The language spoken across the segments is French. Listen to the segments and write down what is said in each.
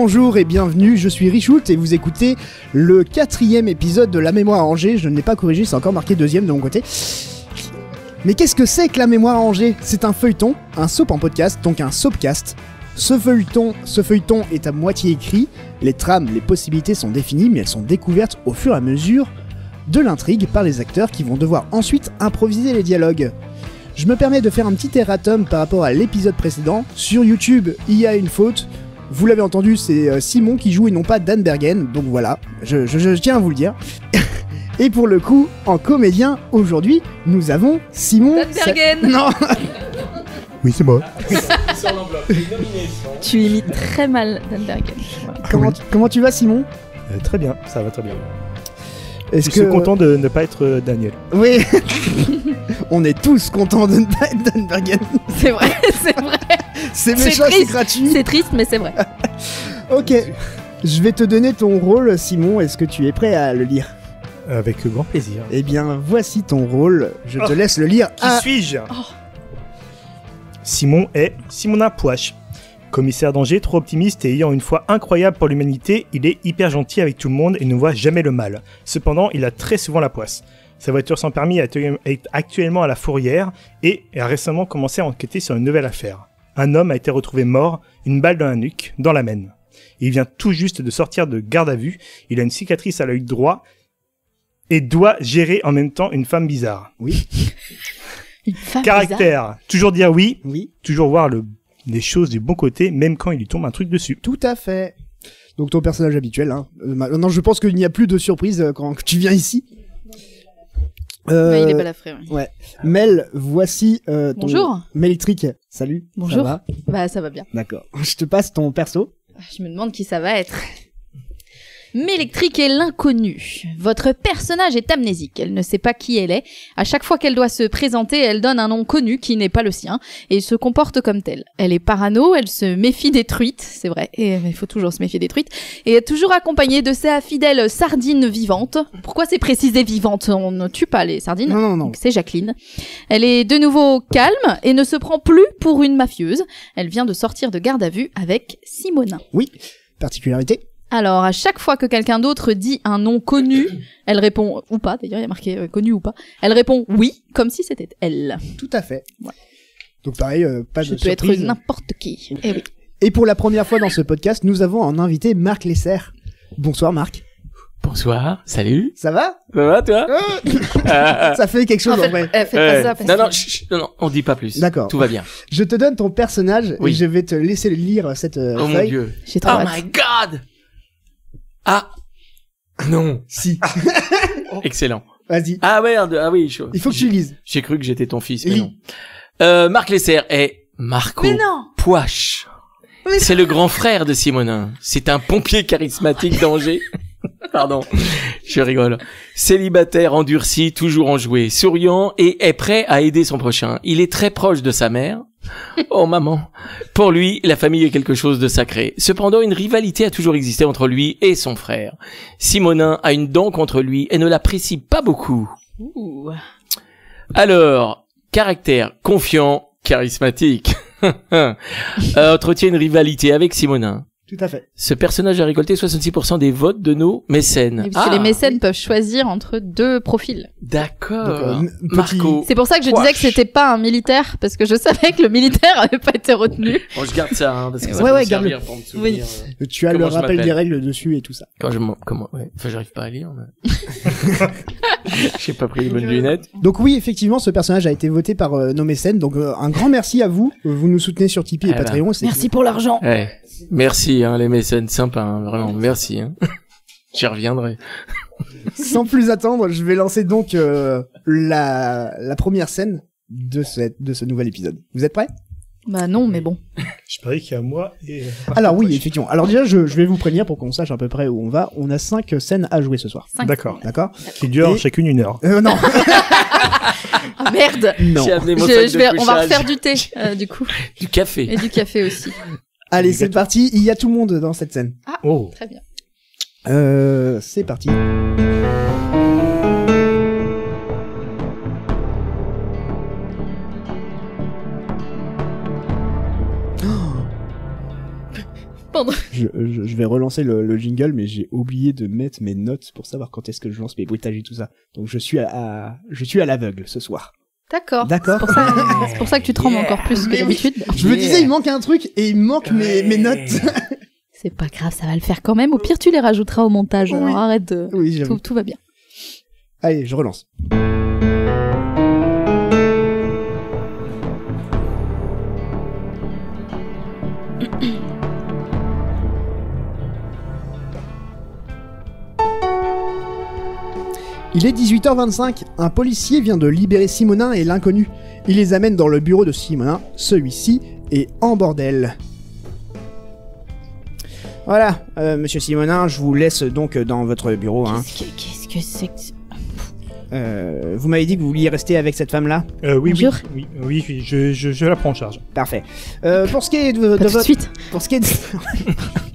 Bonjour, et bienvenue, je suis Richoult et vous écoutez le quatrième épisode de La Mémoire à Angers. Je ne l'ai pas corrigé, c'est encore marqué deuxième de mon côté. Mais qu'est-ce que c'est que La Mémoire à Angers? C'est un feuilleton, un soap en podcast, donc un soapcast. Ce feuilleton, ce feuilleton est à moitié écrit, les trames, les possibilités sont définies, mais elles sont découvertes au fur et à mesure de l'intrigue par les acteurs qui vont devoir ensuite improviser les dialogues. Je me permets de faire un petit erratum par rapport à l'épisode précédent. Sur YouTube, il y a une faute. Vous l'avez entendu, c'est euh, Simon qui joue et non pas Dan Bergen. Donc voilà, je, je- je tiens à vous le dire. et pour le coup, en comédien, aujourd'hui, nous avons Simon. Dan Bergen. Sa- Non Oui, c'est moi. Tu imites très mal Dan Bergen. Voilà. comment, tu- comment tu vas, Simon? Euh, très bien, ça va très bien. Est-ce Je suis content de ne pas être euh, Daniel. Oui On est tous contents de ne pas être Dan Bergen. C'est vrai, c'est vrai. C'est méchant, c'est triste. gratuit. C'est triste, mais c'est vrai. Ok. Je vais te donner ton rôle, Simon. Est-ce que tu es prêt à le lire? Avec grand plaisir. Eh bien, voici ton rôle. Je te Oh. laisse le lire. Qui suis-je? Simon est Simonin Poiche. Commissaire d'Angers, trop optimiste et ayant une foi incroyable pour l'humanité, il est hyper gentil avec tout le monde et ne voit jamais le mal. Cependant, il a très souvent la poisse. Sa voiture sans permis est actuellement à la fourrière et a récemment commencé à enquêter sur une nouvelle affaire. Un homme a été retrouvé mort, une balle dans la nuque, dans la Maine. Il vient tout juste de sortir de garde à vue, il a une cicatrice à l'œil droit et doit gérer en même temps une femme bizarre. Oui, Une femme bizarre. Caractère, toujours dire oui, oui, toujours voir le, les choses du bon côté, même quand il lui tombe un truc dessus. tout à fait. Donc ton personnage habituel. Hein. Euh, Maintenant, je pense qu'il n'y a plus de surprise euh, quand tu viens ici. Euh, Ouais, il est balafré. ouais. ouais. Mel, voici euh, ton... Bonjour. Melétrique, salut. Bonjour. Ça va? Bah, ça va bien. D'accord. Je te passe ton perso. Je me demande qui ça va être. Mélectrique est l'inconnue. Votre personnage est amnésique. Elle ne sait pas qui elle est. À chaque fois qu'elle doit se présenter, elle donne un nom connu qui n'est pas le sien et se comporte comme tel. Elle est parano, elle se méfie des truites, c'est vrai, et il faut toujours se méfier des truites, et est toujours accompagnée de sa fidèle sardine vivante. Pourquoi c'est précisé vivante? On ne tue pas les sardines. Non, non, non. C'est Jacqueline. Elle est de nouveau calme et ne se prend plus pour une mafieuse. Elle vient de sortir de garde à vue avec Simonin. Oui. Particularité. Alors, à chaque fois que quelqu'un d'autre dit un nom connu, elle répond, ou pas, d'ailleurs, il y a marqué euh, connu ou pas, elle répond oui, comme si c'était elle. Tout à fait. Ouais. Donc pareil, euh, pas Je de peux être n'importe qui. Eh oui. Et pour la première fois dans ce podcast, nous avons en invité Marc Lesser. Bonsoir Marc. Bonsoir, salut. Ça va? Ça va toi? Ah, Ça fait quelque chose En en fait, vrai. faites pas Euh, ça parce Non, que- non, chut, chut, non, non, on dit pas plus. D'accord. Tout va bien. Je te donne ton personnage Oui. et je vais te laisser lire cette euh, Oh mon feuille. dieu. J'ai trop Oh hâte. my god Ah Non. Si. Excellent. Vas-y. Ah merde, ah oui, je- Il faut que tu lises. J'ai cru que j'étais ton fils, mais Lis. non. Euh, Marc Lesser est Marco Mais non Poiche. Mais C'est le grand frère de Simonin. C'est un pompier charismatique d'Angers. Pardon, je rigole. Célibataire, endurci, toujours enjoué, souriant et est prêt à aider son prochain. Il est très proche de sa mère. Oh maman. Pour lui, la famille est quelque chose de sacré. Cependant, une rivalité a toujours existé entre lui et son frère. Simonin a une dent contre lui et ne l'apprécie pas beaucoup. Ouh. Alors, caractère confiant, charismatique, euh, entretient une rivalité avec Simonin. Tout à fait. Ce personnage a récolté 66% des votes de nos mécènes. Et parce que Ah, les mécènes peuvent choisir entre deux profils. D'accord. Euh, Marco. C'est pour ça que je disais que c'était pas un militaire, parce que je savais que le militaire avait pas été retenu. Bon, je garde ça, hein, parce que ça Ouais, peut ouais, me garde-le. servir pour me souvenir, euh, Tu as Comment le rappel des règles dessus et tout ça. Quand je m'en- comment, ouais. Enfin, j'arrive pas à lire, mais... J'ai pas pris les bonnes lunettes. Donc oui, effectivement, ce personnage a été voté par euh, nos mécènes. Donc euh, un grand merci à vous. Vous nous soutenez sur Tipeee et Ah bah. Patreon. c'est- Merci pour l'argent. Ouais. Merci, hein, les mécènes, sympa, hein, vraiment, merci, hein. J'y reviendrai. Sans plus attendre, je vais lancer donc euh, la, la première scène de, cette, de ce nouvel épisode. Vous êtes prêts? Bah non, mais bon. Je parie qu'il y a moi et... Alors oui, effectivement. Alors déjà, je, je vais vous prévenir pour qu'on sache à peu près où on va. On a cinq scènes à jouer ce soir. D'accord. D'accord Qui dure Et- chacune une heure. euh, Non. Ah, merde non. J'ai amené mon Je- sac je de vais, On va refaire du thé, euh, du coup. Du café. Et du café aussi. Allez, c'est parti. Il y a tout le monde dans cette scène. Oh. Très bien. Euh, c'est parti. Pardon. Je, je- je vais relancer le, le jingle, mais j'ai oublié de mettre mes notes pour savoir quand est-ce que je lance mes bruitages et tout ça. Donc je suis à, à- je suis à l'aveugle ce soir. D'accord. D'accord. C'est pour, ça- c'est pour ça que tu trembles encore plus que Mais oui. d'habitude. Je me disais, il manque un truc et il me manque mes, mes notes. C'est pas grave, ça va le faire quand même. Au pire, tu les rajouteras au montage. Oui. Alors arrête de. oui. Tout, tout va bien. Allez, je relance. Il est 18h25. Un policier vient de libérer Simonin et l'inconnu. Il les amène dans le bureau de Simonin. Celui-ci est en bordel. Voilà, euh, monsieur Simonin, je vous laisse donc dans votre bureau. Hein. Qu'est-ce que c'est que. Euh, vous m'avez dit que vous vouliez rester avec cette femme-là? Euh, oui, oui, oui, oui, oui, je, je, je la prends en charge. Parfait. Euh, pour ce qui est de, de votre, suite. pour ce qui est de,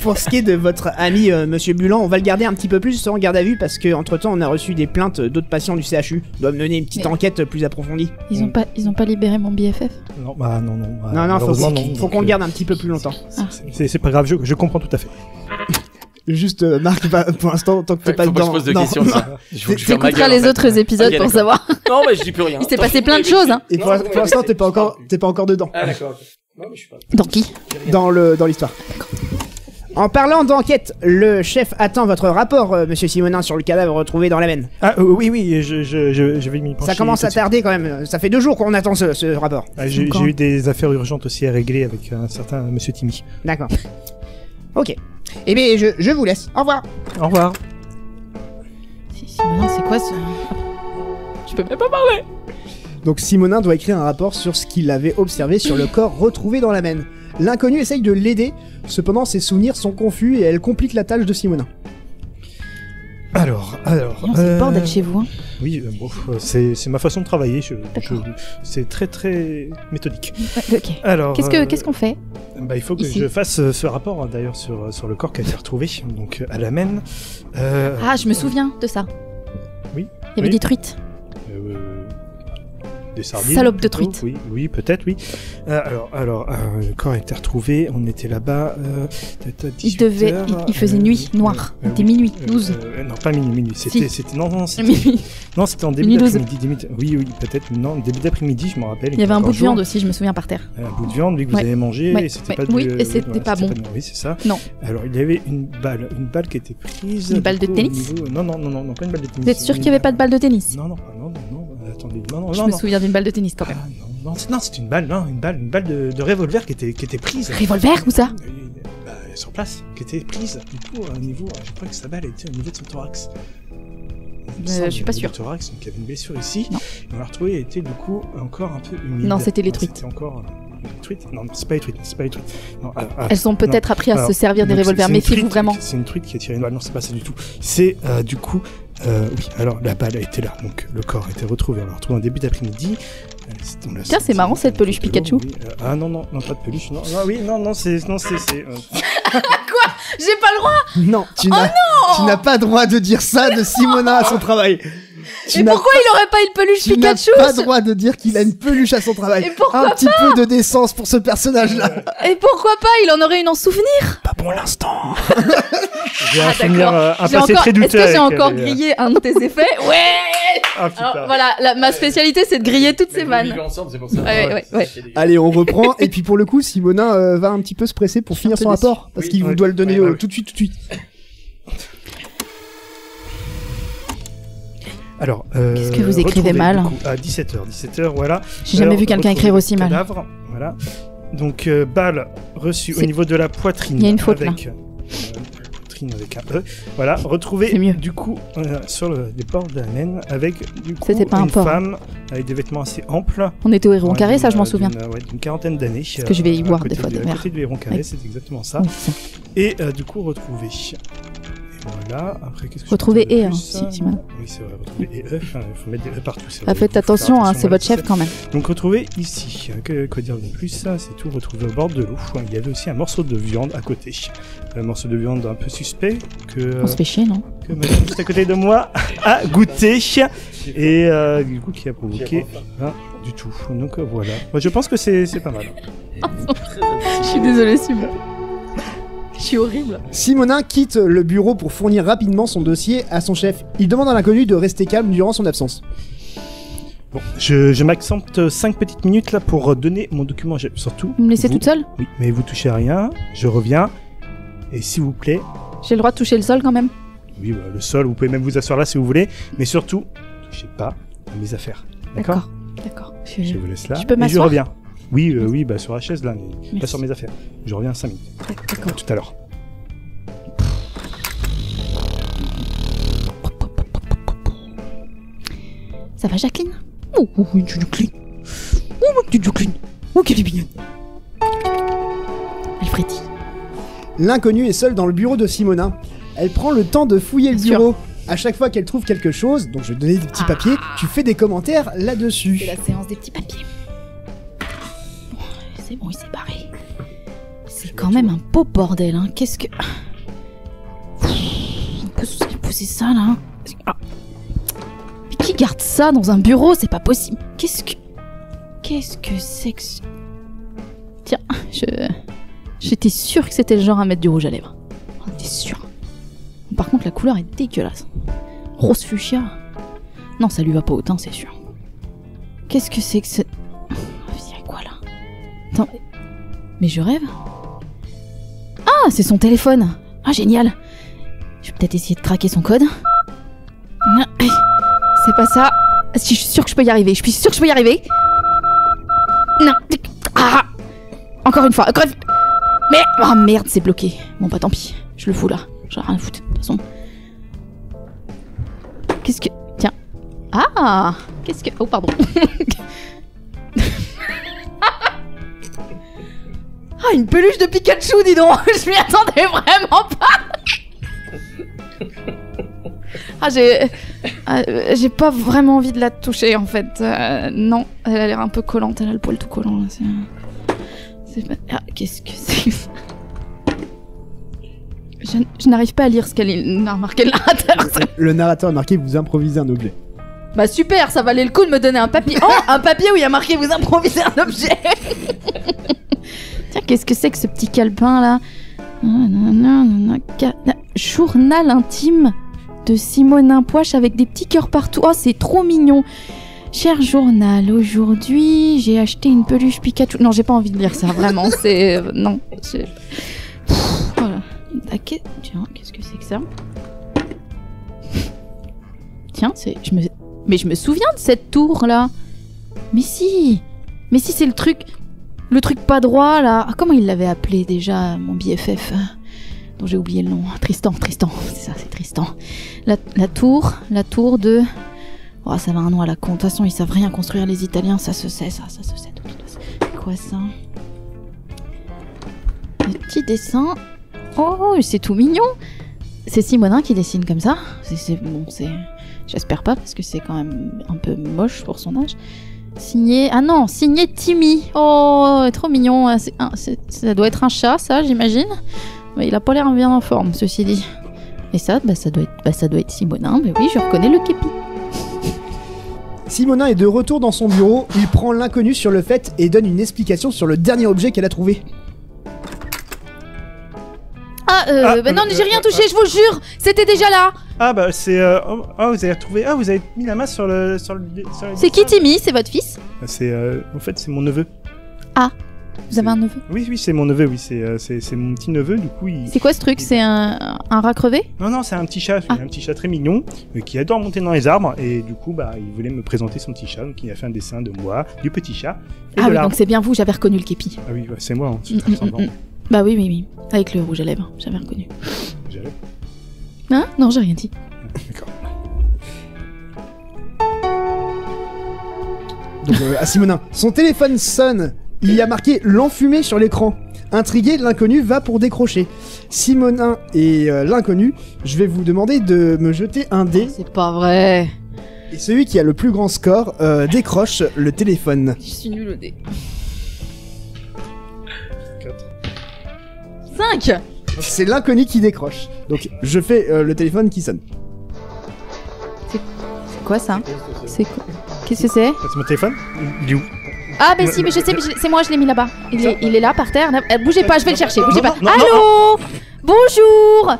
pour ce qui est de votre ami euh, Monsieur Bulan, on va le garder un petit peu plus en garde à vue parce que entre temps on a reçu des plaintes d'autres patients du CHU. On doit mener une petite Mais- enquête plus approfondie. Ils ont pas, ils ont pas libéré mon BFF. Non, bah non, non. bah, non non, faut, qu'on- non, faut donc, qu'on le euh, garde un petit peu plus longtemps. Ah. c'est- C'est pas grave, je, je comprends tout à fait. Juste euh, Marc, bah, pour l'instant tant que t'es pas pas que je dedans. pose de non, questions. T'écouteras les en autres épisodes pour d'accord. savoir. Non, mais je dis plus rien. Il s'est passé plein de choses, hein. Et pour, Non, pour l'instant t'es pas encore, t'es pas encore dedans Ah d'accord. Non, mais je suis pas. Dans qui? Dans le dans l'histoire. En parlant d'enquête, le chef attend votre rapport, euh, Monsieur Simonin, sur le cadavre retrouvé dans la veine. Ah euh, oui, oui, je, je, je, je vais m'y pencher. Ça commence tout à de suite. tarder quand même. Ça fait deux jours qu'on attend ce, ce rapport. Ah, J'ai eu des affaires urgentes aussi à régler avec un certain Monsieur Timmy. D'accord. Ok. Eh bien, je, je vous laisse. Au revoir. Au revoir. Si- Simonin, c'est quoi ce. Je peux même pas parler. Donc Simonin doit écrire un rapport sur ce qu'il avait observé sur le corps retrouvé dans la Maine. L'inconnu essaye de l'aider, cependant ses souvenirs sont confus et elle complique la tâche de Simonin. Alors, alors. Non, c'est le euh, bordel chez vous. Hein. Oui, euh, bon, euh, c'est c'est ma façon de travailler. Je, D'accord. je- c'est très très méthodique. Ouais, Ok. Alors. Qu'est-ce que euh, qu'est-ce qu'on fait Bah, il faut que Ici. je fasse euh, ce rapport hein, d'ailleurs sur, euh, sur le corps qui a été retrouvé, donc euh, à la Maine. Euh, Ah, je me souviens de ça. Oui. Il y avait Oui. des truites. Des sardines. Salope de truite. Oui, oui, peut-être, oui. Euh, alors, alors euh, le corps a été retrouvé. On était là-bas. Euh, Il 18 devait, heures, il, il faisait nuit, noir. Il était minuit, Euh, 12. euh, non, pas minuit, minuit. C'était, Si. non, non, c'était, Minuit. non, c'était en début Minuit 12. d'après-midi. Oui, oui, peut-être. Non, début d'après-midi, je me rappelle. Il y avait un bout de viande jour. aussi, je me souviens par terre. Un bout de viande, vu que vous avez mangé, Ouais, et c'était ouais. pas du- Oui, et c'était pas bon. Oui, c'est ça. Non. Alors, il y avait une balle, une balle qui était prise. Une balle de tennis Non, non, non, non, pas une balle de tennis. Vous êtes sûr qu'il n'y avait pas de balle de tennis Non, non, non, non, non, attendez, non, non, Je non, me non. souviens d'une balle de tennis quand même. Ah, non, non, c'est, non, c'est une balle, non, une balle, une balle de, de revolver qui était, qui était prise. Revolver ou ça? Euh, bah, sur place, qui était prise. Du coup, au niveau, euh, je crois que sa balle était au niveau de son thorax. Euh, je suis pas du thorax, donc il y avait une blessure ici. Non. Et on l'a retrouvé, elle était du coup encore un peu humide. Non, c'était les truites. C'était encore euh, les truites. Non, non, c'est pas les truites, c'est pas les truites. Non, ah, ah, Elles ont peut-être appris à Alors, se servir des revolvers. Méfiez-vous vraiment. C'est une truite qui a tiré une balle. Non, c'est pas ça du tout. C'est euh, du coup, euh, oui. Alors la balle a été là, donc le corps a été retrouvé. On l'a retrouvé en début d'après-midi. Euh, Tiens, c'est marrant, cette peluche Pikachu. oui. Euh, ah non non non pas de peluche. Non, non oui non non c'est non c'est c'est. euh, J'ai pas le droit? Non, tu n'as, tu n'as pas droit de dire ça de Simonin à son travail. Tu Et n'as, pourquoi il aurait pas une peluche tu n'as Pikachu pas droit de dire qu'il a une peluche à son travail. Et pourquoi Un petit peu de décence pour ce personnage-là. Et pourquoi pas Il en aurait une en souvenir Pas pour l'instant. J'ai un Ah, souvenir euh, un J'ai passé encore- très Est-ce que j'ai encore euh, grillé un de tes effets Ouais Ah. Alors voilà, la- ma spécialité c'est de griller toutes ces Mais vannes. Allez, on reprend. Et puis pour le coup, Simonin euh, va un petit peu se presser pour finir son rapport. Parce Oui, qu'il vous ouais. doit le donner euh, tout de suite, tout de suite. Alors, euh, Qu'est-ce que vous écrivez mal coup, À 17h, 17h, voilà. J'ai jamais vu quelqu'un écrire aussi mal. cadavre, Voilà. Donc, euh, balle reçue au niveau de la poitrine. Il y a une faute, avec, euh, poitrine avec un E. Voilà, retrouvé C'est mieux. du coup euh, sur le, les bords de la naine avec du coup C'était pas un une porc. femme avec des vêtements assez amples. On était au héron carré, ça je m'en souviens. d'une- ouais, quarantaine d'années. Parce que je vais y boire des fois des À verres. côté du héron carré, c'est exactement ça. Oui, c'est ça. Et euh, du coup retrouvé. Voilà, après qu'est-ce que dire et, de hein, si- hein si. Oui, c'est vrai, retrouver et E, enfin, il faut mettre des E partout. Ah, vrai, faites faire attention, hein, c'est votre chef quand même. Donc retrouvé ici. Euh, Que, quoi dire de plus ça C'est tout retrouvé au bord de l'eau. Il y avait aussi un morceau de viande à côté. Un morceau de viande un peu suspect que, On se fait chier, non que madame juste à côté de moi a goûté et euh, du coup qui a provoqué rien du tout. Donc euh, voilà. Moi, je pense que c'est c'est pas mal. Je suis désolée, Simon. Je suis horrible. Simonin quitte le bureau pour fournir rapidement son dossier à son chef. Il demande à l'inconnu de rester calme durant son absence. Bon, je, je m'accente 5 petites minutes là pour donner mon document. Surtout. Vous me laissez vous- toute seule? Oui, mais vous touchez à rien. Je reviens. Et s'il vous plaît, J'ai le droit de toucher le sol quand même? Oui, bah, le sol, vous pouvez même vous asseoir là si vous voulez. Mais surtout, touchez pas à mes affaires. D'accord D'accord. Je Je- vous laisse là. Je peux et je m'asseoir? reviens. Oui, euh, oui, bah sur la chaise là, mais pas sur mes affaires. Je reviens 5 minutes. D'accord. Tout à l'heure. Ça va, Jacqueline? Oh, oh, une Jacqueline. Oh, ma petite Jacqueline. Oh, qu'elle est mignonne. Alfredi. L'inconnu est seul dans le bureau de Simonin. Elle prend le temps de fouiller le Bien sûr. bureau. À chaque fois qu'elle trouve quelque chose, donc je vais te donner des petits Ah. papiers, tu fais des commentaires là-dessus. C'est la séance des petits papiers. Bon, C'est bon, il s'est barré. C'est quand même un beau bordel, hein. Qu'est-ce que. On peut se poser ça, là. Ah. Mais qui garde ça dans un bureau? C'est pas possible. Qu'est-ce que. Qu'est-ce que c'est que. ce- Tiens, je. J'étais sûre que c'était le genre à mettre du rouge à lèvres. J'étais sûre. Par contre, la couleur est dégueulasse. Rose fuchsia. Non, ça lui va pas autant, c'est sûr. Qu'est-ce que c'est que ce... C'est Attends, mais je rêve Ah, c'est son téléphone Ah, génial Je vais peut-être essayer de craquer son code. Non, c'est pas ça. Si, je suis sûre que je peux y arriver. Je suis sûre que je peux y arriver. Non. Ah Encore une fois. Encore une... Mais... Ah merde, c'est bloqué. Bon, bah tant pis. Je le fous là. J'en ai rien à foutre. De toute façon. Qu'est-ce que... Tiens. Ah Qu'est-ce que... Oh, pardon. ah, une peluche de Pikachu, dis donc Je m'y attendais vraiment pas Ah, j'ai... ah, euh, j'ai pas vraiment envie de la toucher, en fait. Euh, non, elle a l'air un peu collante. Elle a le poil tout collant, là. C'est... Ah, qu'est-ce que c'est Je, je n'arrive pas à lire ce qu'elle a remarqué le narrateur. Le narrateur a marqué vous improvisez un objet. bah super, ça valait le coup de me donner un papier. Oh, un papier où il y a marqué vous improvisez un objet. Tiens, qu'est-ce que c'est que ce petit calepin là Journal intime de Simonin Poche avec des petits cœurs partout. Oh, c'est trop mignon. Cher journal, aujourd'hui j'ai acheté une peluche Pikachu. Non, j'ai pas envie de lire ça, vraiment. C'est. euh, non. Pff, Voilà. Ah, qu'est- Tiens, qu'est-ce que c'est que ça Tiens, c'est. Je me... Mais je me souviens de cette tour là. Mais si Mais si c'est le truc. Le truc pas droit là. Ah, comment il l'avait appelé déjà, mon BFF euh, Dont j'ai oublié le nom. Tristan, Tristan. C'est ça, c'est Tristan. La, tour. La tour de. Oh, ça va un nom à la con. De toute façon, ils savent rien construire les Italiens. Ça se sait, ça, ça se sait Quoi ça? Petit dessin. Oh, c'est tout mignon. C'est Simonin qui dessine comme ça. Bon, c'est. J'espère pas parce que c'est quand même un peu moche pour son âge. Signé. Ah non, signé Timmy. Oh, trop mignon. Ah, Ça doit être un chat, ça, j'imagine. Il a pas l'air bien en forme, ceci dit. Et ça, bah, ça doit être, bah, ça doit être Simonin. Mais oui, je reconnais le képi. Simonin est de retour dans son bureau, il prend l'inconnu sur le fait et donne une explication sur le dernier objet qu'elle a trouvé. Ah, euh, Ah, bah non, euh, j'ai rien euh, touché, je vous jure. C'était déjà là. Ah bah c'est... euh, oh, ah vous avez retrouvé... Ah vous avez mis la main sur le... Sur le, sur le C'est qui Timmy C'est votre fils C'est... euh, en fait c'est mon neveu. Vous avez un neveu? Oui oui c'est mon neveu, oui. C'est mon petit neveu, du coup il... C'est quoi ce truc? C'est un, un rat crevé? Non non c'est un petit chat, Ah. un petit chat très mignon euh, qui adore monter dans les arbres et du coup bah il voulait me présenter son petit chat donc il a fait un dessin de moi, du petit chat et Ah oui, donc c'est bien vous, j'avais reconnu le képi. Ah oui ouais, c'est moi, hein, Mm, très mm, mm, mm. Bah oui, oui, oui. Avec le rouge à lèvres, j'avais reconnu. Hein? Non, j'ai rien dit. D'accord. Donc euh, à Simonin, son téléphone sonne, il y a marqué l'enfumé sur l'écran. Intrigué, l'inconnu va pour décrocher. Simonin et euh, l'inconnu, je vais vous demander de me jeter un dé C'est pas vrai. et celui qui a le plus grand score euh, décroche le téléphone. Je suis nul au dé. 5 C'est l'inconnu qui décroche. Donc je fais euh, le téléphone qui sonne. C'est quoi ça? C'est quoi? Qu'est-ce que c'est? C'est mon téléphone? Il est où? Ah, bah si, mais je sais, mais je- c'est moi, je l'ai mis là-bas. Il est, Ça il est là, par terre. Euh, bougez pas, je vais le chercher, bougez Non, pas. non, non, Allô Bonjour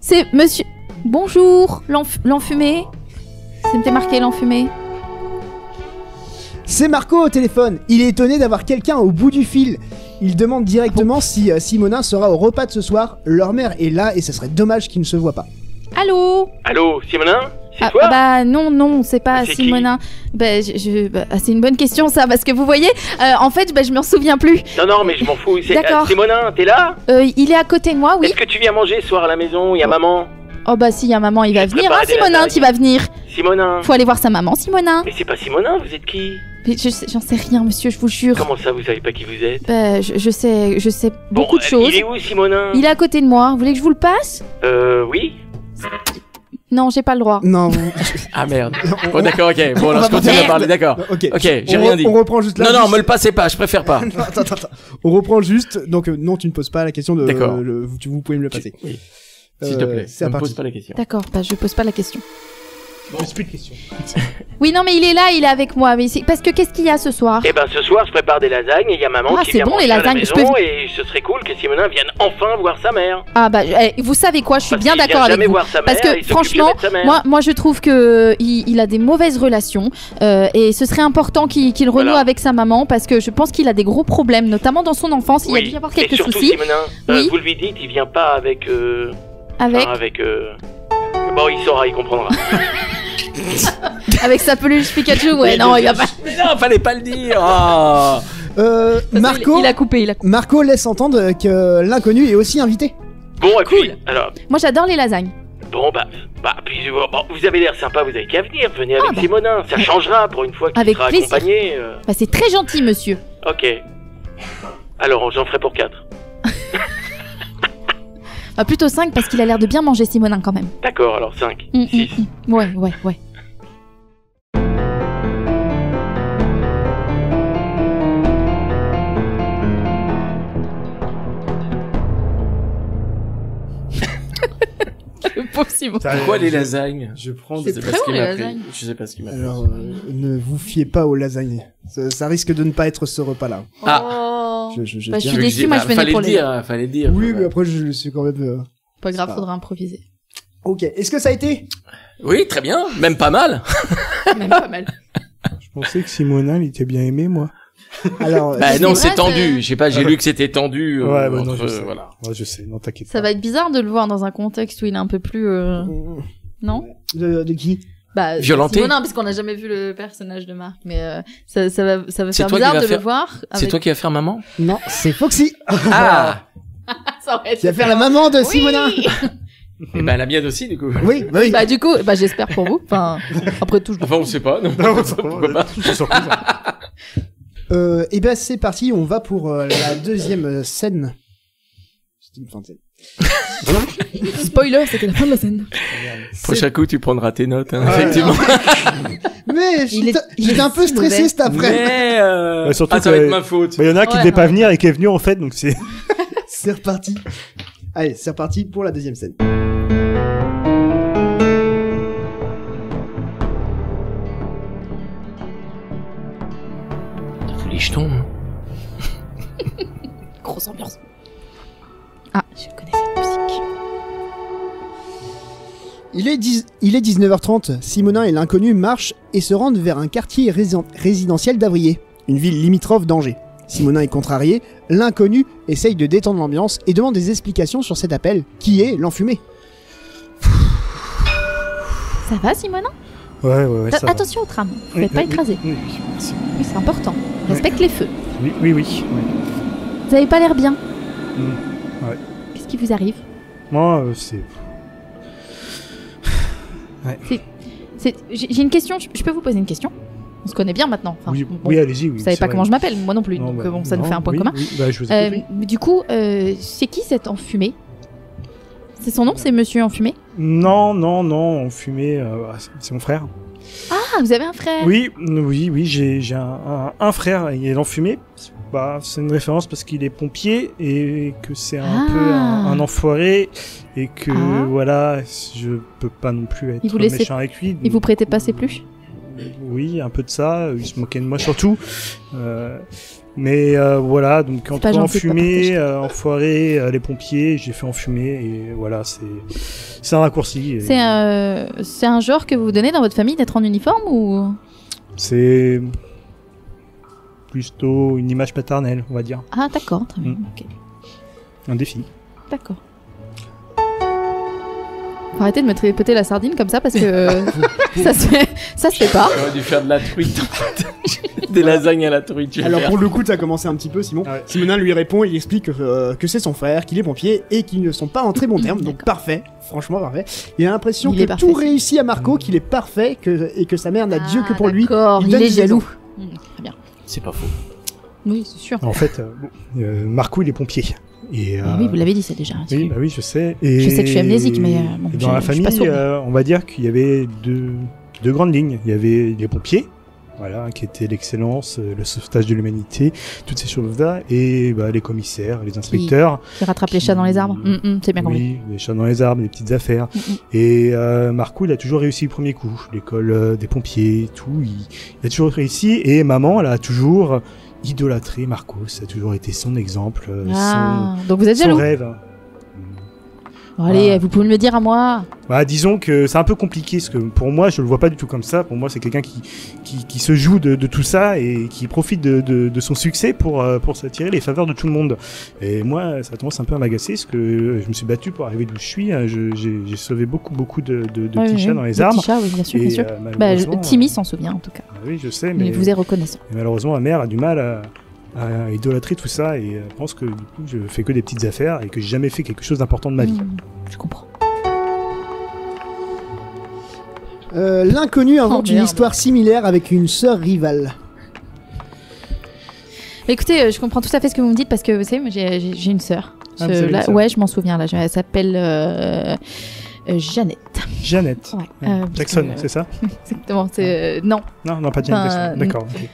C'est monsieur... Bonjour, l'enf- l'enfumé C'était marqué l'enfumé. C'est Marco au téléphone. Il est étonné d'avoir quelqu'un au bout du fil. Il demande directement si euh, Simonin sera au repas de ce soir. Leur mère est là et ce serait dommage qu'ils ne se voient pas. Allô Allô, Simonin C'est ah, toi ah bah non, non, c'est pas C'est qui Simonin. Bah, je, je- bah, ah, c'est une bonne question ça, parce que vous voyez, euh, en fait, bah, je m'en souviens plus. Non, non, mais je m'en fous. C'est D'accord. euh, Simonin, t'es là Euh, il est à côté de moi, oui. Est-ce que tu viens manger ce soir à la maison Il y a maman Oh bah si, y a maman, il va venir. Hein, des Simonin, lasagnes. tu vas venir. Simonin Faut aller voir sa maman, Simonin. Mais c'est pas Simonin, vous êtes qui Mais je sais- j'en sais rien, monsieur, je vous jure. Comment ça, vous savez pas qui vous êtes? Bah, je, je sais, je sais beaucoup Bon, de euh, choses. Il est où, Simonin? Il est à côté de moi. Vous voulez que je vous le passe? Euh, oui Non, j'ai pas le droit. Non, vous- Ah merde. on- Bon, d'accord, ok. Bon, On alors je continue à parler, d'accord. ok. Ok, j'ai On rien re- dit. On reprend juste là. Non, non, me le passez pas, je préfère pas. Non, attends, attends, attends. On reprend juste. Donc, euh, non, tu ne poses pas la question de. D'accord. le- tu- vous pouvez me le passer. Oui. S'il te Euh, plaît, c'est ne me pose pas la question. D'accord, bah je pose pas la question. Bon, c'est plus de questions. Oui, non, mais il est là, il est avec moi. Mais c'est parce que qu'est-ce qu'il y a ce soir? Eh ben, ce soir, je prépare des lasagnes et il y a maman Ah, qui c'est vient bon, les à la lasagnes, je maison peux- et ce serait cool que Simonin vienne enfin voir sa mère. Ah bah, eh, vous savez quoi Je suis Parce bien d'accord avec vous. voir sa Parce mère, que, il s'occupe franchement. Moi, moi, je trouve que il, il a des mauvaises relations euh, et ce serait important qu'il qu'il renoue Voilà. avec sa maman parce que je pense qu'il a des gros problèmes, notamment dans son enfance. Il y a dû y avoir et quelques surtout, soucis Simonin, euh, Oui. vous lui dites, il vient pas avec... Euh... avec enfin, avec euh... Bon, il saura, il comprendra. avec sa peluche Pikachu. Ouais, non, il a pas. Mais non, fallait pas le dire. Ah. Euh, Marco. Il, il a coupé, il a coupé. Marco laisse entendre que l'inconnu est aussi invité. Bon, et Cool. puis, alors, Moi, j'adore les lasagnes. bon, bah, bah puis, euh, bon, vous avez l'air sympa, vous avez qu'à venir, venez avec bah. Simonin, ça changera pour une fois qu'il Avec sera plaisir. accompagné. euh, Bah, c'est très gentil, monsieur. Ok. Alors, j'en ferai pour 4. Bah, plutôt 5 parce qu'il a l'air de bien manger Simonin quand même. D'accord, alors 5. Mm, mm, 6. mm. Ouais, ouais, ouais. Le pauvre Simon. Pourquoi les lasagnes Je prends Je des... sais très pas ce bon, qui les m'a pris. Je sais pas ce qui m'a pris. Alors, euh, ne vous fiez pas aux lasagnes. Ça, ça risque de ne pas être ce repas-là. Oh. Je, je, je Bah, je suis j'y- moi, bah, je venais fallait pour le les- dire, hein, fallait le dire. Oui, Bah. mais après, je le suis quand même. euh, Pas grave, Ça. faudra improviser. Ok, est-ce que ça a été? Oui, très bien, même pas mal. Même pas mal. Je pensais que Simonin, il était bien aimé, moi. Alors, Bah c'est non, vrai, c'est tendu. Je sais pas, j'ai lu que c'était tendu. euh, Ouais, bah non, entre- je sais. voilà. Ouais, je sais, non, t'inquiète Ça pas. va être bizarre de le voir dans un contexte où il est un peu plus. euh, Non? de, de qui? Bah, Violenté Simonin, parce qu'on n'a jamais vu le personnage de Marc. Mais euh, ça, ça va, ça va faire bizarre vas de faire- le voir. C'est toi qui vas faire maman Non, c'est Foxy Ah Ça aurait été qui va faire la maman de Oui. Simonin. Et ben la mienne aussi, du coup. Oui, bah oui. Bah du coup, bah j'espère pour vous. Enfin, après tout, je Enfin, on sait pas. Non. Non, Pourquoi pas Je suis surprise. Euh, et ben c'est parti, on va pour euh, la deuxième euh, scène. C'était une fin de scène. Spoiler, c'était la fin de la scène. Prochain coup, tu prendras tes notes, hein, Ouais. effectivement. Mais j'étais un peu stressé mauvais. cet après. Mais euh... Ouais, surtout ah, ça va être ma faute. Bah, il y en a qui Ouais, devaient pas venir et qui est venu, en fait, donc c'est... C'est reparti. Allez, c'est reparti pour la deuxième scène. Tous les jetons. hein. Grosse ambiance. Ah, je Il est, 10 il est 19h30, Simonin et l'inconnu marchent et se rendent vers un quartier rési- résidentiel d'Avrier, une ville limitrophe d'Angers. Simonin est contrarié, l'inconnu essaye de détendre l'ambiance et demande des explications sur cet appel, qui est l'enfumé? Ça va, Simonin? Ouais, ouais, ouais, ça va. Attention au tram. Vous Oui, faites pas oui, écraser. Oui, oui, merci. Oui, c'est important. Respecte les feux. Oui, oui, oui. oui. Vous avez pas l'air bien. Mm, ouais. Qu'est-ce qui vous arrive? Moi, euh, c'est... J'ai une question. Je peux vous poser une question? On se connaît bien maintenant. Enfin, oui, bon, oui, allez-y, oui. vous savez pas vrai. comment je m'appelle, moi non plus. Non, donc bah, euh, bon, ça nous fait un point oui, commun. Bah, je vous Euh, du coup, euh, c'est qui cet enfumé C'est son nom, c'est Monsieur Enfumé? Non, non, non, euh, ah, c'est- mon frère. Ah, vous avez un frère? Oui, oui, oui, j'ai un, un, un frère, il est l'enfumé. Bah, c'est une référence parce qu'il est pompier et que c'est un Ah. peu un, un enfoiré et que Ah. voilà, je peux pas non plus être méchant avec lui. Il vous prêtait pas ses peluches oui, un peu de ça. Il se moquait de moi surtout. Euh, mais euh, voilà, donc de pas enfumer, partager. euh, enfoiré, euh, les pompiers, j'ai fait enfumer et voilà, c'est un raccourci. et C'est un, genre que vous vous donnez dans votre famille d'être en uniforme ou? C'est plutôt une image paternelle, on va dire, Ah d'accord, très bien. Mm. ok. un défi. D'accord. Faut arrêter de me tripoter la sardine comme ça parce que ça se fait, ça se fait pas. J'aurais dû faire de la truite. en fait. Des lasagnes à la truite. Alors faire. pour le coup, t'as commencé un petit peu, Simon. Ouais. Simonin lui répond, il explique euh, que c'est son frère, qu'il est pompier et qu'ils ne sont pas en très bons termes. Donc parfait, franchement parfait. Il a l'impression que parfait, tout réussit à Marco, qu'il est parfait que, et que sa mère n'a Dieu que pour lui. Ah, D'accord, Il il, est jaloux. Mm, très bien. C'est pas faux. Oui, c'est sûr. En fait, euh, euh, Marco, il est pompier. Et, Ah euh, oui, vous l'avez dit ça déjà. Oui, bah oui, je sais. Et Je sais que je suis amnésique, mais, euh, bon, et je- dans la je suis pas famille, euh, on va dire qu'il y avait deux, deux grandes lignes. Il y avait les pompiers, voilà, qui étaient l'excellence, euh, le sauvetage de l'humanité, toutes ces choses-là, et bah, les commissaires, les inspecteurs. Qui rattrape les chats dans les arbres. Mm, mm, c'est bien compris. Oui, les chats dans les arbres, les petites affaires. Mm. Et euh, Marco, il a toujours réussi le premier coup. L'école euh, des pompiers, tout. Il, il a toujours réussi. Et maman, elle a toujours idolâtré Marco. Ça a toujours été son exemple, Ah, donc vous êtes son, son rêve. Bon, allez, vous pouvez me le dire à moi. Bah, disons que c'est un peu compliqué, parce que pour moi, je le vois pas du tout comme ça. Pour moi, c'est quelqu'un qui, qui, qui se joue de, de tout ça et qui profite de, de, de son succès pour, euh, pour s'attirer les faveurs de tout le monde. Et moi, ça a tendance un peu à m'agacer, parce que je me suis battu pour arriver d'où je suis. hein. J'ai sauvé beaucoup, beaucoup de, petits oui, chats dans les arbres. petits chats, oui, bien sûr, Et, bien sûr. euh, Bah, Timmy euh, s'en souvient en tout cas. bah oui, je sais, Il mais, vous est reconnaissant. malheureusement, ma mère a du mal à, à idolâtrer tout ça et euh, pense que du coup, je fais que des petites affaires et que j'ai jamais fait quelque chose d'important de ma vie. Mm, je comprends. Euh, L'inconnu invente Oh, une histoire similaire avec une sœur rivale. Écoutez, euh, je comprends tout à fait ce que vous me dites parce que vous savez, moi j'ai- une sœur. Ah, ouais, je m'en souviens là. je- Elle s'appelle euh, euh, Jeannette. Janet. Ouais. Ouais. euh, parce Jackson, c'est ça Exactement. C'est euh, non. Non, non, pas Janet Enfin, Jackson. D'accord. ok.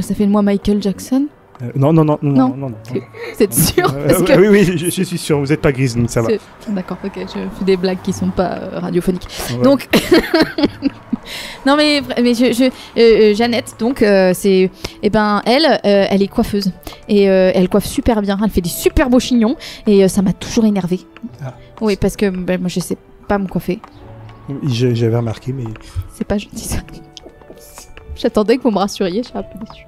Ça fait de moi Michael Jackson. Euh, non, non, non, non, Non. non, non. êtes sûr Euh, Parce que- Oui, oui, je, je suis sûr. Vous êtes pas grise, donc ça va. C'est- D'accord, ok, je fais des blagues qui sont pas euh, radiophoniques. Ouais. Donc, non mais, mais je, je- euh, Jeannette, donc c'est, eh ben elle, elle est coiffeuse et elle coiffe super bien. Elle fait des super beaux chignons et ça m'a toujours énervé. Ah. Oui, parce que ben, moi je sais pas me coiffer. J'avais remarqué, mais C'est pas gentil ça. J'attendais que vous me rassuriez, je suis un peu déçue.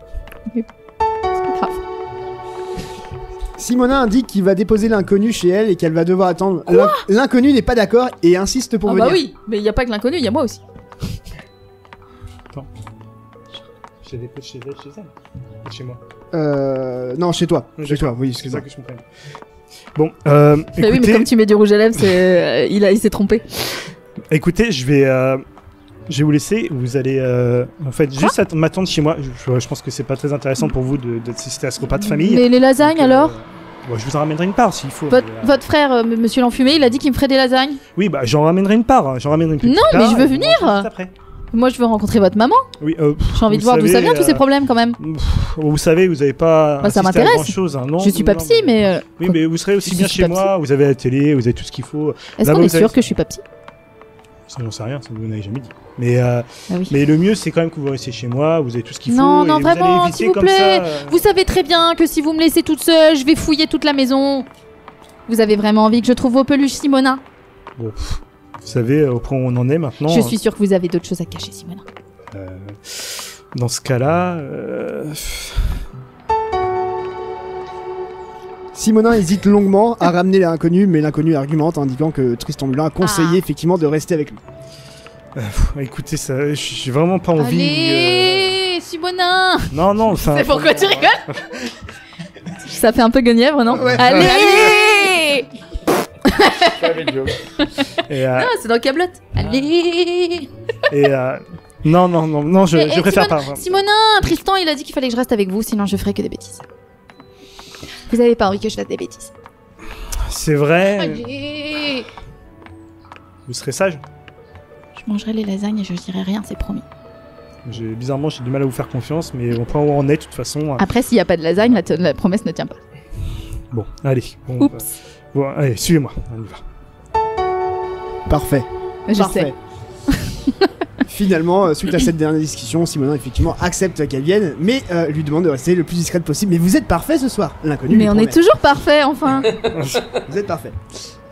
Mais c'est pas grave. Simonin indique qu'il va déposer l'inconnu chez elle et qu'elle va devoir attendre. L'in- L'inconnu n'est pas d'accord et insiste pour Ah venir. bah oui, mais il y a pas que l'inconnu, il y a moi aussi. j'avais pas chez elle, chez elle. Chez moi. Euh, non, chez toi. Oui, Chez toi, oui, C'est ça excuse-moi. que je comprenne. Bon, euh, Bah oui, mais écoutez, comme tu mets du rouge à lèvres, c'est, euh, il, a, il s'est trompé. écoutez, je vais, euh, je vais vous laisser. Vous allez, euh, en fait, juste att- m'attendre chez moi. Je, je pense que c'est pas très intéressant pour vous d'assister à ce repas de famille. Mais les lasagnes Donc, euh, alors bon, Je vous en ramènerai une part s'il faut. Votre, mais, euh, votre frère, monsieur l'enfumé, il a dit qu'il me ferait des lasagnes. Oui, bah j'en ramènerai une part. hein. J'en ramènerai une petite Non, mais je veux venir. après. Moi, je veux rencontrer votre maman. Oui, J'ai envie de voir d'où ça vient, tous ces problèmes, quand même. pff, vous savez, vous avez pas. Bah, ça m'intéresse. grand-chose, hein, non, je suis pas psy, mais Oui, mais vous serez aussi Je bien chez moi. Vous avez la télé, vous avez tout ce qu'il faut. est-ce qu'on est avez- sûr que je suis pas psy? Ça, j'en sais rien, ça vous n'avez jamais dit. Mais, euh, Ah oui. mais le mieux, c'est quand même que vous restiez chez moi. Vous avez tout ce qu'il Non, faut. non, et allez vraiment, s'il vous plaît. ça, euh, Vous savez très bien que si vous me laissez toute seule, je vais fouiller toute la maison. Vous avez vraiment envie que je trouve vos peluches, Simona? Bon, pff, vous savez euh, au point où on en est maintenant. Je suis sûre que vous avez d'autres choses à cacher, Simona. Euh, dans ce cas-là, Simonin hésite longuement à ramener l'inconnu, mais l'inconnu argumente en indiquant que Tristan Mulin a conseillé Ah. effectivement de rester avec lui. pff, écoutez, ça, j'ai vraiment pas envie. Allez, Simona euh, Non, non, enfin. C'est pourquoi tu rigoles Ça fait un peu guenièvre, non Ouais. Allez Et, euh, Ah, c'est dans Camelot. Allez et, euh, non, non, non, non, je, eh, préfère pas. Simonin, Tristan, il a dit qu'il fallait que je reste avec vous, sinon je ferais que des bêtises. Vous avez pas envie que je fasse des bêtises. C'est vrai. Allez Vous serez sage. Je mangerai les lasagnes et je dirai rien, c'est promis. J'ai- Bizarrement, j'ai du mal à vous faire confiance, mais au point où on est, de toute façon. Après, s'il n'y a pas de lasagne, la, la promesse ne tient pas. Bon, allez. Bon, Oups. euh, bon, allez, suivez-moi. On y va. Parfait. Je Parfait. sais. Finalement, euh, suite à cette dernière discussion, Simonin effectivement accepte qu'elle vienne, mais euh, lui demande de rester le plus discrète possible. Mais vous êtes parfait ce soir, l'inconnu. Mais lui on est toujours parfait, enfin. Vous êtes parfait.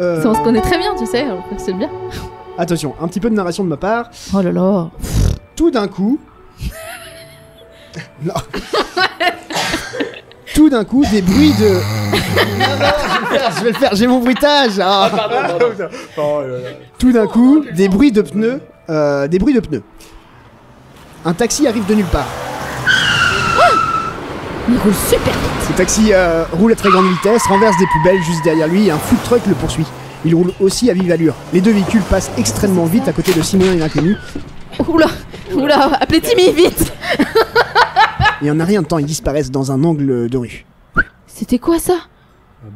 Euh, On se connaît très bien, tu sais. que C'est bien. attention, un petit peu de narration de ma part. Oh là là. Tout d'un coup. non. Tout d'un coup, des bruits de. Non, non, je vais le faire, je vais le faire, j'ai mon bruitage. ah. Là. Tout d'un coup, des bruits de pneus, euh, des bruits de pneus. Un taxi arrive de nulle part. Il roule super vite. Ce taxi euh, roule à très grande vitesse, renverse des poubelles juste derrière lui et un food truck le poursuit. Il roule aussi à vive allure. Les deux véhicules passent extrêmement vite à côté de Simonin et l'inconnu. Oula, oula, appelez Timmy, vite. Et en un rien de temps, ils disparaissent dans un angle de rue. C'était quoi ça?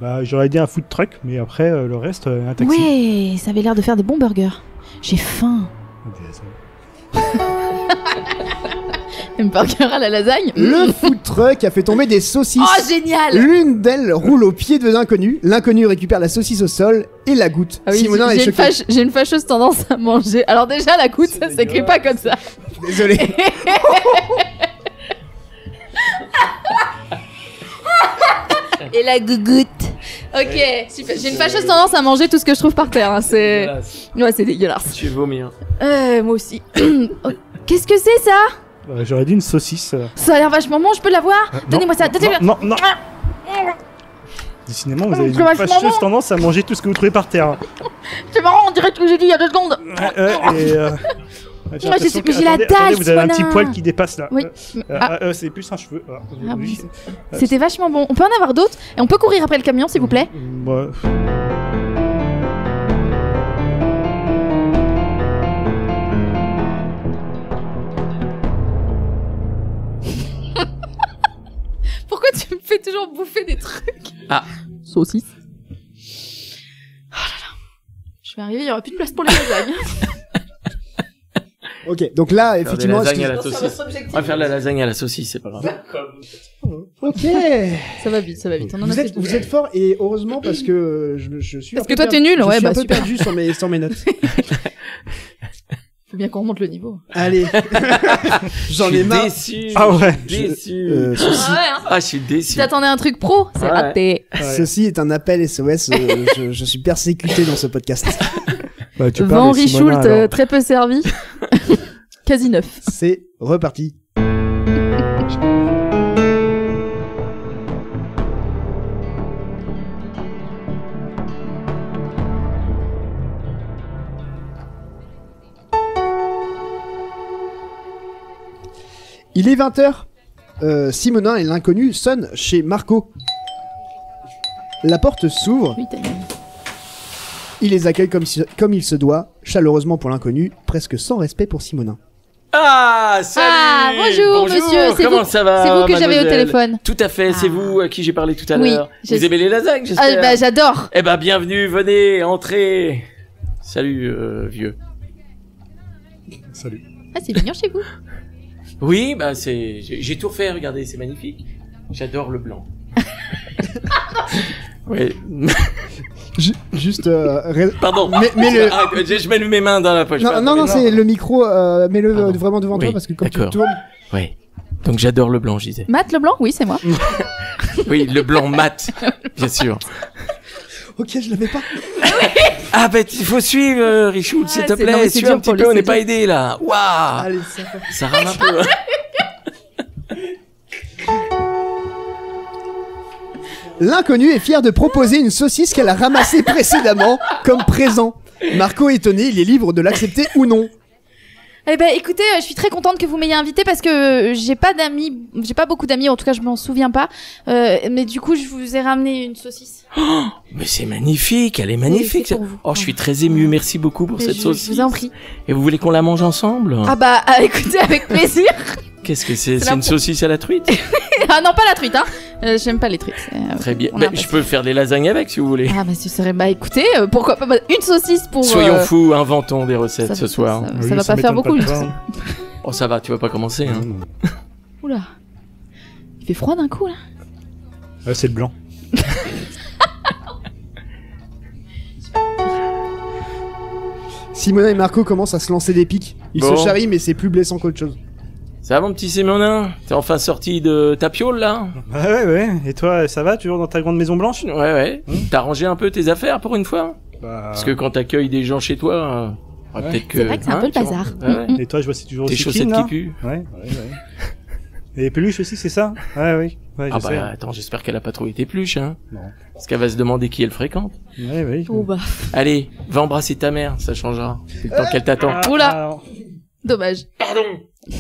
Bah, j'aurais dit un food truck, mais après, euh, le reste, euh, un taxi. Ouais, ça avait l'air de faire des bons burgers. J'ai faim. Un burger à la lasagne Le food truck a fait tomber des saucisses. Oh, génial L'une d'elles roule au pied de l'inconnu. L'inconnu récupère la saucisse au sol et la goûte. Ah oui, Simonin est j'ai une, choqué. fâche- j'ai une fâcheuse tendance à manger. Alors déjà, la goutte, ça s'écrit pas comme ça. Désolé. Et la gougoute. Ok, super. J'ai une fâcheuse tendance à manger tout ce que je trouve par terre. hein, C'est... Ouais, c'est dégueulasse. Je vais vomir. Euh, moi aussi. Oh, Qu'est-ce que c'est ça? Euh, j'aurais dit une saucisse. euh. Ça a l'air vachement bon, je peux l'avoir? Euh, Donnez-moi ça, non, donnez-moi Non, non, non. Décidément, vous avez C'est une fâcheuse tendance à manger tout ce que vous trouvez par terre. C'est marrant, on dirait ce que j'ai dit il y a deux secondes. Et, euh, j'ai Moi, je l'impression sais- que- mais j'ai la dalle, attendez, vous avez un petit poil qui dépasse là. Oui. Euh, euh, Ah. euh, c'est plus un cheveu. Ah, Ah C'était vachement bon. On peut en avoir d'autres Et on peut courir après le camion, s'il vous plaît Bah, Pourquoi tu me fais toujours bouffer des trucs Ah. Saucisse. Oh là là. Je vais arriver, il y aura plus de place pour les lasagnes. Ok, donc là, Faire des effectivement. lasagnes à la saucisse. On va faire la lasagne à la saucisse, c'est pas grave. Ok. ça va vite, ça va vite. On en a Vous êtes, vous êtes fort et heureusement parce que je, je suis. Parce un peu que toi, per- t'es nul, je ouais, suis bah, un peu super. perdu sur mes, sur mes notes. Faut bien qu'on remonte le niveau. Allez. J'en Je ai suis marre. déçu. Ah ouais. je suis Déçu. Euh, ceci, Ah ouais, hein. Ah, je suis Si déçu. t'attendais un truc pro, c'est Ouais. raté. Ouais. ceci est un appel SOS. euh, je, je suis persécuté dans ce podcast. Bah, tu Vent parles de Simona, Richoult, alors. euh, très peu servi. Quasi neuf. C'est reparti. Il est 20h. Euh, Simonin et l'inconnu sonnent chez Marco. La porte s'ouvre. Il les accueille comme, si- comme il se doit, chaleureusement pour l'inconnu, presque sans respect pour Simonin. Ah, salut Ah, bonjour, monsieur, c'est Comment vous- ça va C'est vous que j'avais au téléphone. Tout à fait, c'est Ah. vous à qui j'ai parlé tout à Oui, l'heure. je- Vous aimez les lasagnes, Ah, j'espère bah, j'adore. Eh ben, bienvenue, venez, entrez. Salut, euh, vieux. Salut. Ah, c'est mignon chez vous. Oui, bah c'est, j'ai j'ai tout refait. Regardez, c'est magnifique. J'adore le blanc. Ju- juste. euh, ré- Pardon. Mais- mais le- Arrête, je, mets mes mains dans la poche. Non, non, non, c'est le micro, euh, mets-le euh, vraiment devant toi Oui, parce que comme tu d'accord. tournes. Ouais. Donc j'adore le blanc, je disais. Matt Leblanc, oui, c'est moi. Oui, le blanc mat, bien sûr. Ok, je l'avais pas. Ah ben il faut suivre, euh, Richoult, s'il te plaît. Suis un petit peu, on n'est pas aidé là. Waouh, Allez, ça rame un peu. Hein. L'inconnu est fier de proposer une saucisse qu'elle a ramassée précédemment comme présent. Marco est étonné, il est libre de l'accepter ou non. Eh ben, écoutez, euh, je suis très contente que vous m'ayez invité parce que euh, j'ai pas d'amis, j'ai pas beaucoup d'amis, en tout cas, je m'en souviens pas. Euh, mais du coup, je vous ai ramené une saucisse. Mais c'est magnifique, elle est magnifique. c'est pour vous. Oh, je suis très ému. Merci beaucoup pour Mais cette je, sauce. je vous en prie. Et vous voulez qu'on la mange ensemble? Ah bah, ah, écoutez, avec plaisir. Qu'est-ce que c'est? C'est une saucisse à la truite? Ah non, pas la truite, hein. Euh, J'aime pas les truites. euh, Très bien. un je peux faire des lasagnes avec si vous voulez. Ah bah, ce serait, bah écoutez, euh, pourquoi pas bah, une saucisse pour. Soyons euh, fous, inventons des recettes ça- ce soir. Ça, Oui, ça va ça pas faire beaucoup. saucisse. Oh ça va, tu vas pas commencer. Hein. Oula. Il fait froid d'un coup là. Ah, c'est le blanc. Simona et Marco commencent à se lancer des pics. Ils Bon. se charrient, mais c'est plus blessant qu'autre chose. Ça va mon petit Simonin T'es enfin sorti de ta piole là Ouais, ouais, ouais. Et toi, ça va Toujours dans ta grande maison blanche? Ouais ouais. T'as rangé un peu tes affaires pour une fois? Bah, Parce que quand t'accueilles des gens chez toi, euh, ouais, Ouais. peut-être que... C'est vrai que c'est un peu le bazar. Ouais, ouais. Et toi, je vois, c'est toujours Tes aussi chaussettes clean, là qui puent. Ouais, ouais, ouais. Et les peluches aussi, c'est ça? Ouais, oui. Ouais, je Ah sais. bah attends, j'espère qu'elle a pas trouvé tes pluches, hein. Non. Parce qu'elle va se demander qui elle fréquente. Ouais, oui. Oh bah, Allez, va embrasser ta mère, ça changera. C'est le temps qu'elle t'attend. Ah, Oula. alors, dommage. Pardon,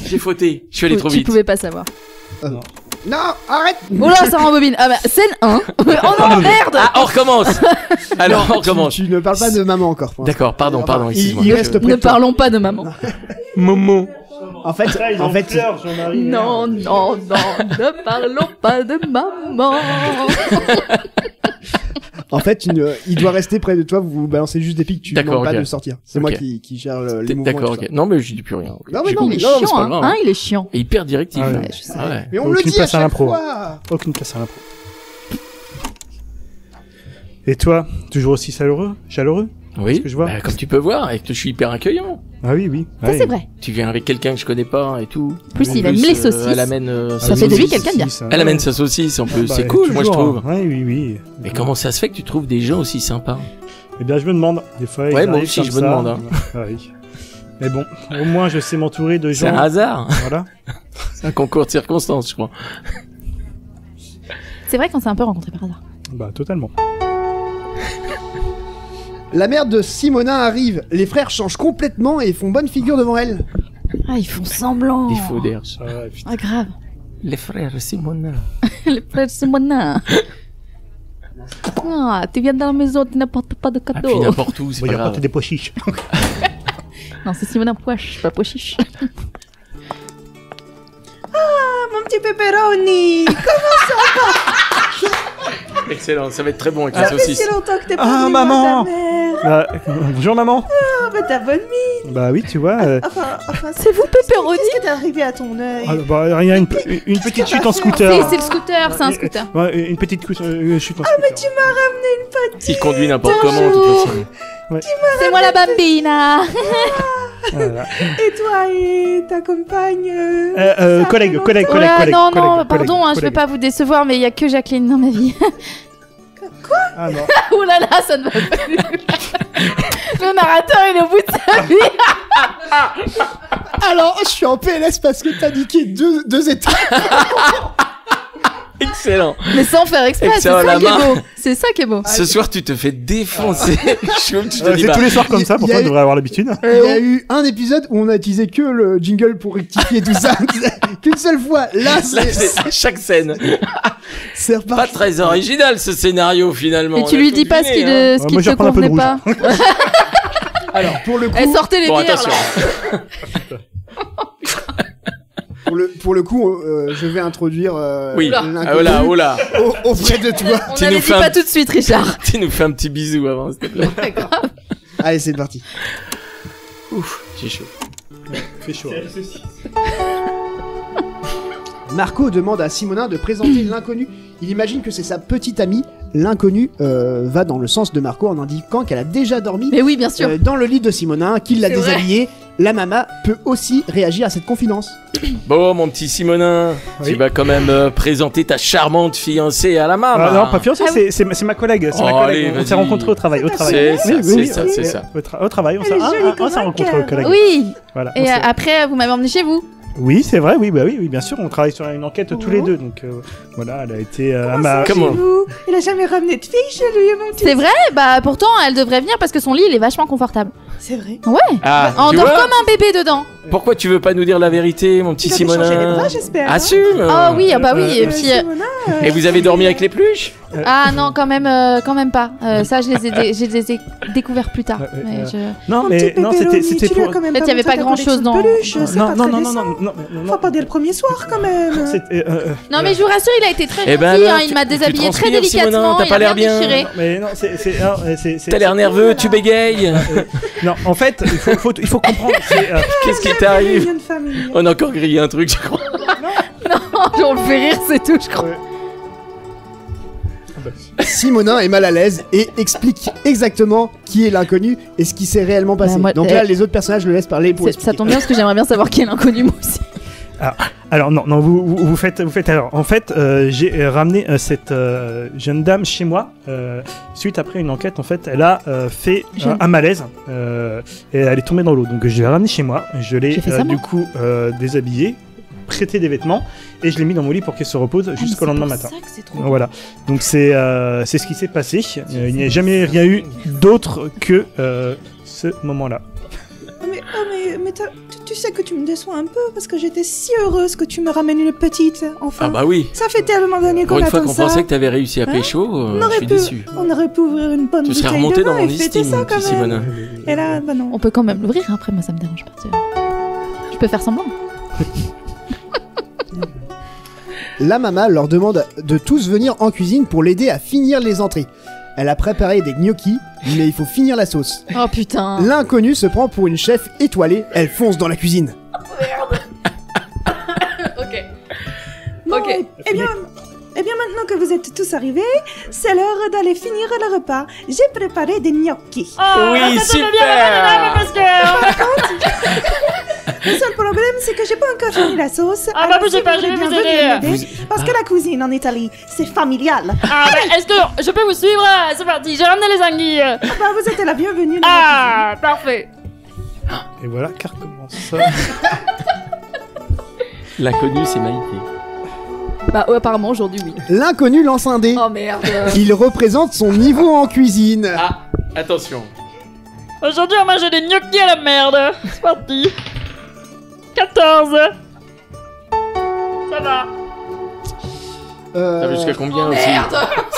j'ai fauté, je suis allé trop tu vite. pouvais pas savoir. Non, arrête Oh là, ça rembobine. Ah bah, scène 1. oh non, merde Ah, on recommence Alors, on recommence. Tu ne parles pas de maman encore. D'accord, pardon, pardon, Il- excuse-moi. il reste près Ne parlons pas de maman. Momo. En fait, en fait, Non, non, non, ne parlons pas de maman. en fait, une- il doit rester près de toi. Vous vous balancez juste des pics. Tu ne demandes pas ok. de sortir. C'est moi Ok. qui, qui gère le- les mouvements. D'accord, tout ok. ça. Non, mais je dis plus rien. Non, mais non, mais Non, chiant, pas hein. grave. hein, il est chiant. Et hyper directif. Ah ouais. hein. Ouais, je sais. Ah ouais. Mais on Aucune le dit à place à chaque l'impro. fois. Aucune place à l'impro. Et toi, toujours aussi chaleureux Chaleureux? Oui, que je vois. bah, comme tu peux voir, et que je suis hyper accueillant. Ah oui, oui. Ça, Ouais. c'est vrai. Tu viens avec quelqu'un que je connais pas et tout. En plus, En il aime les euh, saucisses. Elle amène, euh, Ça fait de lui quelqu'un de bien. Elle amène sa saucisse en plus, Bah, c'est cool, moi je toujours, trouve. hein. Ouais, oui, oui. Mais comment ça se fait que tu trouves des gens aussi sympas? Eh bien, je me demande. Des fois, Ouais, moi aussi, je me demande, hein. Ah oui. Mais bon, au moins, je sais m'entourer de C'est un gens. hasard, Voilà. c'est un concours de circonstances, je crois. C'est vrai qu'on s'est un peu rencontrés par hasard. Bah, totalement. La mère de Simonin arrive. Les frères changent complètement et font bonne figure devant elle. Ah, ils font semblant. Il faut d'air. Ah, ouais, putain. Ah, grave. Les frères Simona. Le frère Simona. Ah, tu viens dans la maison, tu n'apportes pas de Ah, puis cadeau. n'importe où, c'est pas grave. des pois chiches. non, c'est Simona Poche, pas Pochiche. Mon petit pepperoni Excellent, ça va être très bon avec Ça la fait saucisse. si longtemps que t'es pas Ah, venu maman voir ta mère Bah, bonjour, maman. Ah, bah t'as bonne mine Bah oui, tu vois. euh, Enfin, enfin C'est vous, Pepperoni Qu'est-ce qui t'est arrivé à ton œil ah, bah, rien, une, une petite chute en scooter. c'est le scooter, c'est un scooter. Ouais, une petite euh, chute en scooter. Mais tu m'as ramené une petite Il conduit n'importe comment, de toute façon. C'est moi la bambina. Voilà. Et toi et ta compagne euh, Euh, euh, collègue, collègue, collègue, collègue. non, collègue, non, collègue, pardon, hein, je veux collègue. pas vous décevoir, mais il y a que Jacqueline dans ma vie. Ah non. oh là là, ça ne va plus. le narrateur, il est au bout de sa vie. Alors, je suis en PLS parce que t'as niqué deux, deux étapes. Excellent. Mais sans faire exprès, c'est Excellent, ça qui est beau. C'est ça qui est beau. Ce soir, tu te fais défoncer. je je te Euh, dis c'est pas. tous les soirs comme ça, Il y pourtant a je eu- devrais avoir l'habitude. Il y a eu un épisode où on a utilisé que le jingle pour rectifier tout ça. Qu'une seule fois. Là, c'est chaque scène. c'est Pas très original ce scénario finalement. Et tu lui dis pas ce qui, hein. ne- je te convenait pas. Alors, pour le coup, Elle sortait les Bon, attention. Pour le, pour le coup, euh, je vais introduire euh, Oui. Ah, oh là, oh là. au- auprès de toi. On Tu avait nous dit fais un- pas tout de suite, Richard. Tu nous fais un petit bisou avant, s'il te plaît. Allez, c'est parti. Ouf, j'ai chaud. Fait chaud. Marco demande à Simonin de présenter l'inconnu. Il imagine que c'est sa petite amie. L'inconnu euh, va dans le sens de Marco en indiquant qu'elle a déjà dormi Mais oui, bien sûr. euh, dans le lit de Simonin, qu'il l'a C'est vrai. déshabillée. La mama peut aussi réagir à cette confidence. Bon, mon petit Simonin, Oui. tu vas quand même euh, présenter ta charmante fiancée à la maman. Ah, non, pas fiancé, Ah c'est- c'est ma- c'est ma collègue. C'est Oh, ma collègue. allez, on s'est vas-y. rencontrés au travail. Au travail. C'est ça, c'est ça, oui. c'est ça. Au, tra- au travail, on Elle s'est est jolie ah, on s'est comme un rencontrés au collègue. Oui. Voilà, on Et s'est- euh, après, vous m'avez emmené chez vous. Oui, c'est vrai, oui, bah oui, oui, bien sûr, on travaille sur une enquête tous les deux, donc euh, voilà, elle a été euh, à Comment vous? Il a jamais ramené de fille chez lui, mon petit. C'est vrai? Bah pourtant, elle devrait venir parce que son lit, il est vachement confortable. C'est vrai. Ouais. Ah, On tu dort vois comme un bébé dedans. Pourquoi tu veux pas nous dire la vérité, mon petit Simonin bras, j'espère. hein Assume Ah oui, ah bah oui. euh, Et Euh, puis, euh, Simona, euh, Et vous avez dormi avec les pluches ah non, quand même, euh, quand même pas. Euh, ça, je les ai, dé- je les ai découverts plus tard. Ouais, ouais, Mais euh, je- Non, mon mais non, c'était tu pour... quand même En fait, pas il y avait montré pas ta grand-chose collection de dans- peluches, c'est non, pas non, très non, non, décent. non, non, non, Faut pas dire le premier soir, quand même. c'était, euh, euh, Non, mais je vous rassure, il a été très Eh gentil. ben hein, non, il m'a tu déshabillé très transpires, délicatement. Simonin, t'as il pas a l'air bien bien. déchiré. mais non, c'est... c'est- non, euh, c'est- c'est- T'as l'air nerveux, tu bégayes Non, en fait, il faut, faut, il faut comprendre, euh, Qu'est-ce qui t'arrive. On a encore grillé un truc, je crois. Non, on le fait rire, c'est tout, je crois. Simonin est mal à l'aise et explique exactement qui est l'inconnu et ce qui s'est réellement passé. Bah, moi, Donc là, les autres personnages le laissent parler pour C'est- Ça expliquer. tombe bien parce que j'aimerais bien savoir qui est l'inconnu moi aussi. Alors non, non, vous, vous, vous faites, vous faites alors. En fait, euh, j'ai euh, ramené euh, cette euh, jeune dame chez moi suite après une enquête. En fait, elle a fait un, malaise et elle est tombée dans l'eau. Donc je l'ai ramenée chez moi. Je l'ai du coup déshabillée, prêté des vêtements et je l'ai mis dans mon lit pour qu'elle se repose Ah, jusqu'au lendemain matin. trop Voilà. Donc c'est euh, c'est ce qui s'est passé. Euh, il n'y a jamais rien eu d'autre que euh, ce moment-là. Oh, mais, tu, tu sais que tu me déçois un peu parce que j'étais si heureuse que tu me ramènes une petite. Enfin, Ah bah oui. ça fait tellement d'années qu'on une fois attend qu'on ça. pensait que t'avais réussi à Hein pécho, euh, On je suis pu- déçu. On aurait pu ouvrir une bonne Tu serais bouteille remonté de dans vin mon et fêter estime, ça quand tu, même. Simone. Et là, bah non. On peut quand même l'ouvrir après, moi ça me dérange pas. Je peux faire semblant. La maman leur demande de tous venir en cuisine pour l'aider à finir les entrées. Elle a préparé des gnocchis, mais il faut finir la sauce. Oh putain. L'inconnu se prend pour une chef étoilée, elle fonce dans la cuisine. Ok. Bon, Ok. eh- bien, eh bien, maintenant que vous êtes tous arrivés, c'est l'heure d'aller finir le repas. J'ai préparé des gnocchis. oui, super Le seul problème, c'est que j'ai pas encore fini la sauce. Ah, bah, bougez pas, je vais vous aider. venir m'aider, Parce que la cuisine en Italie, c'est familial. Ah, bah, est-ce que je peux vous suivre? C'est parti, j'ai ramené les anguilles. Ah bah, vous êtes la bienvenue dans Ah, parfait. Et voilà, car commence. L'inconnu, c'est Maïté. Bah ouais, apparemment aujourd'hui oui. L'inconnu lance un dé. Oh merde. Il représente son niveau en cuisine. Ah, attention. Aujourd'hui, on mange des gnocchis à la merde. C'est parti. 14. Ça va. Euh, Ça va jusqu'à combien aussi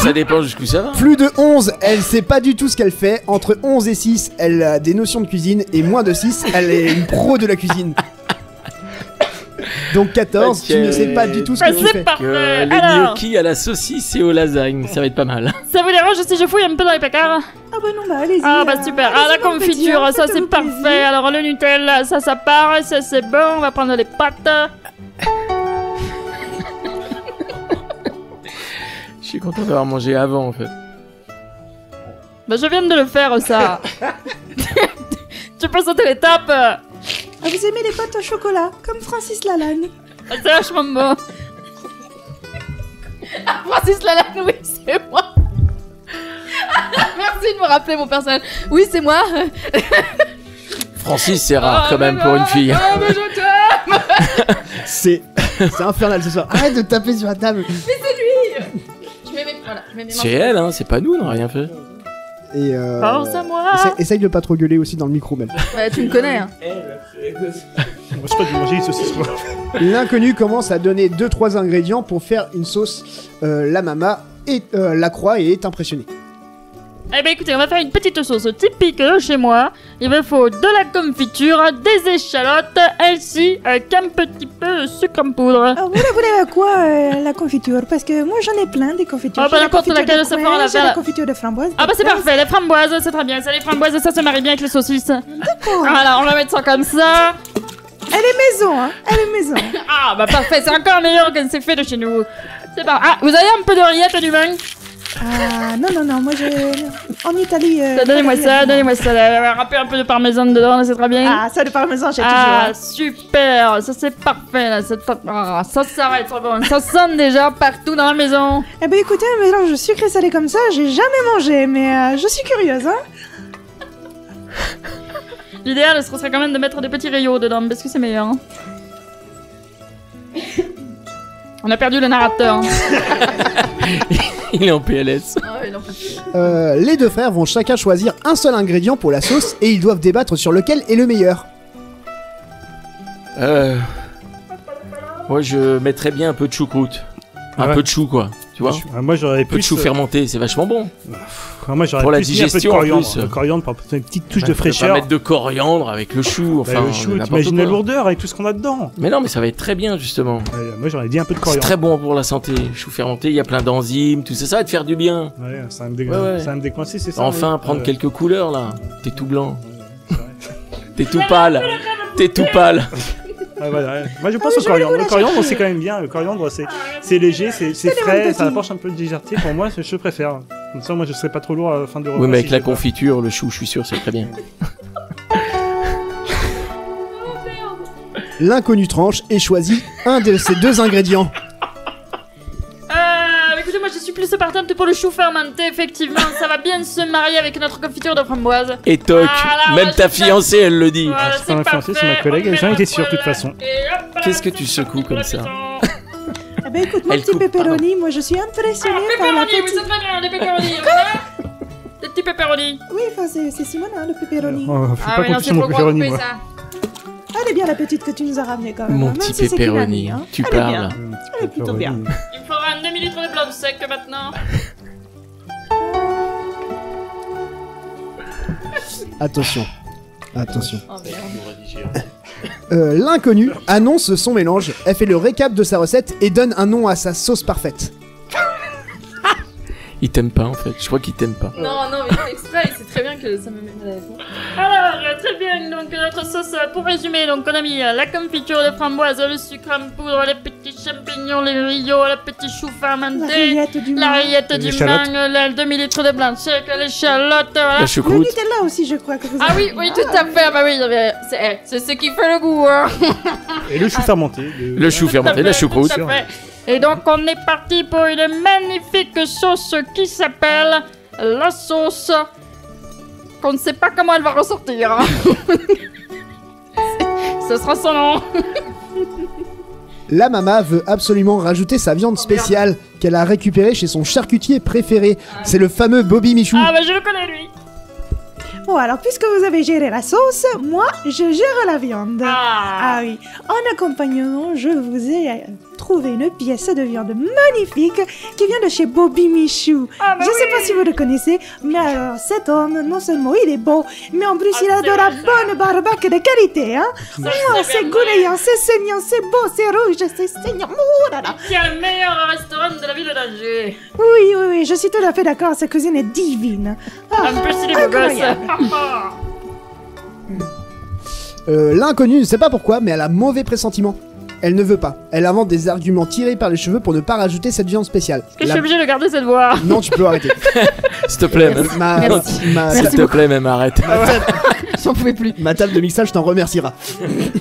Ça dépend jusqu'où ça va. plus de 11, elle sait pas du tout ce qu'elle fait. Entre 11 et 6, elle a des notions de cuisine. Et moins de 6, elle est une pro de la cuisine. Donc 14, tu ne sais pas du tout ce Bah, que tu c'est fais. Que parfait. les Alors, gnocchis à la saucisse et aux lasagnes, ça va être pas mal. ça vous dérange si je fouille un peu dans les placards Ah bah non, bah allez-y. Ah bah euh, super. Ah allez-y, la confiture, hein, ça c'est parfait. plaisir. Alors le Nutella, ça ça part, ça c'est bon. On va prendre les pâtes. Je suis content d'avoir mangé avant en fait. Bah je viens de le faire ça. tu peux sauter l'étape. Ah, Ah, vous aimez les pâtes au chocolat, comme Francis Lalanne. C'est vachement bon. Francis Lalanne, oui, c'est moi. Merci de me rappeler mon personnage. Oui, c'est moi. Francis, c'est rare Ah, quand même mais pour une fille. Ah, mais je t'aime. C'est c'est infernal ce soir. Arrête de taper sur la table. Je mets mes, voilà, je mets mes mains C'est elle, hein, c'est pas nous, on n'a rien fait. Et euh, Pense à moi. essaye, essaye de pas trop gueuler aussi dans le micro même. Ouais, tu me connais. Hein. Moi, je crois que j'ai mangé les saucisses. moi. L'inconnu commence à donner 2-3 ingrédients pour faire une sauce. Euh, la mama est, euh, la croix et est impressionnée. Eh ben écoutez, on va faire une petite sauce typique de chez moi. Il me faut de la confiture, des échalotes, ainsi euh, qu'un petit peu de sucre en poudre. Ah, vous la voulez à quoi, euh, la confiture? Parce que moi j'en ai plein des confitures. Ah, bah, n'importe laquelle, ça fera la la confiture de framboise. Ah bah c'est parfait, les framboises, c'est très bien. Ça, les framboises, ça se marie bien avec les saucisses. Voilà, on va mettre ça comme ça. Elle est maison, hein Elle est maison. Ah bah parfait, c'est encore meilleur que c'est fait de chez nous. C'est pas. Ah, vous avez un peu de rillettes et du vin Ah non, non, non, moi je. En Italie. euh, Donnez-moi ça, donnez-moi ça. Râpez un peu de parmesan dedans, c'est très bien. Ah, ça de parmesan, j'ai Ah, toujours. super, ça c'est parfait là, cette ah, ça ça va être bon, ça sent déjà partout dans la maison. Eh ben écoutez, un mélange sucré salé comme ça, j'ai jamais mangé, mais euh, je suis curieuse, hein L'idéal ce serait quand même de mettre des petits rayons dedans, parce que c'est meilleur. hein. On a perdu le narrateur. Il est en PLS. Ah Euh, les deux frères vont chacun choisir un seul ingrédient pour la sauce et ils doivent débattre sur lequel est le meilleur. Euh... Moi, je mettrais bien un peu de choucroute. Un Ouais. peu de chou, quoi. Tu vois Ah, Moi, j'aurais Un peu de plus. chou euh, fermenté, c'est vachement bon. Moi, j'aurais Pour la plus mis un peu de digestion, en coriandre. plus. Le coriandre pour une petite touche de fraîcheur. mettre de coriandre avec le chou, Bah, enfin. le chou, t'imagines la lourdeur avec tout ce qu'on a dedans. Mais non, mais ça va être très bien, justement. Ouais, moi, j'aurais dit un peu de C'est coriandre. très bon pour la santé. Chou fermenté, il y a plein d'enzymes, tout ça, ça va te faire du bien. Ouais, ça va me, dé... Ouais, ça va me décoincer, c'est ça Enfin, prendre quelques couleurs, là. T'es tout blanc. c'est. T'es tout pâle. T'es tout pâle. Voilà, ouais. Moi je pense Ah, au coriandre. Le coriandre c'est quand même bien. Le coriandre c'est c'est léger, c'est frais, ça apporte un peu de légèreté. Pour moi, c'est- je préfère. Comme ça, moi je serais pas trop lourd à la fin du repas. Oui, mais avec si la confiture, le chou, je suis sûr, c'est très bien. L'inconnu tranche et choisit un de ces deux ingrédients. Plus partante pour le chou fermenté, effectivement, ça va bien se marier avec notre confiture de framboise. Et toc, Ah, là, même ta fiancée, elle le dit. Voilà, c'est pas ma fiancée, c'est ma collègue, j'en étais sûr, de toute façon. Qu'est-ce que tu secoues comme ça. Eh ben écoute, mon Elle petit pepperoni, moi je suis impressionnée Ah, par la pepperoni, oui, petite... c'est très bien, des pepperoni, voilà. Des petits pepperoni. Oui, enfin c'est c'est Simona, le pepperoni. Oh, faut Ah pas oui, non, compliquer c'est mon trop gros pepperoni, moi. ça. Elle est bien la petite que tu nous as ramenée quand même. Mon hein, petit si pepperoni, hein. tu Elle est parles. bien. Elle est plutôt bien. Il me faudra un demi-litre de blanc sec maintenant. Attention. Attention. Euh, L'inconnu annonce son mélange, elle fait le récap de sa recette et donne un nom à sa sauce parfaite. Il t'aime pas en fait, je crois qu'il t'aime pas. Non, non, mais c'est exprès, c'est très bien que ça me mette à la fin. Alors, euh, très bien, donc notre sauce, euh, pour résumer, donc on a mis euh, la confiture de framboise, le sucre en poudre, les petits champignons, les riots, le petit chou fermenté, la rillette du mangue, le demi-litre de blanc sec, l'échalote, voilà. La Le choucroute, Nutella aussi, je crois que vous Ah oui, oui, tout à fait, ah bah oui, c'est eh, c'est ce qui fait le goût, hein. Et le chou fermenté. le- le chou fermenté, la choucroute. Et donc on est parti pour une magnifique sauce qui s'appelle la sauce qu'on ne sait pas comment elle va ressortir. hein. Ce sera son nom. La mama veut absolument rajouter sa viande spéciale qu'elle a récupérée chez son charcutier préféré. C'est le fameux Bobby Michou. Ah bah je le connais lui. Bon, alors puisque vous avez géré la sauce, moi je gère la viande. Ah Ah. oui, en accompagnement, je vous ai trouvé une pièce de viande magnifique qui vient de chez Bobby Michou. Ah bah je sais oui. pas si vous le connaissez, mais alors cet homme, non seulement il est beau, mais en plus Ah, il a c'est de la bonne barbaque de qualité, hein. Oh, c'est c'est goulayant, c'est saignant, c'est beau, c'est rouge, c'est saignant. Oh là là. Qui a le meilleur restaurant de la ville d'Alger. Oui, oui, oui, je suis tout à fait d'accord, sa cuisine est divine. Ah, gosse. incroyable. Euh, L'inconnu ne sait pas pourquoi, mais elle a mauvais pressentiment. Elle ne veut pas. Elle invente des arguments tirés par les cheveux pour ne pas rajouter cette viande spéciale. Est-ce que je La- suis obligée de garder cette voix Non, tu peux arrêter. S'il te plaît, même. Ma, Merci. ma- S'il te plaît, même arrête. J'en pouvais plus. ma table de mixage t'en remerciera.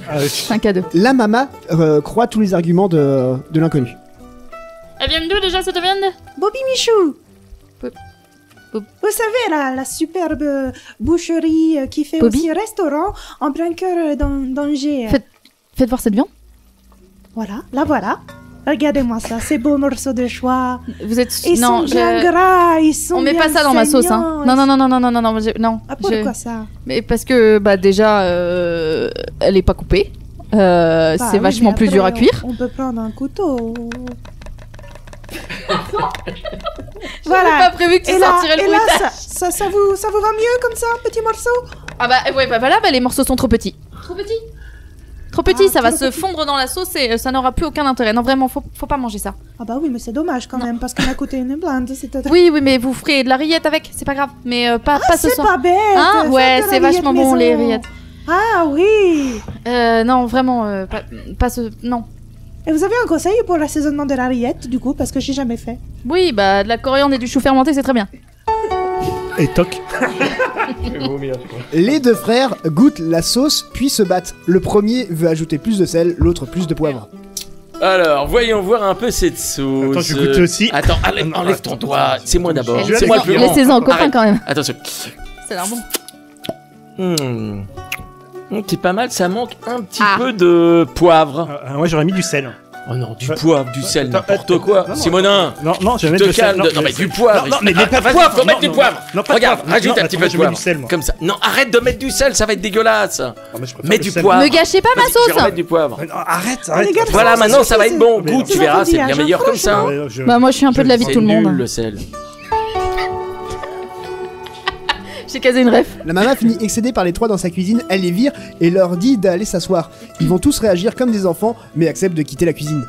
Ah. 5 à 2. La mama euh, croit tous les arguments de, de l'inconnu. Elle vient d'où déjà cette viande? Bobby Michou Bo- Bo- Vous savez, la, la superbe euh, boucherie euh, qui fait Bobby? aussi restaurant en plein cœur euh, d'An- d'Angers. Faites- Faites voir cette viande? Voilà, la voilà. Regardez-moi ça, ces beaux morceaux de choix. Vous êtes. Ils non, sont je- bien gras, ils sont On met bien pas ça dans ma sauce, hein. Non, non, non, non, non, non, non, non, je- non. Ah, je- pourquoi ça Mais parce que, bah, déjà, euh, elle est pas coupée. Euh, Bah c'est oui, vachement plus après, dur à cuire. On, peut prendre un couteau. J'avais pas prévu que tu Et là, sortirais le et là ça, ça vous, ça vous va mieux comme ça, petit morceau? Ah bah ouais, bah voilà, bah, les morceaux sont trop petits. Trop petits? Trop petits, Ah, ça va se fondre dans la sauce et euh, ça n'aura plus aucun intérêt. Non, vraiment, faut, faut pas manger ça. Ah bah oui, mais c'est dommage quand même, parce qu'on a coûté une blinde. Oui, oui, mais vous ferez de la rillette avec, c'est pas grave. Mais euh, pas, pas ce Ah, C'est pas bête Hein? Ouais, c'est vachement bon les rillettes. Ah oui Euh, non, vraiment, euh, pas, pas ce. Non. Et vous avez un conseil pour l'assaisonnement de la rillette, du coup, parce que j'ai jamais fait Oui, bah de la coriandre et du chou fermenté, c'est très bien. Et toc. Les deux frères goûtent la sauce puis se battent. Le premier veut ajouter plus de sel, l'autre plus de poivre. Alors, voyons voir un peu cette sauce. Attends, je goûte aussi. Attends, enlève, enlève ton doigt. C'est moi d'abord. C'est moi le plus grand. Laissez-en Arrête. quand même. Attention. Ça a l'air bon. Hmm. C'est pas mal, ça manque un petit Ah. peu de poivre. Ah, ah, moi j'aurais mis du sel. Oh non, du poivre, du sel, n'importe attends, quoi. Simonin, Non, non, je vais te mettre du sel. calme. Non, mais du poivre. non, mais Ah, pas de poivre. faut mettre non, du poivre. Non, pas de Regarde, poivre. rajoute Non, un petit peu de mets poivre. Comme ça. Non, arrête de mettre du sel, ça va être dégueulasse. Mais je préfère Mets du poivre. Ne gâchez pas ma sauce remettre du poivre. Arrête, arrête. Voilà, maintenant ça va être bon. Goûte, tu verras, c'est bien meilleur comme ça. Bah moi je suis un peu de l'avis de C'est tout le nul monde. le sel. J'ai casé une ref. La maman finit excédée par les trois dans sa cuisine, elle les vire et leur dit d'aller s'asseoir. Ils vont tous réagir comme des enfants, mais acceptent de quitter la cuisine.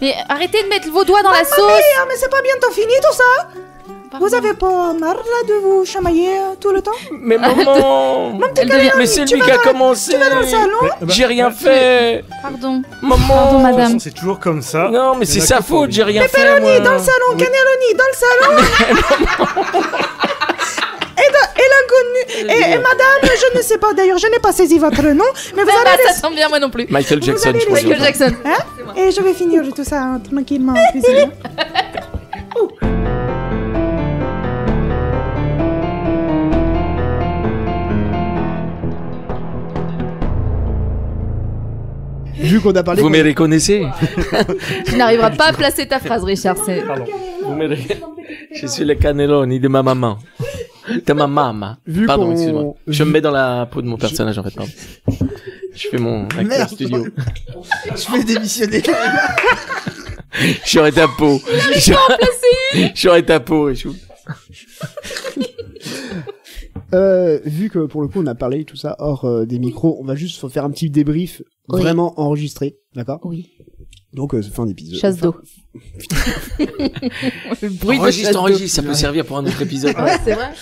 Mais arrêtez de mettre vos doigts dans la sauce. Mais c'est pas bientôt fini tout ça Vous avez pas marre là de vous chamailler euh, tout le temps Mais maman Elle devient... Mais c'est lui qui a dans- commencé Tu vas dans le salon J'ai rien fait Pardon. Maman Pardon, madame. C'est toujours comme ça. Non, mais c'est sa faute, j'ai rien fait, moi dans le salon, Cannelloni dans le salon et madame, je ne sais pas, d'ailleurs, je n'ai pas saisi votre nom, mais vous Bah, bah, allez ça tombe bien, moi non plus. Michael Jackson, allez je Michael Jackson. Et je vais finir tout ça hein, tranquillement en cuisine. Vu qu'on a parlé. Vous me reconnaissez Tu n'arriveras pas à placer ta phrase, Richard. Pardon. Vous me Je suis le cannelloni de ma maman. De ma maman. Vu Pardon, excuse-moi. Je me mets dans la peau de mon personnage, en fait, pardon. Je fais mon acteur Merde. studio. Je vais démissionner. J'aurais ta peau. J'aurais ta peau, Richou. Euh, vu que pour le coup on a parlé tout ça hors euh, des micros, on va juste faire un petit débrief Oui. vraiment enregistré, d'accord? Oui. Donc euh, fin d'épisode. Chasse d'eau. Le bruit de Enregistre, d'eau. enregistre, ça peut servir pour un autre épisode. Ouais, c'est vrai.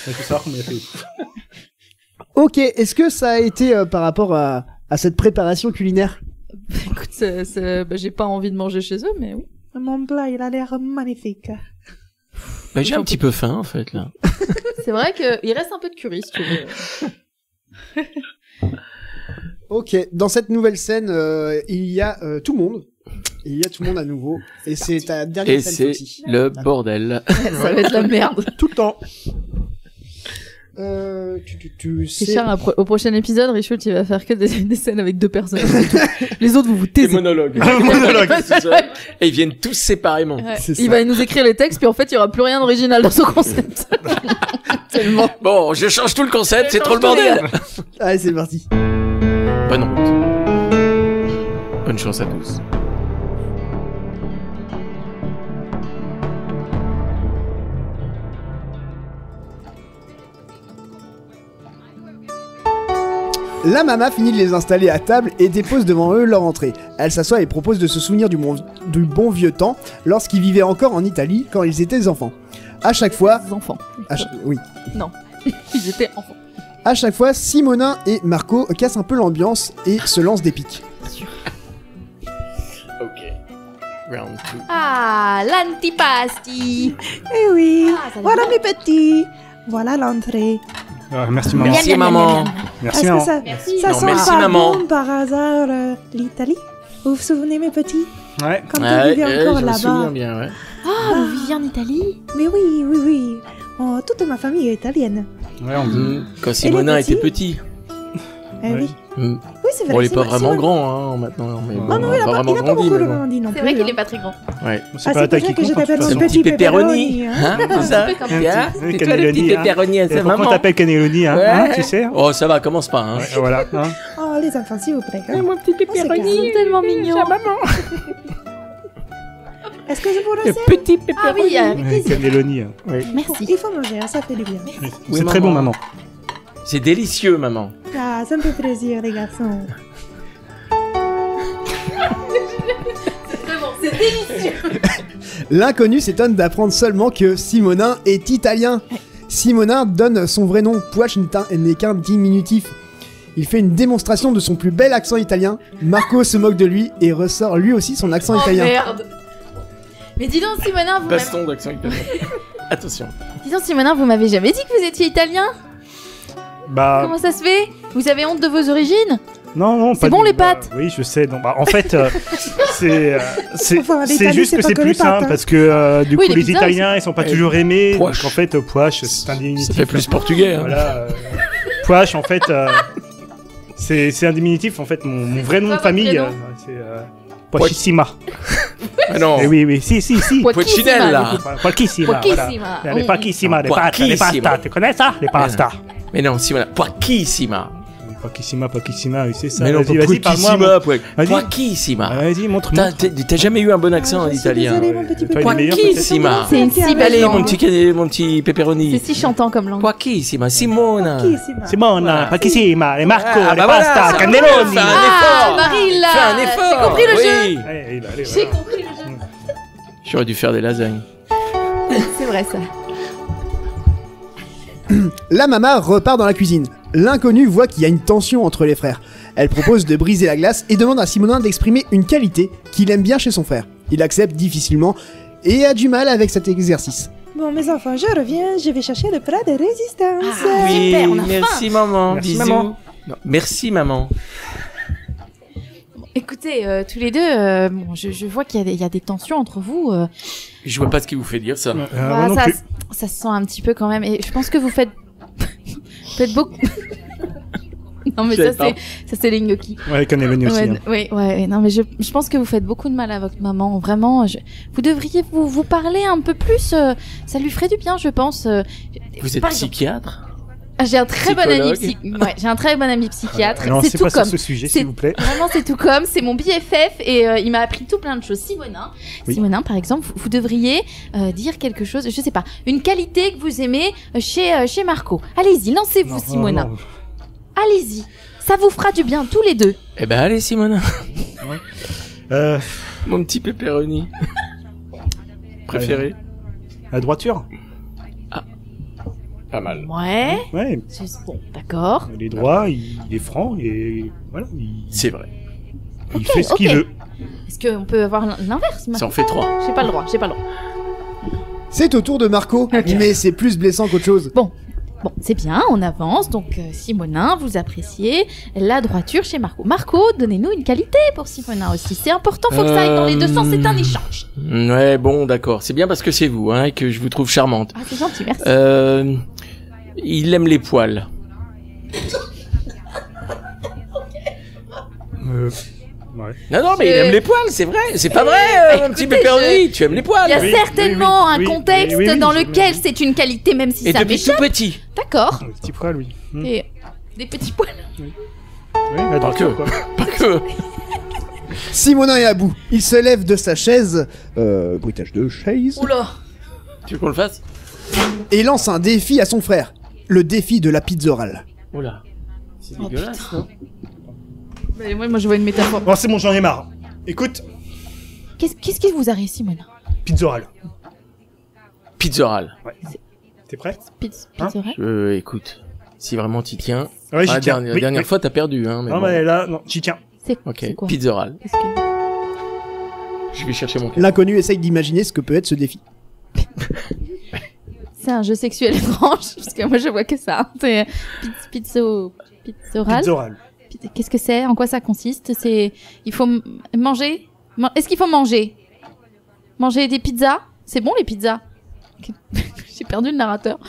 Ok, est-ce que ça a été euh, par rapport à, à cette préparation culinaire Écoute, bah, j'ai pas envie de manger chez eux, mais oui. Mon plat, il a l'air magnifique. Bah, j'ai un petit peu faim, en fait, là. C'est vrai qu'il reste un peu de curry, si tu veux. Ok, dans cette nouvelle scène, euh, il y a euh, tout le monde. Il y a tout le monde à nouveau. Et c'est ta dernière Et c'est le bordel. Ça va être la merde. Tout le temps. Euh, tu, tu, tu sais... Richard, pro- au prochain épisode, Richard, il va faire que des, des scènes avec deux personnes. Les autres, vous vous Des taisez. monologues. monologue. C'est ça. Et ils viennent tous séparément. Ouais. Il ça. va nous écrire les textes, puis en fait, il y aura plus rien d'original dans son concept. Tellement. Bon, je change tout le concept, c'est trop le bordel. Allez, c'est parti. Bonne route. Bonne chance à tous. La mama finit de les installer à table et dépose devant eux leur entrée. Elle s'assoit et propose de se souvenir du bon, du bon vieux temps lorsqu'ils vivaient encore en Italie quand ils étaient enfants. À chaque fois, Des enfants. à cha- oui, Ils étaient enfants. à chaque fois, Simonin et Marco cassent un peu l'ambiance et se lancent des pics. Ok. Round 2. Ah, l'antipasti. Eh oui, Ah, voilà mes petits. Voilà l'entrée. Ah, merci maman. Merci maman. Merci maman. ça, Merci. ça Non, sent merci, pas maman. bon par hasard euh, l'Italie Vous vous souvenez mes petits Ouais. Quand Ouais, on vivait ouais, encore je me souviens là-bas bien, ouais. Ah, vous viviez en Italie? Mais oui, oui, oui. Oh, toute ma famille est italienne. Ouais, on dit. Mm. Quand Simonin était petit. Eh oui. Mm. Oui, c'est vrai. Bon, il est pas vrai, vraiment vrai. grand, hein, maintenant. Mais bon, Oh non, il a pas, vraiment il a pas grandi, beaucoup mais bon. grandi non C'est vrai qu'il hein. est pas très grand. Ouais. C'est Ah, pas c'est qui ça que je t'appelle petit pepperoni. pepperoni. hein. Hein, c'est ça Un petit- Hein un C'est toi le petit hein. pepperoni à Et sa pourquoi on maman. t'appelle Cannelloni, hein, hein, Tu sais Oh, ça va, commence pas, hein. Voilà. hein. Oh, les enfants, s'il vous plaît. hein. Mon petit pepperoni. tellement mignon. Est-ce que je vous Le petit Ah oui, pepperoni. avec plaisir. Cannelloni. hein. Merci. Il faut manger, hein, ça fait du bien. C'est très bon, maman. C'est délicieux, maman. Ah, ça me fait plaisir, les garçons. Vraiment, c'est délicieux. L'inconnu s'étonne d'apprendre seulement que Simonin est italien. Simonin donne son vrai nom, Pouache n'est un- n'est qu'un diminutif. Il fait une démonstration de son plus bel accent italien. Marco se moque de lui et ressort lui aussi son accent Oh italien. merde. Mais dis donc, Simonin, vous m'avez... Baston d'accent italien. Attention. Dis donc, Simonin, vous m'avez jamais dit que vous étiez italien? Bah, Comment ça se fait Vous avez honte de vos origines non, non, C'est pas bon, du- les bah, pâtes Oui, je sais. Non, bah, en fait, euh, c'est euh, c'est c'est juste c'est que c'est plus pâtes, simple hein. parce que euh, du Oui, coup les les pizzas Italiens ils sont pas Eh, toujours aimés. Donc en fait, euh, poache c'est un diminutif. Ça fait plus portugais, hein. Voilà. euh, poache en fait, euh, c'est c'est un diminutif en fait. Mon, mon vrai nom de famille, euh, c'est euh, Poachissima. Ah non. Eh oui, oui, si, si, si. Poachissima. voilà. Pochissima. Les Poachissima, les pâtes, les pastas. Tu connais ça Les pastas. Mais non, Simona. Poikissima. Poachissima, Poachissima, oui, c'est ça. Mais non, Vas-y, vas-y, parle-moi. Poikissima. Poik- Vas-y. Montre-moi. T'as jamais eu un bon accent Ah, en suis italien. Poikissima. C'est une si belle Allez, langue. mon petit, mon petit pepperoni. C'est si chantant comme langue. Poikissima. Simona. Simona, Voilà. Poachissima, les Marco, Ah, les bah voilà, ça cannelloni. Ah, là Fais un effort. J'ai compris le jeu allez, J'ai voilà. compris le jeu. J'aurais dû faire des lasagnes. C'est vrai, ça. La maman repart dans la cuisine. L'inconnu voit qu'il y a une tension entre les frères. Elle propose de briser la glace et demande à Simonin d'exprimer une qualité qu'il aime bien chez son frère. Il accepte difficilement et a du mal avec cet exercice. Bon, mes enfants, je reviens. Je vais chercher le plat de résistance. Ah, Oui, super, on a faim. merci maman. Merci, Bisous. maman. Non, merci maman. Écoutez, euh, tous les deux, euh, bon, je, je vois qu'il y, a des- il y a des tensions entre vous. euh, Je vois pas ce qui vous fait dire ça. Euh, bah, ça, plus. Ça se sent un petit peu quand même. Et je pense que vous faites, vous faites beaucoup. non mais ça c'est, ça c'est les gnocchis. Ouais, qu'on est venu aussi. Ouais, hein. oui, ouais, ouais, non mais je, je pense que vous faites beaucoup de mal à votre maman. Vraiment, je- vous devriez vous, vous parler un peu plus. euh, ça lui ferait du bien, je pense. euh, Vous êtes exemple- psychiatre? J'ai un très bon ami Psychologue. psy- ouais, j'ai un très bon ami psychiatre. Non, c'est tout pas comme. sur ce sujet, s'il vous plaît. Vraiment, c'est tout comme. C'est mon BFF et euh, il m'a appris tout plein de choses. Simonin, Oui. Simonin, par exemple, vous, vous devriez euh, dire quelque chose. Je sais pas, une qualité que vous aimez euh, chez euh, chez Marco. Allez-y, lancez-vous, Simonin. Allez-y, ça vous fera du bien tous les deux. Eh ben allez Simona, Euh, mon petit pepperoni. Préféré la droiture? Pas mal. Ouais. Ouais, c'est- Bon, d'accord. il est droit, il, il est franc et voilà, il, C'est vrai. il Ok, fait ce qu'il ok. veut. Est-ce qu'on peut avoir l'in- l'inverse Ça en fait trois. J'ai pas le droit, j'ai pas le droit. C'est au tour de Marco, mais c'est plus blessant qu'autre chose. Bon, c'est bien, on avance. Donc, euh, Simonin, vous appréciez la droiture chez Marco. Marco, donnez-nous une qualité pour Simonin aussi. C'est important, faut que ça aille dans les deux sens. C'est un Euh, échange. Ouais, bon, d'accord. C'est bien parce que c'est vous, hein, et que je vous trouve charmante. Ah, c'est gentil, merci. Euh, il aime les poils. Euh, ouais. Non, non, mais Je- il aime les poils, c'est vrai. C'est pas Euh, vrai, euh, mon petit écoutez, pepperoni. Tu aimes les poils. Il y a oui, certainement oui, oui, un oui, contexte oui, oui, dans je- lequel oui. c'est une qualité, même si Et ça depuis tout petit. D'accord. Le petit poil, oui. Hmm. Et des petits poils. Oui, la droiture, que. Pas que. Simonin est à bout. Il se lève de sa chaise, euh, bruitage de chaise, Oula. Tu veux qu'on le fasse? Et lance un défi à son frère. Le défi de la pizza orale. Oula. C'est Oh, dégueulasse, non? Mais moi, moi, je vois une métaphore. Bon, c'est bon, j'en ai marre. Écoute, Qu'est-ce qu'est-ce qui vous arrive, orale. Pizzoral. T'es prêt Pizza, Hein? Pizza orale Euh, écoute, si vraiment t'y tiens. Ouais, j'y Ah, tiens. dernière Oui, dernière oui. fois, t'as perdu, hein. Mais Non, bon. mais là, non, j'y tiens. C'est Ok, quoi? Pizzoral. Qu'est-ce que- Je vais chercher mon L'inconnu essaye d'imaginer ce que peut être ce défi. C'est un jeu sexuel étrange, parce que moi je vois que ça. C'est pizzo, pizza orale. Qu'est-ce que c'est? En quoi ça consiste? C'est il faut manger? Man- Est-ce qu'il faut manger? Manger des pizzas? C'est bon les pizzas? J'ai perdu le narrateur.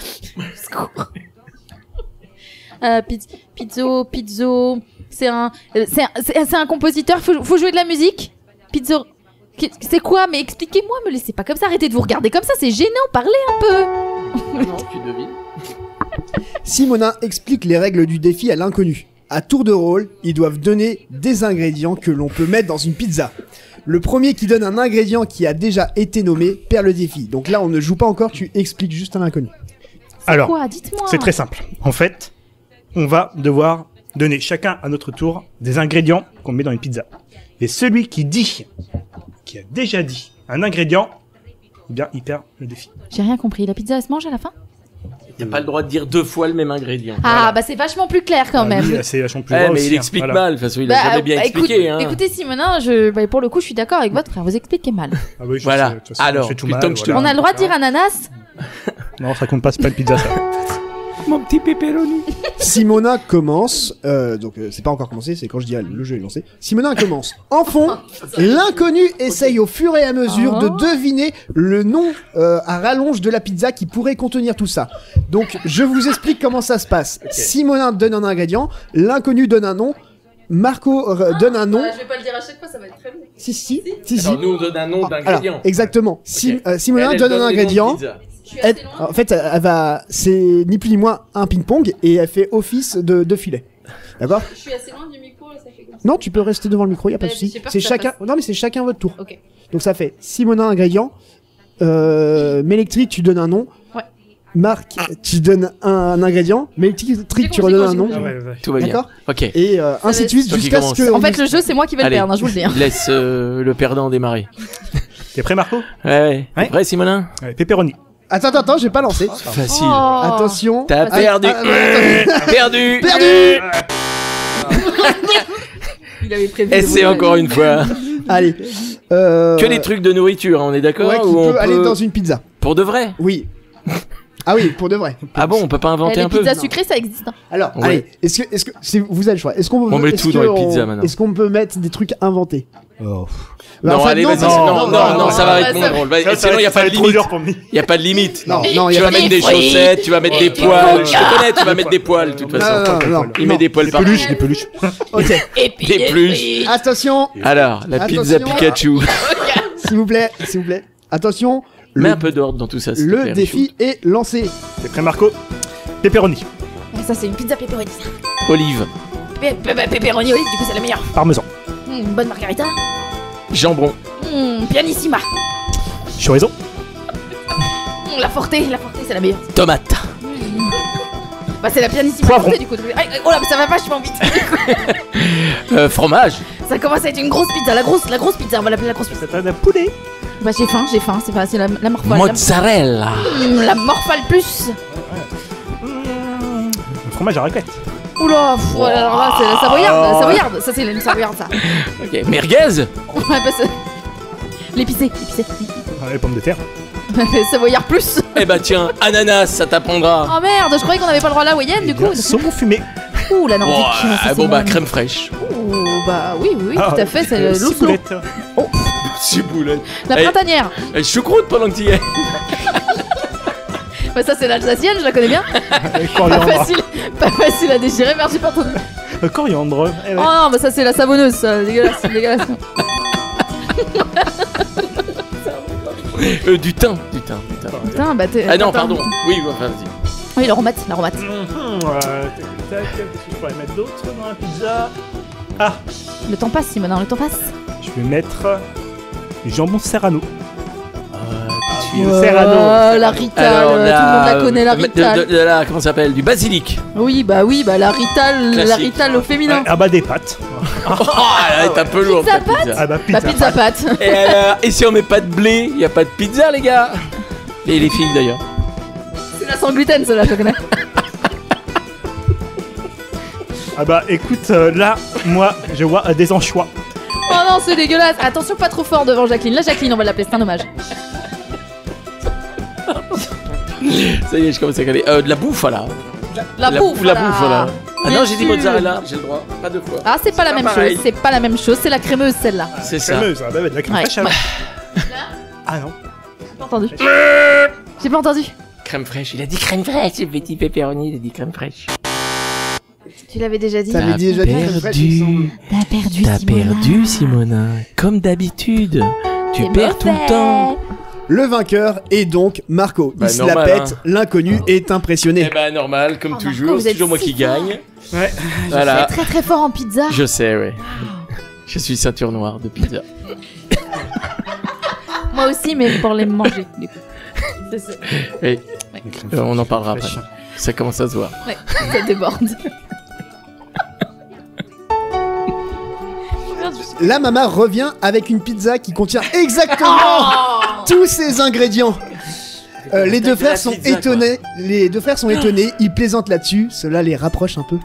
Euh, piz- pizzo, pizzo. C'est un, c'est un, c'est- c'est un compositeur. Faut, faut jouer de la musique? Pizzo. C'est quoi? Mais expliquez-moi. Me laissez pas comme ça. Arrêtez de vous regarder comme ça. C'est gênant. Parlez un peu. Non, tu devines. Simonin explique les règles du défi à l'inconnu. À tour de rôle, ils doivent donner des ingrédients que l'on peut mettre dans une pizza. Le premier qui donne un ingrédient qui a déjà été nommé perd le défi. Donc là, on ne joue pas encore, tu expliques juste à l'inconnu. Alors, c'est très simple. En fait, on va devoir donner chacun à notre tour des ingrédients qu'on met dans une pizza. Et celui qui dit, qui a déjà dit un ingrédient, eh bien, il perd le défi. J'ai rien compris. La pizza elle se mange à la fin? T'as pas le droit de dire deux fois le même ingrédient. Ah Voilà. bah c'est vachement plus clair quand Ah même. oui, là, c'est vachement plus Eh, mais aussi, il hein. explique Voilà. mal, de toute façon, il a Bah, jamais bien bah, expliqué. écoute- hein. Écoutez Simonin, je, bah, pour le coup je suis d'accord avec votre frère, vous expliquez mal. Ah oui, je Voilà. sais, façon, Alors, je tout mal, temps que je te voilà. On a le droit de dire ananas? Non, ça compte pas, c'est pas une pizza, ça. Mon petit pepperoni. Simona commence, euh, donc euh, c'est pas encore commencé, c'est quand je dis ah, le jeu est lancé. Simona commence. En fond, l'inconnu essaye au fur et à mesure de Oh. deviner le nom euh, à rallonge de la pizza qui pourrait contenir tout ça. Donc je vous explique comment ça se passe. Simona donne un ingrédient, l'inconnu donne un nom, Marco euh, donne un nom. Ah, vais pas le dire à chaque fois, ça va être très long. Si si, si si. Alors, nous, on donne un nom Alors, d'ingrédient. exactement. Si, Ok. euh, Simona Elle, elle donne un les noms de ingrédient. pizza. Elle- en fait, elle va, c'est ni plus ni moins un ping-pong et elle fait office de, de filet. D'accord Je suis assez loin du micro, là, ça fait comme ça. Non, tu peux rester devant le micro, y a pas de Mais souci. j'ai peur C'est que ça chacun. passe. Non, mais c'est chacun votre tour. Ok. Donc ça fait Simona ingrédient, euh, Mélectrique tu donnes un nom. Ouais. Marc, tu donnes un, ingrédient. Mélectrique tu redonnes un nom. compris. Ah ouais, ouais. Tout va bien. D'accord. Ok. Et euh, ainsi de suite jusqu'à ce commence. que. En fait, ait- le jeu, c'est moi qui vais le Allez, perdre, hein, je vous le dis. hein. laisse euh, le perdant démarrer. T'es prêt, Marco? Ouais, ouais. T'es Ouais. prêt, Simonin? Ouais, Pepperoni. Attends, attends, attends, j'ai pas lancé. Facile. Oh. Attention. T'as Ah, perdu. ah, attends. Perdu. Perdu Il avait prévu. Et de c'est vous- encore une fois. Allez. Euh, Que des trucs de nourriture, on est d'accord Ouais, Ou on peut aller peut- dans une pizza. Pour de vrai? Oui. Ah oui, pour de vrai. Ah bon, on peut pas Eh, inventer les un peu? pizzas sucrées, ça existe. hein. Alors, Ouais. allez, est-ce que, est-ce que, c'est- vous avez le choix. Est-ce qu'on On met tout dans les on- pizzas, maintenant. Est-ce qu'on peut mettre des trucs inventés? Oh. Bah, Non, enfin, allez, vas-y. parce- Non, non, non, non, ça va non, être moins drôle. Ça Sinon, il y a pas de limite. Il y a pas de limite. Non, non, Tu vas mettre des chaussettes, tu vas mettre des poils. Je te connais, tu vas mettre des poils, de toute Non, façon. non, non, Il non. met des poils Des partout. peluches, des peluches. Ok, Et puis Des des plus. frites. attention, Alors, la pizza. Pikachu. s'il vous plaît, s'il vous plaît. Attention, Mets un peu d'ordre dans tout ça. le défi est lancé. T'es prêt, Marco? Pepperoni, Ça, c'est une pizza pepperoni. Olive, Pe- pe- pe- Pepperoni olive, du coup, c'est la meilleure. parmesan, Une bonne margarita? jambon, Hmm, Pianissima. chorizo, Hmm, La forte, la forte, c'est la meilleure. tomate, Bah, c'est la pianissima Poivron. forte, du coup. Aïe, aïe, oh là, mais ça va vachement vite. euh, fromage, ça commence à être une grosse pizza. La grosse, la grosse pizza, on va l'appeler la grosse pizza. c'est un poulet, Bah, j'ai faim, j'ai faim. C'est pas, c'est la, la morphale. mozzarella, La, Hmm, la morphale plus. le fromage à raclette, Oula, pff, ouais, alors là, c'est la savoyarde. La savoyarde, ça, c'est une savoyarde, ça. ok, merguez, Ouais, bah, c'est- L'épicé, l'épicé. Ah, les pommes de terre, Savoyard plus. eh bah tiens, ananas, ça t'apprendra. Oh merde, je croyais qu'on avait pas le droit à la hawaïenne, et du bien, coup. saumon fumé, Ouh, la nordique. C'est bon bah crème fraîche. Ouh, bah oui, oui, oui, Ah, tout à fait, c'est euh, le l'Oslo. ciboulette, Ciboulette. La Eh. printanière. Eh, choucroute pendant que t'y es. Bah ça c'est l'alsacienne, je la connais bien. et Pas coriandre, facile, pas facile à déchirer, j'ai pas entendu. Euh, coriandre, eh ouais. Oh non, bah ça c'est la savonneuse, ça, dégueulasse, dégueulasse. Euh, du thym, du thym, du thym. Putain, bah t'es. Ah non, attends. pardon. Oui, ouais, enfin, vas-y. Oui, l'aromate, l'aromate. Mhm, euh, tac, tac, tac, qu'est-ce que je pourrais mettre d'autre dans la pizza? Ah, Le temps passe, Simonin, le temps passe. je vais mettre du jambon serrano. Serrano. Oh, la Rital, Alors, tout le monde la connaît, la de- Rital. de- de la- comment ça s'appelle Du basilic. Oui, bah oui, bah la Rital, la. Rital au féminin. Ah bah des pâtes. Oh, elle est un peu lourde. Pizza pizza. Ah bah La pizza. pizza pâte. Et, si on met pas de blé, y a pas de pizza, les gars? Et les filles d'ailleurs. C'est la sans gluten, celle-là, je connais. Ah bah écoute, euh, là, moi, je vois euh, des anchois. Oh non, c'est dégueulasse. Attention, pas trop fort devant Jacqueline. Là, Jacqueline, on va l'appeler, c'est un hommage. Ça y est, je commence à caler. Euh, de la bouffe, là. La, bouffe, La bouffe, voilà. Ah non, j'ai dit mozzarella, j'ai le droit. Pas deux fois. Ah, c'est pas la pas même pareil. chose, c'est pas la même chose, c'est la crémeuse celle-là. C'est ça. Crémeuse, ah bah ouais, de la crème Ouais. fraîche alors. Ah non. J'ai pas entendu. J'ai pas entendu. Crème fraîche. Il a dit crème fraîche. Le petit pepperoni, il a dit crème fraîche. Tu l'avais déjà dit. Ça avait déjà dit crème fraîche. T'as perdu. T'as perdu, Simonin. Comme d'habitude. Tu perds tout le temps. Le vainqueur est donc Marco. Bah, il se la pète, hein. l'inconnu est impressionné. Eh ben, normal, comme Oh, toujours. C'est toujours moi si qui fort. gagne. Ouais. Voilà. très très fort en pizza. Je sais, ouais. Je suis ceinture noire de pizza. Moi aussi, mais pour les manger. du coup. Oui. Euh, on en parlera après. Ça commence à se voir. Ouais, ça déborde. La mama revient avec une pizza qui contient exactement Oh tous ces ingrédients. Euh, les deux frères sont pizza, étonnés. Les deux frères sont étonnés. Ils plaisantent là-dessus. Cela les rapproche un peu.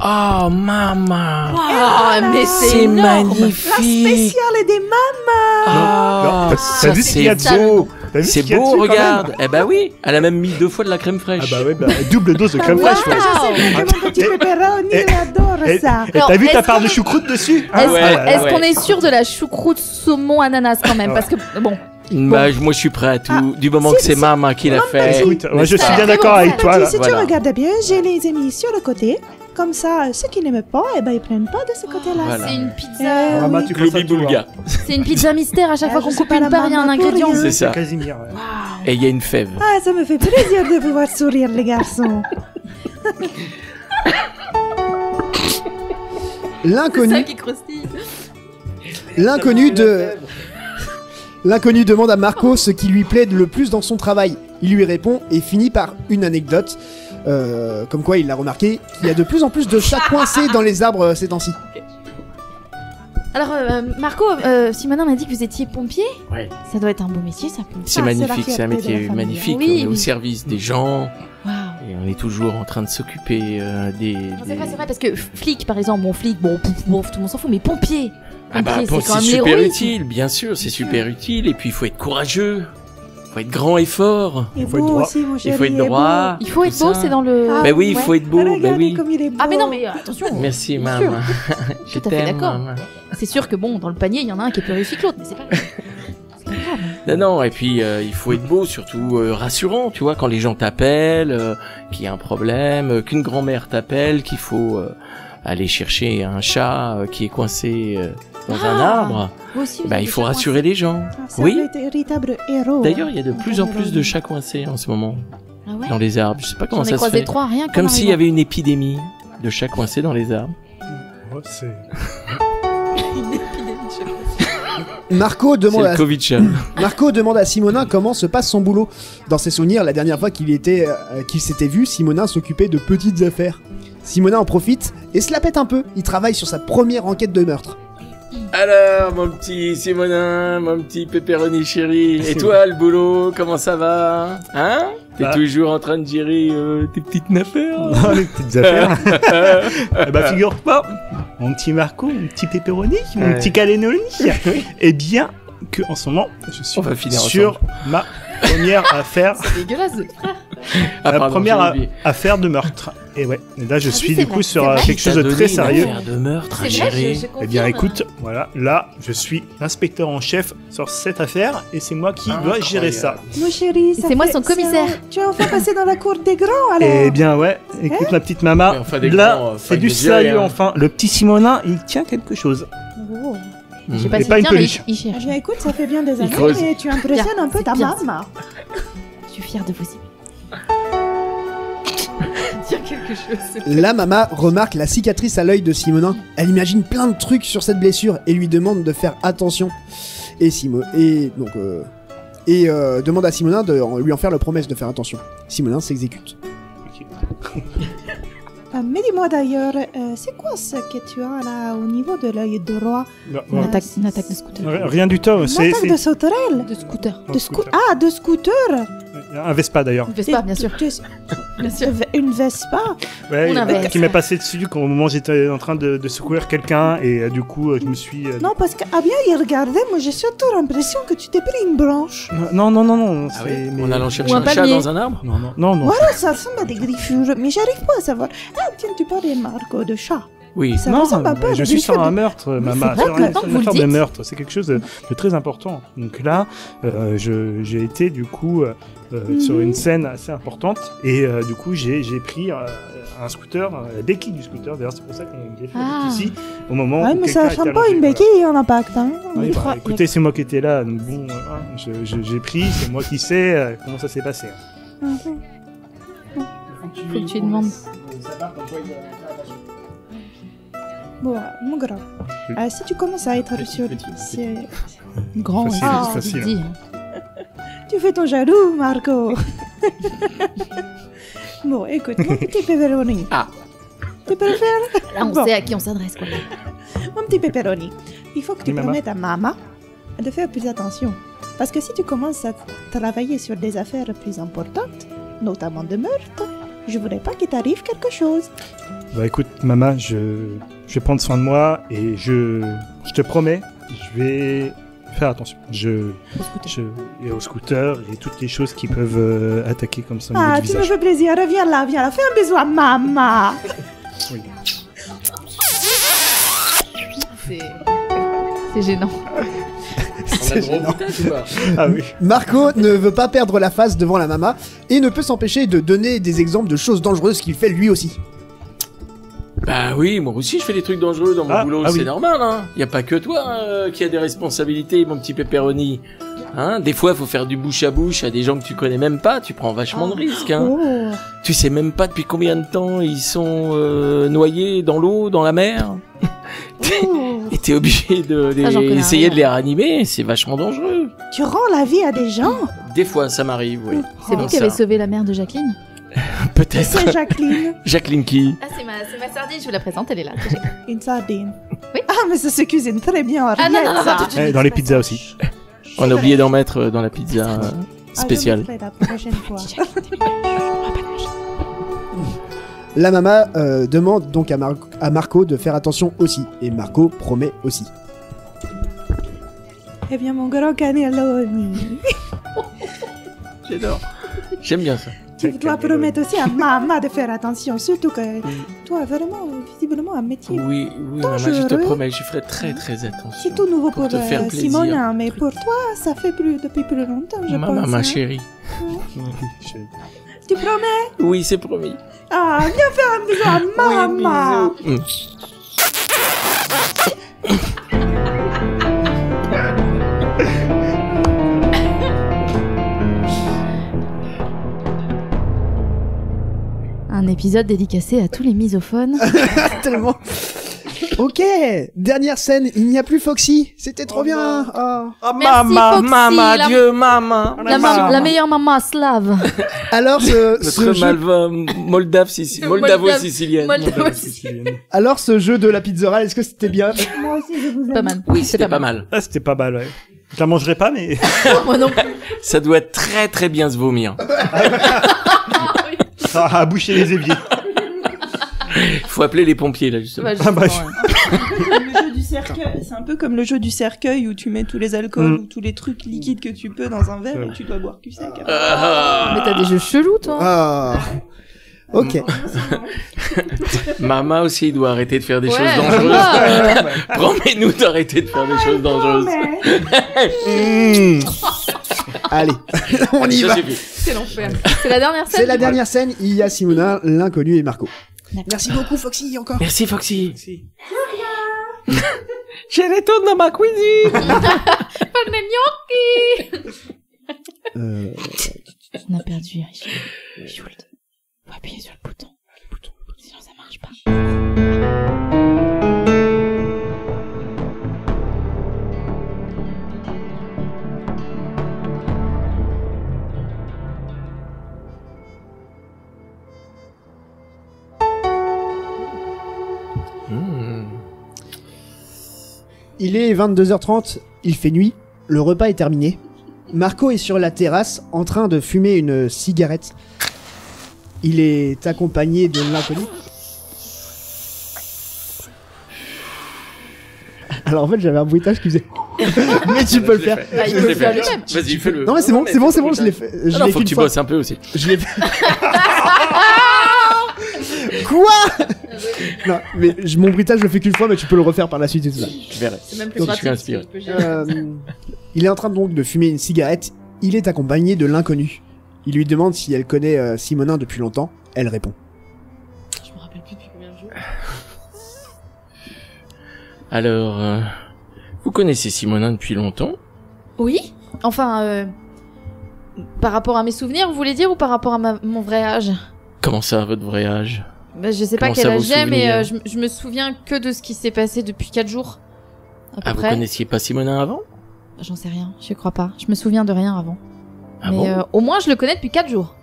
Oh, maman. Oh, mais c'est magnifique. Spécial et des mamans. Oh, Non, t'as- ça, c'est beau. C'est beau, regarde. Eh bah oui, elle a même mis deux fois de la crème Ah fraîche. bah ouais, bah, double dose de crème Wow. fraîche. Et- t'as vu ta est-ce part qu'on- de choucroute dessus Est-ce ouais, qu'on- est-ce qu'on est sûr de la choucroute saumon ananas quand même? Parce que bon, Bah, moi je suis prêt à tout. du moment si, que c'est si. maman qui l'a fait. Écoute, moi je suis bien d'accord bon, avec toi là. si voilà. tu regardes bien, je les ai mis sur le côté. Comme ça, ceux qui n'aiment pas, eh ben, ils prennent pas de ce côté-là. Voilà. c'est une pizza. Euh, Maman, oui. tu Globi. C'est une pizza mystère à chaque Ah, fois qu'on coupe pas une part, il y a un ingrédient. rien. C'est ça. Casimir. ouais. Et il y a une fève. Ah, ça me fait plaisir de pouvoir sourire, les garçons. C'est ça L'inconnu, qui croustille. l'inconnu de, l'inconnu demande à Marco ce qui lui plaît le plus dans son travail. Il lui répond et finit par une anecdote, euh, comme quoi il l'a remarqué, qu'il y a de plus en plus de chats coincés dans les arbres euh, ces temps-ci. Alors, euh, Marco, euh, Simonin m'a dit que vous étiez pompier. Ouais. Ça doit être un beau métier, ça. pompier. C'est Ah, c'est magnifique, c'est un fierté de métier famille. magnifique. Oui, on est au oui. service des gens Waouh. et on est toujours en train de s'occuper euh, des. C'est des- vrai, c'est vrai, parce que flic, par exemple, bon, flic, bon, pouf, pouf, tout le monde s'en fout, mais pompier. Ah bah, c'est quand c'est même super l'héroïsme. utile, bien sûr, c'est super utile. Et puis il faut être courageux, faut être grand et fort. Et faut être droit. aussi, mon Il faut être droit. Il faut être beau, c'est dans le. Ah, Bah oui, il ouais. faut être beau, bah Regardez oui. comme il est beau. Ah, mais non, mais euh, attention. Merci, maman. Je Tout à fait t'aime, d'accord. C'est sûr que bon, dans le panier, il y en a un qui est plus réussi que l'autre, mais c'est pas grave. C'est pas grave. Non, non, et puis euh, il faut être beau, surtout euh, rassurant, tu vois, quand les gens t'appellent, euh, qu'il y a un problème, euh, qu'une grand-mère t'appelle, qu'il faut euh, aller chercher un chat euh, qui est coincé euh, dans un Ah, arbre. Aussi, Bah, il faut rassurer les gens. Ah, Oui. un véritable héros. D'ailleurs, il y a de hein, plus en plus de chats coincés en ce moment Ah ouais dans les arbres. Je sais pas comment ça se fait. trois, rien qu'en Comme s'il y avait une épidémie de chats coincés dans les arbres. Oh, c'est- Marco demande, à. Marco demande à Simonin comment se passe son boulot. Dans ses souvenirs, la dernière fois qu'il était, euh, qu'il s'était vu, Simonin s'occupait de petites affaires. Simonin en profite et se la pète un peu. Il travaille sur sa première enquête de meurtre. Alors, mon petit Simonin, mon petit pépéroni chéri. Et toi, le boulot, comment ça va Hein? T'es Bah. toujours en train de gérer euh, tes petites affaires? Oh, les petites affaires. Eh bah, figure-toi, mon petit Marco, mon petit pepperoni, mon Ouais. petit calénoli. eh bien, que en ce moment, je suis On va finir sur ma première affaire, C'est dégueulasse. Ah, la pardon, première a- affaire de meurtre. Et ouais, et là, je Ah oui, suis du coup sur euh, quelque chose de très sérieux. affaire de meurtre à gérer. Eh bien, écoute, voilà, là, je suis inspecteur en chef sur cette affaire et c'est moi qui dois gérer ça. Mon chéri, ça c'est moi fait- son commissaire. ça- Tu as enfin passé dans la cour des grands, alors Eh bien, ouais, écoute, ma petite maman, Mais enfin, des là, grands, euh, c'est du sérieux, hein. enfin. Le petit Simonin, il tient quelque chose. Oh. Je sais Mhm. pas Et si pas une peluche. il, il. Eh bien, écoute, ça fait bien des années et tu impressionnes un peu ta bien. maman. Je suis fière de vous aimer. Dire quelque chose. La maman remarque la cicatrice à l'œil de Simonin. Elle imagine plein de trucs sur cette blessure et lui demande de faire attention. Et Simo et donc euh, et euh, demande à Simonin de lui en faire la promesse de faire attention. Simonin s'exécute. Ah, mais dis-moi d'ailleurs, euh, c'est quoi ce que tu as là au niveau de l'œil droit? Non, Une attaque, une attaque de scooter. Rien du tout, Une c'est attaque de sauterelle? De scooter. de scoo- Ah, de scooter un Vespa d'ailleurs. Une Vespa, bien sûr. Bien sûr. Une Vespa Ouais, inverse. qui m'est passé dessus quand au moment où j'étais en train de, de secourir quelqu'un et euh, du coup euh, je me suis. euh, Non, parce qu'à bien y regarder, moi j'ai surtout l'impression que tu t'es pris une branche. Non, non, non, non. Ah c'est- oui mais- En allant chercher Ou un un chat palmier. dans un arbre? Non, non, non, non. Voilà, ça ressemble à des griffures, mais j'arrive pas à savoir. Ah, tiens, tu parlais, Marco, de chat. Oui. Ça non, ressemble un peu à je suis sur un de- meurtre, maman. Sur que une- que affaire de meurtre, c'est quelque chose de, de très important. Donc là, euh, je- j'ai été du coup euh, euh, Mhm. sur une scène assez importante et euh, du coup j'ai j'ai pris euh, un scooter, euh, la béquille du scooter. D'ailleurs, c'est pour ça qu'on a greffé Ah. ici au moment Ouais, où mais ça était ressemble pas une voilà. béquille en impact, hein. Oui, Il bah, écoutez, c'est moi qui étais là, donc bon, euh, hein, j'ai pris, c'est moi qui sais euh, comment ça s'est passé. Mhm. Faut que tu lui demandes. Bon, mon grand. Oui. Euh, si tu commences à être sur... c'est- Grand, Facile, ah, c'est facile. Tu fais ton jaloux, Marco. bon, écoute, mon petit pepperoni. Ah. Tu préfères Là, on Bon. sait à qui on s'adresse, quoi. Mon petit pepperoni. Il faut que tu permettes à maman de faire plus attention. Parce que si tu commences à travailler sur des affaires plus importantes, notamment de meurtre, je voudrais pas qu'il t'arrive quelque chose. Bah écoute, maman, je, je vais prendre soin de moi et je, je te promets, je vais faire attention. Je, je, et au scooter et toutes les choses qui peuvent euh, attaquer comme ça Ah, tu me fais plaisir. Viens là, viens là. Fais un bisou à maman. Oui. C'est. C'est gênant. Ou pas Ah oui. Marco ne veut pas perdre la face devant la maman et ne peut s'empêcher de donner des exemples de choses dangereuses qu'il fait lui aussi. Bah oui, moi aussi je fais des trucs dangereux dans mon Ah, boulot, ah c'est oui. normal, hein. Y a pas que toi euh, qui a des responsabilités, mon petit pepperoni. Hein, des fois, faut faire du bouche à bouche à des gens que tu connais même pas. Tu prends vachement de risques. Hein. Oh. Tu sais même pas depuis combien de temps ils sont euh, noyés dans l'eau, dans la mer. Oh. Et t'es obligé de Ça, essayer rien. de les ranimer. C'est vachement dangereux. Tu rends la vie à des gens? Des fois, ça m'arrive, oui. C'est vous qui avez sauvé la mère de Jacqueline? Peut-être. C'est Jacqueline, Jacqueline qui Ah, c'est ma, c'est ma sardine, je vous la présente, elle est là. une sardine. Ah, mais ça se cuisine très bien en Ah, non, non, non, ça. non, tout de Eh, dans les pizzas aussi. On a oublié d'en mettre euh, dans la pizza euh, Ah, je spéciale. le ferai la prochaine fois. La mama euh, demande donc à, Mar- à Marco de faire attention aussi. Et Marco promet aussi. Eh bien, mon grand cannelloni, J'adore. J'aime bien ça. Tu dois promettre aussi à maman de faire attention, surtout que toi, vraiment, visiblement, un métier. Oui, oui, maman, je te promets, je ferai très très attention. C'est tout nouveau pour, faire euh, plaisir. Simona, mais pour toi, ça fait plus depuis plus longtemps, je Maman, pense. ma hein. chérie. Tu promets? Oui, c'est promis. Ah, viens faire un bisou à maman. Épisode dédicacé à tous les misophones. Tellement. Ok, dernière scène, il n'y a plus Foxy. C'était trop bien. Ah. Oh, Merci, maman, Foxy, maman, la- Dieu, maman. La, meilleure maman slave. Alors ce, ce jeu, malva, moldave, Sicile, moldavo-sicilienne. alors ce jeu de la pizzeria, est-ce que c'était bien? Moi aussi, je vous aime. Pas mal. Oui, c'était pas mal. Ah, c'était pas mal, ouais. Je la mangerai pas, mais. Moi non plus. Ça doit très très bien se vomir. Ça a bouché les éviers. Faut appeler les pompiers là justement. Ah bah, ouais. Le jeu du cercueil, c'est un peu comme le jeu du cercueil où tu mets tous les alcools Mm. ou tous les trucs liquides que tu peux dans un verre Ouais. et tu dois boire cul sec. Ah. Mais t'as des jeux chelous, toi. Ah. Ok. Maman aussi doit arrêter de faire des Ouais, choses dangereuses. euh, Promets-nous d'arrêter de faire des choses dangereuses. Mmh. Allez, on y va. C'est l'enfer. C'est la dernière scène C'est la dernière scène. Il y a Simona, l'inconnu et Marco. Merci beaucoup Foxy encore. Merci Foxy. Je retourne dans ma cuisine. Pas de gnocchi. Euh, On a perdu Richard. Appuyer sur le bouton. Le bouton. Sinon ça marche pas. Mmh. il est 22h30. Il fait nuit. Le repas est terminé. Marco est sur la terrasse en train de fumer une cigarette. Il est accompagné de l'inconnu. Alors en fait j'avais un bruitage qui faisait. mais tu peux le faire. Ah, il peut le faire lui-même. Vas-y, fais-le. Non mais c'est bon, c'est bon, c'est bon, je l'ai fait. Je non, l'ai faut que tu fois. bosses un peu aussi. Je l'ai fait. Quoi? Non, mais je- mon bruitage je le fais qu'une fois, mais tu peux le refaire par la suite et tout ça. Je verrai. C'est même plus Donc, je suis inspiré. Euh, il est en train donc de fumer une cigarette. Il est accompagné de l'inconnu. Il lui demande si elle connaît euh, Simonin depuis longtemps. Elle répond. Je me rappelle plus depuis combien de jours. Alors, euh, vous connaissez Simonin depuis longtemps? Oui. Enfin, euh, par rapport à mes souvenirs, vous voulez dire, ou par rapport à ma- mon vrai âge? Comment ça, votre vrai âge? Bah, Je sais pas Comment quel ça, âge vos j'ai, mais souvenirs? euh, je, je me souviens que de ce qui s'est passé depuis 4 jours. À peu Ah, vous près. connaissiez pas Simonin avant? J'en sais rien, je crois pas. Je me souviens de rien avant. Ah mais bon euh, au moins, je le connais depuis 4 jours.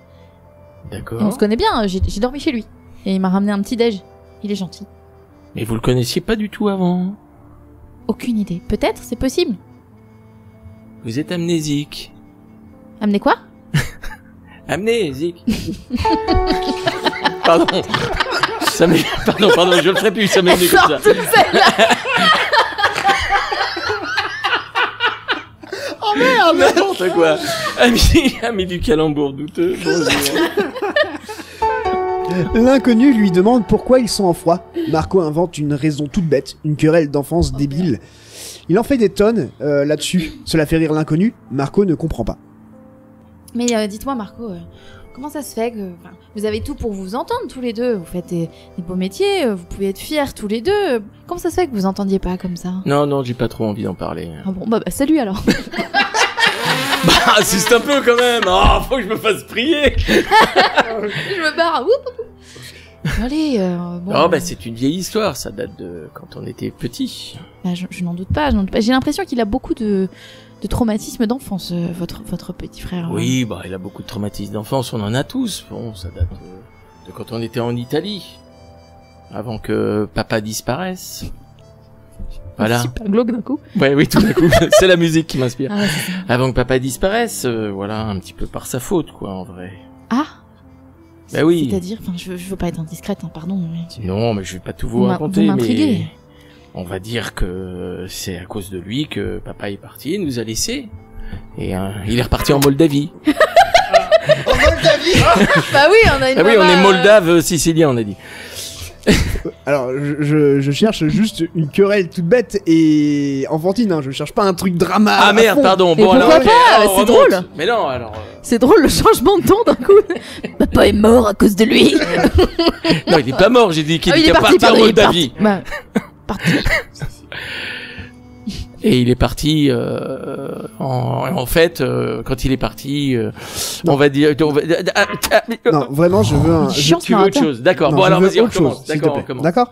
Et on D'accord. se connaît bien, j'ai j'ai dormi chez lui. Et il m'a ramené un petit déj. Il est gentil. Mais vous le connaissiez pas du tout avant Aucune idée. Peut-être, c'est possible. Vous êtes amnésique. Amenez quoi? Amnésique. pardon. Ça m'est... Pardon, pardon, je le ferai plus, ça m'est venu comme ça. Oh merde N'importe quoi. Ami, ami du calembour douteux. Bonjour. L'inconnu lui demande pourquoi ils sont en froid. Marco invente une raison toute bête, une querelle d'enfance débile. Il en fait des tonnes euh, là-dessus. Cela fait rire l'inconnu. Marco ne comprend pas. Mais euh, dites-moi, Marco, euh, comment ça se fait que vous avez tout pour vous entendre tous les deux Vous faites des, des beaux métiers, euh, vous pouvez être fiers tous les deux. Comment ça se fait que vous entendiez pas comme ça? Non, non, j'ai pas trop envie d'en parler. Ah bon, bah, bah salut alors. Bah, assiste un peu quand même. Oh, faut que je me fasse prier. je me barre. Allez, euh, bon, Oh, bah, euh, c'est une vieille histoire. Ça date de quand on était petit. bah, je, je n'en doute pas. je n'en doute pas. J'ai l'impression qu'il a beaucoup de, de traumatismes d'enfance, euh, votre, votre petit frère. Oui, bah, il a beaucoup de traumatismes d'enfance. On en a tous. Bon, ça date de, de quand on était en Italie. Avant que papa disparaisse. Voilà. Super glauque d'un coup. Ouais, oui, tout d'un coup, c'est la musique qui m'inspire. Ah, ouais. Avant que papa disparaisse, euh, voilà, un petit peu par sa faute, quoi, en vrai. Ah Bah oui. C'est-à-dire, enfin, je, veux- je veux pas être indiscrète, hein, pardon. mais- Non, mais je vais pas tout Vous raconter, vous mais on va dire que c'est à cause de lui que papa est parti et nous a laissés. Et euh, il est reparti en Moldavie. Bah oui, on a une Ah oui, on est euh, moldave euh, sicilien, on a dit. Alors, je, cherche juste une querelle toute bête et enfantine, hein. je cherche pas un truc drama. Ah merde, fond. pardon. Mais Bon alors, pourquoi ok, pas, alors, c'est drôle. Mais non, alors. euh, C'est drôle le changement de ton d'un coup. Papa est mort à cause de lui. Non, il est pas mort. J'ai dit qu'il Ah, était est parti, parti en pardon, il est Moldavie. Bah, parti. Et il est parti. euh, en, en fait, euh, quand il est parti, euh, on va dire. on va- ah, ah, ah, Non, vraiment, je veux un. je- tu veux autre chose D'accord. non, Bon je alors vas-y, on te D'accord. D'accord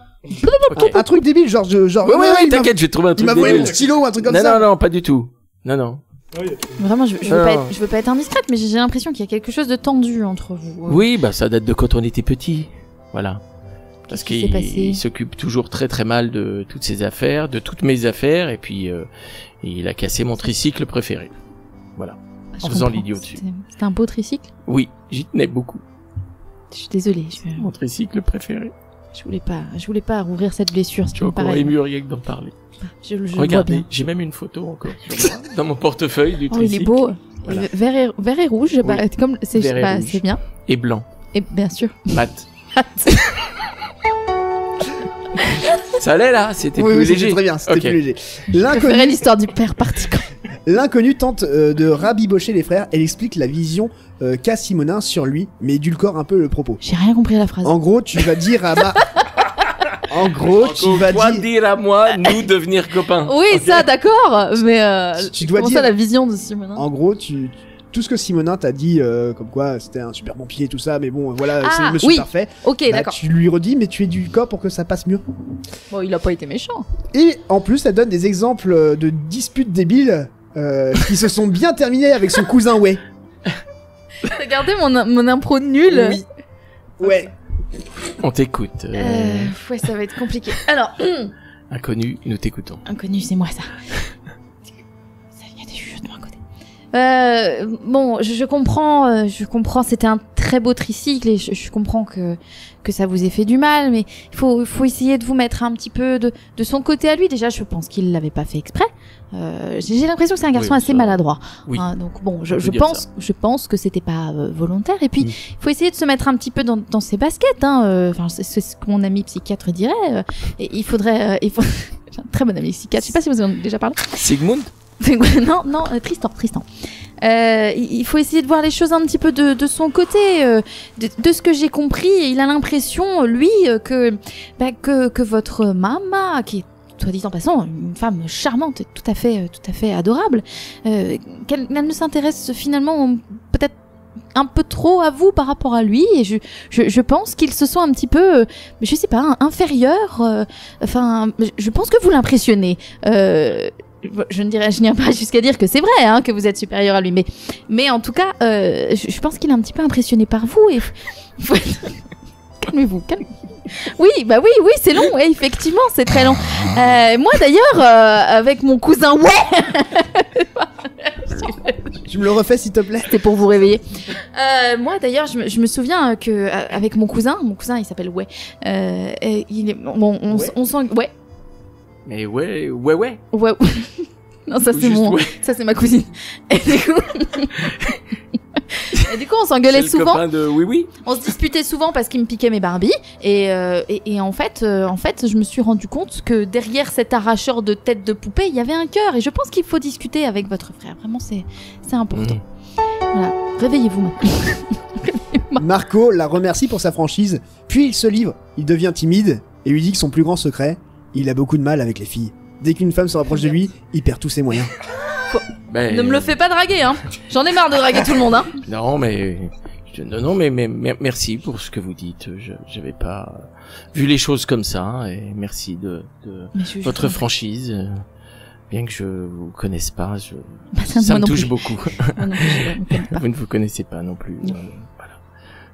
Ok. Un truc débile, genre. genre Ouais, ouais, ouais, il m'a- t'inquiète, je vais trouver un Il truc m'a volé débile. mon stylo ou un truc comme Non, ça. non, non, pas du tout. Non, non. Vraiment, je, je veux pas être, je veux pas être indiscrète, mais j'ai l'impression qu'il y a quelque chose de tendu entre vous. Oui, bah ça date de quand on était petit. Voilà. Parce qu'il il s'occupe toujours très très mal de toutes ses affaires, de toutes mes affaires, et puis euh, il a cassé mon tricycle préféré. Voilà. Je en faisant l'idiot dessus. C'était- un beau tricycle? Oui, j'y tenais beaucoup. Je suis désolée. Je, Mon tricycle préféré. je voulais pas, je voulais pas rouvrir cette blessure. Tu vois encore pareil. ému rien que d'en parler. Je, je Regardez, j'ai même une photo encore sur moi, dans mon portefeuille du Oh, il est tricycle. beau. Voilà. Vert et, vert et rouge, bah, comme c'est bien. Et blanc, Et bien sûr. mat. Ça allait là C'était Oui, plus oui, léger. très bien, c'était plus léger. L'inconnu, l'histoire du père particule. l'inconnu tente euh, de rabibocher les frères. Elle explique la vision euh, qu'a Simonin sur lui, mais édulcore un peu le propos. J'ai rien compris à la phrase. En gros, tu vas dire à ma. En gros, tu vas dire. dire à moi, nous devenir copains. Oui, ça, d'accord, mais euh, Tu dois comment dire- ça la vision de Simonin? En gros, tu. Tout ce que Simonin t'a dit, euh, comme quoi c'était un super pompier, tout ça, mais bon, voilà, Ah, c'est le monsieur oui. parfait. Ok, Bah, d'accord. tu lui redis, mais tu es du corps pour que ça passe mieux. Bon, il a pas été méchant. Et en plus, elle donne des exemples euh, de disputes débiles euh, qui se sont bien terminées avec son cousin Way. Regardez mon, mon impro nul. Oui. Ouais. On t'écoute. euh, Euh, ouais, ça va être compliqué. Alors, Inconnu, nous t'écoutons. inconnu, c'est moi. Ça, Euh, bon, je, je comprends, euh, je comprends. C'était un très beau tricycle et je, je comprends que que ça vous ait fait du mal, mais il faut, il faut essayer de vous mettre un petit peu de, de son côté à lui. Déjà, je pense qu'il l'avait pas fait exprès. Euh, J'ai l'impression que c'est un garçon Oui, assez ça- maladroit. Oui. Hein, donc bon, je, je pense, je pense que c'était pas euh, volontaire. Et puis, il faut essayer de se mettre un petit peu dans, dans ses baskets. Hein. Enfin, c'est ce que mon ami psychiatre dirait. et il faudrait, il faut. J'ai un très bon ami psychiatre. Je sais pas si vous en avez déjà parlé. Sigmund? non, non, euh, Tristan, Tristan. Euh, il faut essayer de voir les choses un petit peu de, son côté. euh, de, ce que j'ai compris, il a l'impression, lui, euh, que, bah, que votre maman, qui est soit dit en passant, une femme charmante, et tout à fait, euh, tout à fait adorable, euh, qu'elle elle ne s'intéresse finalement peut-être un peu trop à vous par rapport à lui et je, je, je pense qu'il se sent un petit peu je sais pas inférieur enfin je- pense que vous l'impressionnez je ne dirais je n'irai pas jusqu'à dire que c'est vrai hein, que vous êtes supérieur à lui mais mais en tout cas euh, je, je pense qu'il est un petit peu impressionné par vous et calmez-vous calmez-vous oui bah oui oui c'est long effectivement c'est très long Euh, moi d'ailleurs euh, avec mon cousin ouais Tu me le refais s'il te plaît c'était pour vous réveiller. Euh, moi d'ailleurs, je, me- je me souviens que avec mon cousin, mon cousin il s'appelle Ouais. Euh, il est, bon, on, Ouais. on ouais, Mais ouais, ouais, ouais. ouais. non, ça c'est mon, ouais. ça c'est ma cousine. Et du coup, et du coup on s'engueulait le souvent. copain de oui, oui. On se disputait souvent parce qu'il me piquait mes Barbies. Et, euh, et, et en fait, euh, en fait, je me suis rendu compte que derrière cet arracheur de tête de poupée, il y avait un cœur. Et je pense qu'il faut discuter avec votre frère. Vraiment, c'est, c'est important. Mhm. Voilà. Réveillez-vous maintenant. Marco la remercie pour sa franchise, puis il se livre. Il devient timide et lui dit que son plus grand secret, il a beaucoup de mal avec les filles. Dès qu'une femme se rapproche de lui, il perd tous ses moyens. Ben, Ne me le fais pas draguer, hein. J'en ai marre de draguer tout le monde, hein. Non, mais je- non, non, mais, mais mer- merci pour ce que vous dites. Je j'avais pas vu les choses comme ça, et merci de, de votre franchise. Bien que je vous connaisse pas, je, Bah, ça, me touche plus. beaucoup. Non vous ne vous connaissez pas non plus. Non.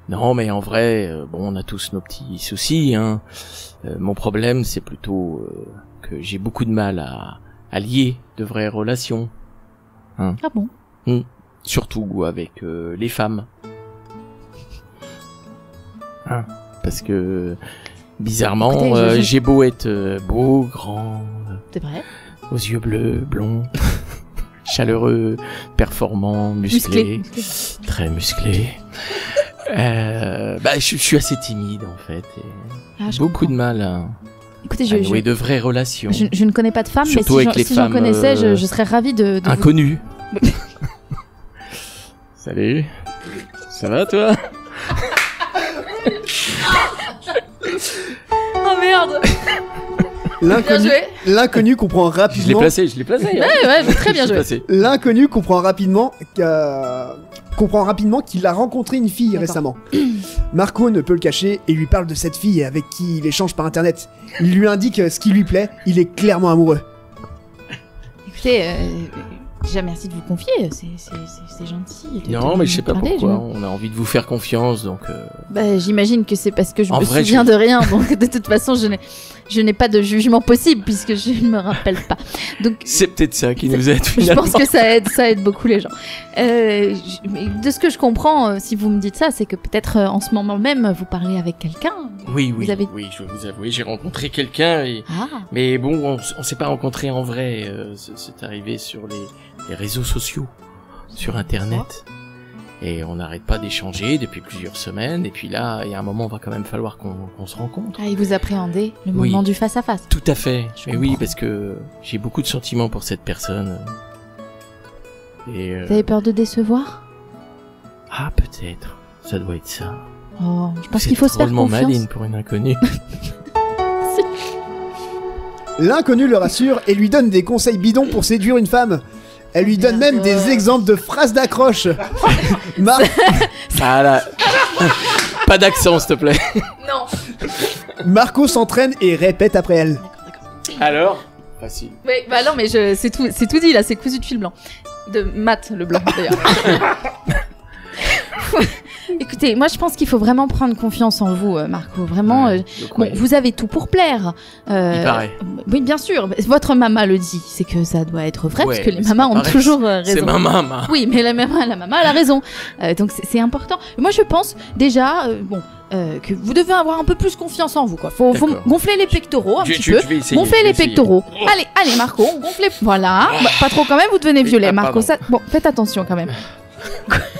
Non, mais en vrai, euh, bon, on a tous nos petits soucis. Hein. Euh, mon problème, c'est plutôt euh, que j'ai beaucoup de mal à, à lier de vraies relations, Ah bon? Surtout avec euh, les femmes. Hein, parce que bizarrement, Écoutez, je- je- j'ai beau être beau, grand, C'est vrai. aux yeux bleus, blonds, chaleureux, performant, musclé, Musclé. très musclé. Euh, bah, je, je suis assez timide en fait. et Ah, beaucoup comprends. de mal à, Écoutez, à je, de vraies relations. je, je ne connais pas de femme, mais Surtout si avec j'en les si j'en femmes, connaissais, je, euh, je serais ravie de, de vous- Inconnu. Salut. Ça va toi? Oh merde Bien L'inconnu, joué l'inconnu comprend Je l'ai rapidement. placé, je l'ai placé. hein. Ouais, ouais, très bien joué. L'inconnu comprend rapidement que- comprend rapidement qu'il a rencontré une fille récemment. Marco ne peut le cacher et lui parle de cette fille avec qui il échange par internet. Il lui indique ce qui lui plaît, il est clairement amoureux. Écoutez, euh, déjà merci de vous confier, c'est gentil. de- Non, de mais je sais pas parler, pourquoi. je- On a envie de vous faire confiance, donc. euh, Bah, J'imagine que c'est parce que je En me vrai, souviens je- de rien, donc de toute façon je n'ai je pas de jugement possible puisque je ne me rappelle pas. Donc C'est peut-être ça qui nous aide je finalement. pense que ça aide, ça aide beaucoup les gens. Euh, je- de ce que je comprends, euh, si vous me dites ça, c'est que peut-être en ce moment même vous parlez avec quelqu'un. Oui, oui, Vous avez- oui, je vais vous avouer, j'ai rencontré quelqu'un et. Ah, Mais bon, on, on s'est pas rencontré en vrai. euh, c'est arrivé sur les, les réseaux sociaux, sur Internet. Et on n'arrête pas d'échanger depuis plusieurs semaines. Et puis là, il y a un moment, on va quand même falloir qu'on se rencontre. ah, et vous appréhendez le Oui. moment du face à face. Tout à fait. Je Mais oui, parce que j'ai beaucoup de sentiments pour cette personne. Et euh, Vous avez peur de décevoir? Ah, peut-être. Ça doit être ça. Oh, je pense C'est qu'il faut se faire confiance. maligne pour une inconnue. L'inconnu le rassure et lui donne des conseils bidons pour séduire une femme. Elle lui donne même des exemples de phrases d'accroche. Mar- ah là. pas d'accent, s'il te plaît. Non. Marco s'entraîne et répète après elle. Alors? Facile. Oui, bah non, mais je, c'est tout, c'est tout dit là, c'est cousu de fil blanc. De mat, le blanc d'ailleurs. Écoutez, moi je pense qu'il faut vraiment prendre confiance en vous, euh, Marco. Vraiment, euh, bon, vous avez tout pour plaire. Euh, Il paraît. Oui, bien sûr. Votre maman le dit, c'est que ça doit être vrai, Ouais, parce que les mamans ont toujours euh, C'est raison. ma maman. Oui, mais la maman, la maman, elle a raison. Euh, donc c'est important. Moi, je pense déjà, euh, bon, euh, que vous devez avoir un peu plus confiance en vous. Quoi. Faut, gonfler les pectoraux un Je- petit je- peu. je essayer, vais les essayer. pectoraux. Allez, allez, Marco, on gonfle. Voilà. Bah, pas trop quand même, vous devenez violet, Ah, Marco. Ça... Bon, faites attention quand même.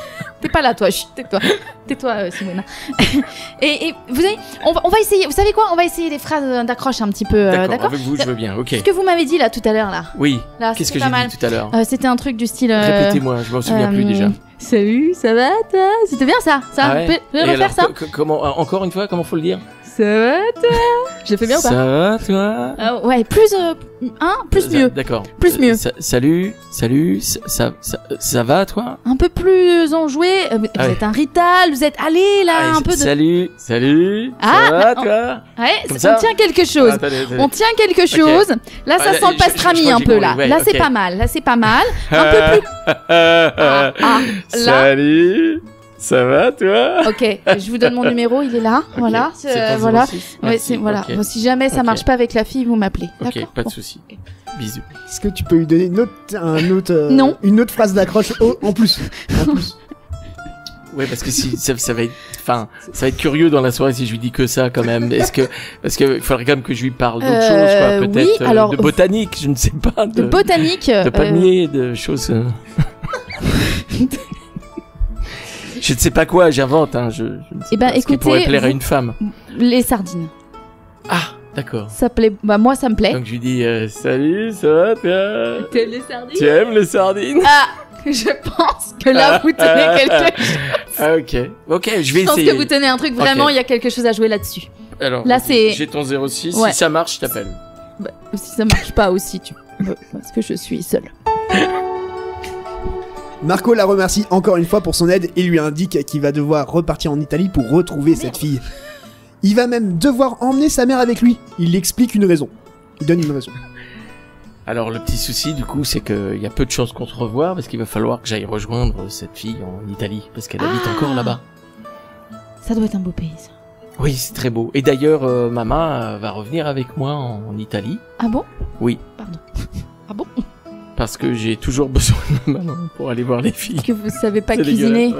T'es pas là, toi. Tais-toi. Tais-toi, euh, Simona. et, et vous avez... On va, on va essayer... Vous savez quoi On va essayer des phrases euh, d'accroche un petit peu. euh, D'accord, avec vous, je veux bien, ok. Ce que vous m'avez dit là tout à l'heure, là. Oui, là qu'est-ce que j'ai dit tout à l'heure Euh, C'était un truc du style... euh, Répétez-moi, je m'en souviens plus euh, déjà. Salut, ça va C'était bien ça, ça. Ah ouais Et refaire alors, ça co- co- comment, euh, encore une fois, comment faut le dire? Ça va toi J'ai fait bien ou pas Ça va, toi Euh, Ouais, plus euh, un, plus Ça- mieux, D'accord. Plus Euh, mieux. sa- salut, salut, ça, ça, ça, ça va, toi un peu plus enjoué. Euh, vous Ah ouais. êtes un rital, vous êtes allez là Allez, un peu de. Salut, salut, Ah, ça va, oh. toi Ouais, Comme on ça tient quelque chose. Ah. On tient quelque chose. Là, ça sent le pastrami un peu là. ouais, là, c'est pas mal. Là, c'est pas mal. Un peu plus. Ah, ah, là. Ça va, toi Ok, je vous donne mon numéro. Il est là. Voilà. c'est euh, voilà. 06. Ouais, Merci, c'est voilà. ok. Bon, si jamais ça Ok. marche pas avec la fille, vous m'appelez. Ok, D'accord. pas de Bon. souci. Bisous. Est-ce que tu peux lui donner une autre, un autre, euh, Non. une autre phrase d'accroche en plus En plus. Ouais, parce que si ça, ça va être, enfin, ça va être curieux dans la soirée si je lui dis que ça quand même. Est-ce que, parce que il faudrait quand même que je lui parle d'autres Euh, choses, quoi. Peut-être oui, euh, alors, de botanique, je ne sais pas, De de, botanique. de euh, palmier, de choses. je ne sais pas quoi, j'invente. Hein, je, Eh ben, pas ce qui écoutez, pourrait plaire à une femme. les sardines. Ah, d'accord. Ça plaît. Bah moi, ça me plaît. Donc je lui dis euh, salut, ça va, toi? T'aimes les sardines? Tu aimes les sardines? Ah, je pense que là vous tenez quelque chose. Ah ok, ok, je vais Je pense essayer. que vous tenez un truc vraiment. Il y a quelque chose à jouer là-dessus. Alors, Là, c'est- J'ai ton 06, Ouais. si ça marche, je t'appelle. Bah, si ça marche pas aussi, tu. Parce que je suis seule. Marco la remercie encore une fois pour son aide et lui indique qu'il va devoir repartir en Italie pour retrouver cette fille. Il va même devoir emmener sa mère avec lui. Il explique une raison. Il donne une raison. Alors le petit souci du coup c'est qu'il y a peu de chances qu'on se revoie parce qu'il va falloir que j'aille rejoindre cette fille en Italie parce qu'elle habite Ah. encore là-bas. Ça doit être un beau pays, ça. Oui, c'est très beau. Et d'ailleurs, euh, maman euh, va revenir avec moi en, en Italie. Ah bon? Oui. Pardon. Ah bon? Parce que j'ai toujours besoin de maman pour aller voir les filles. Que vous savez pas cuisiner.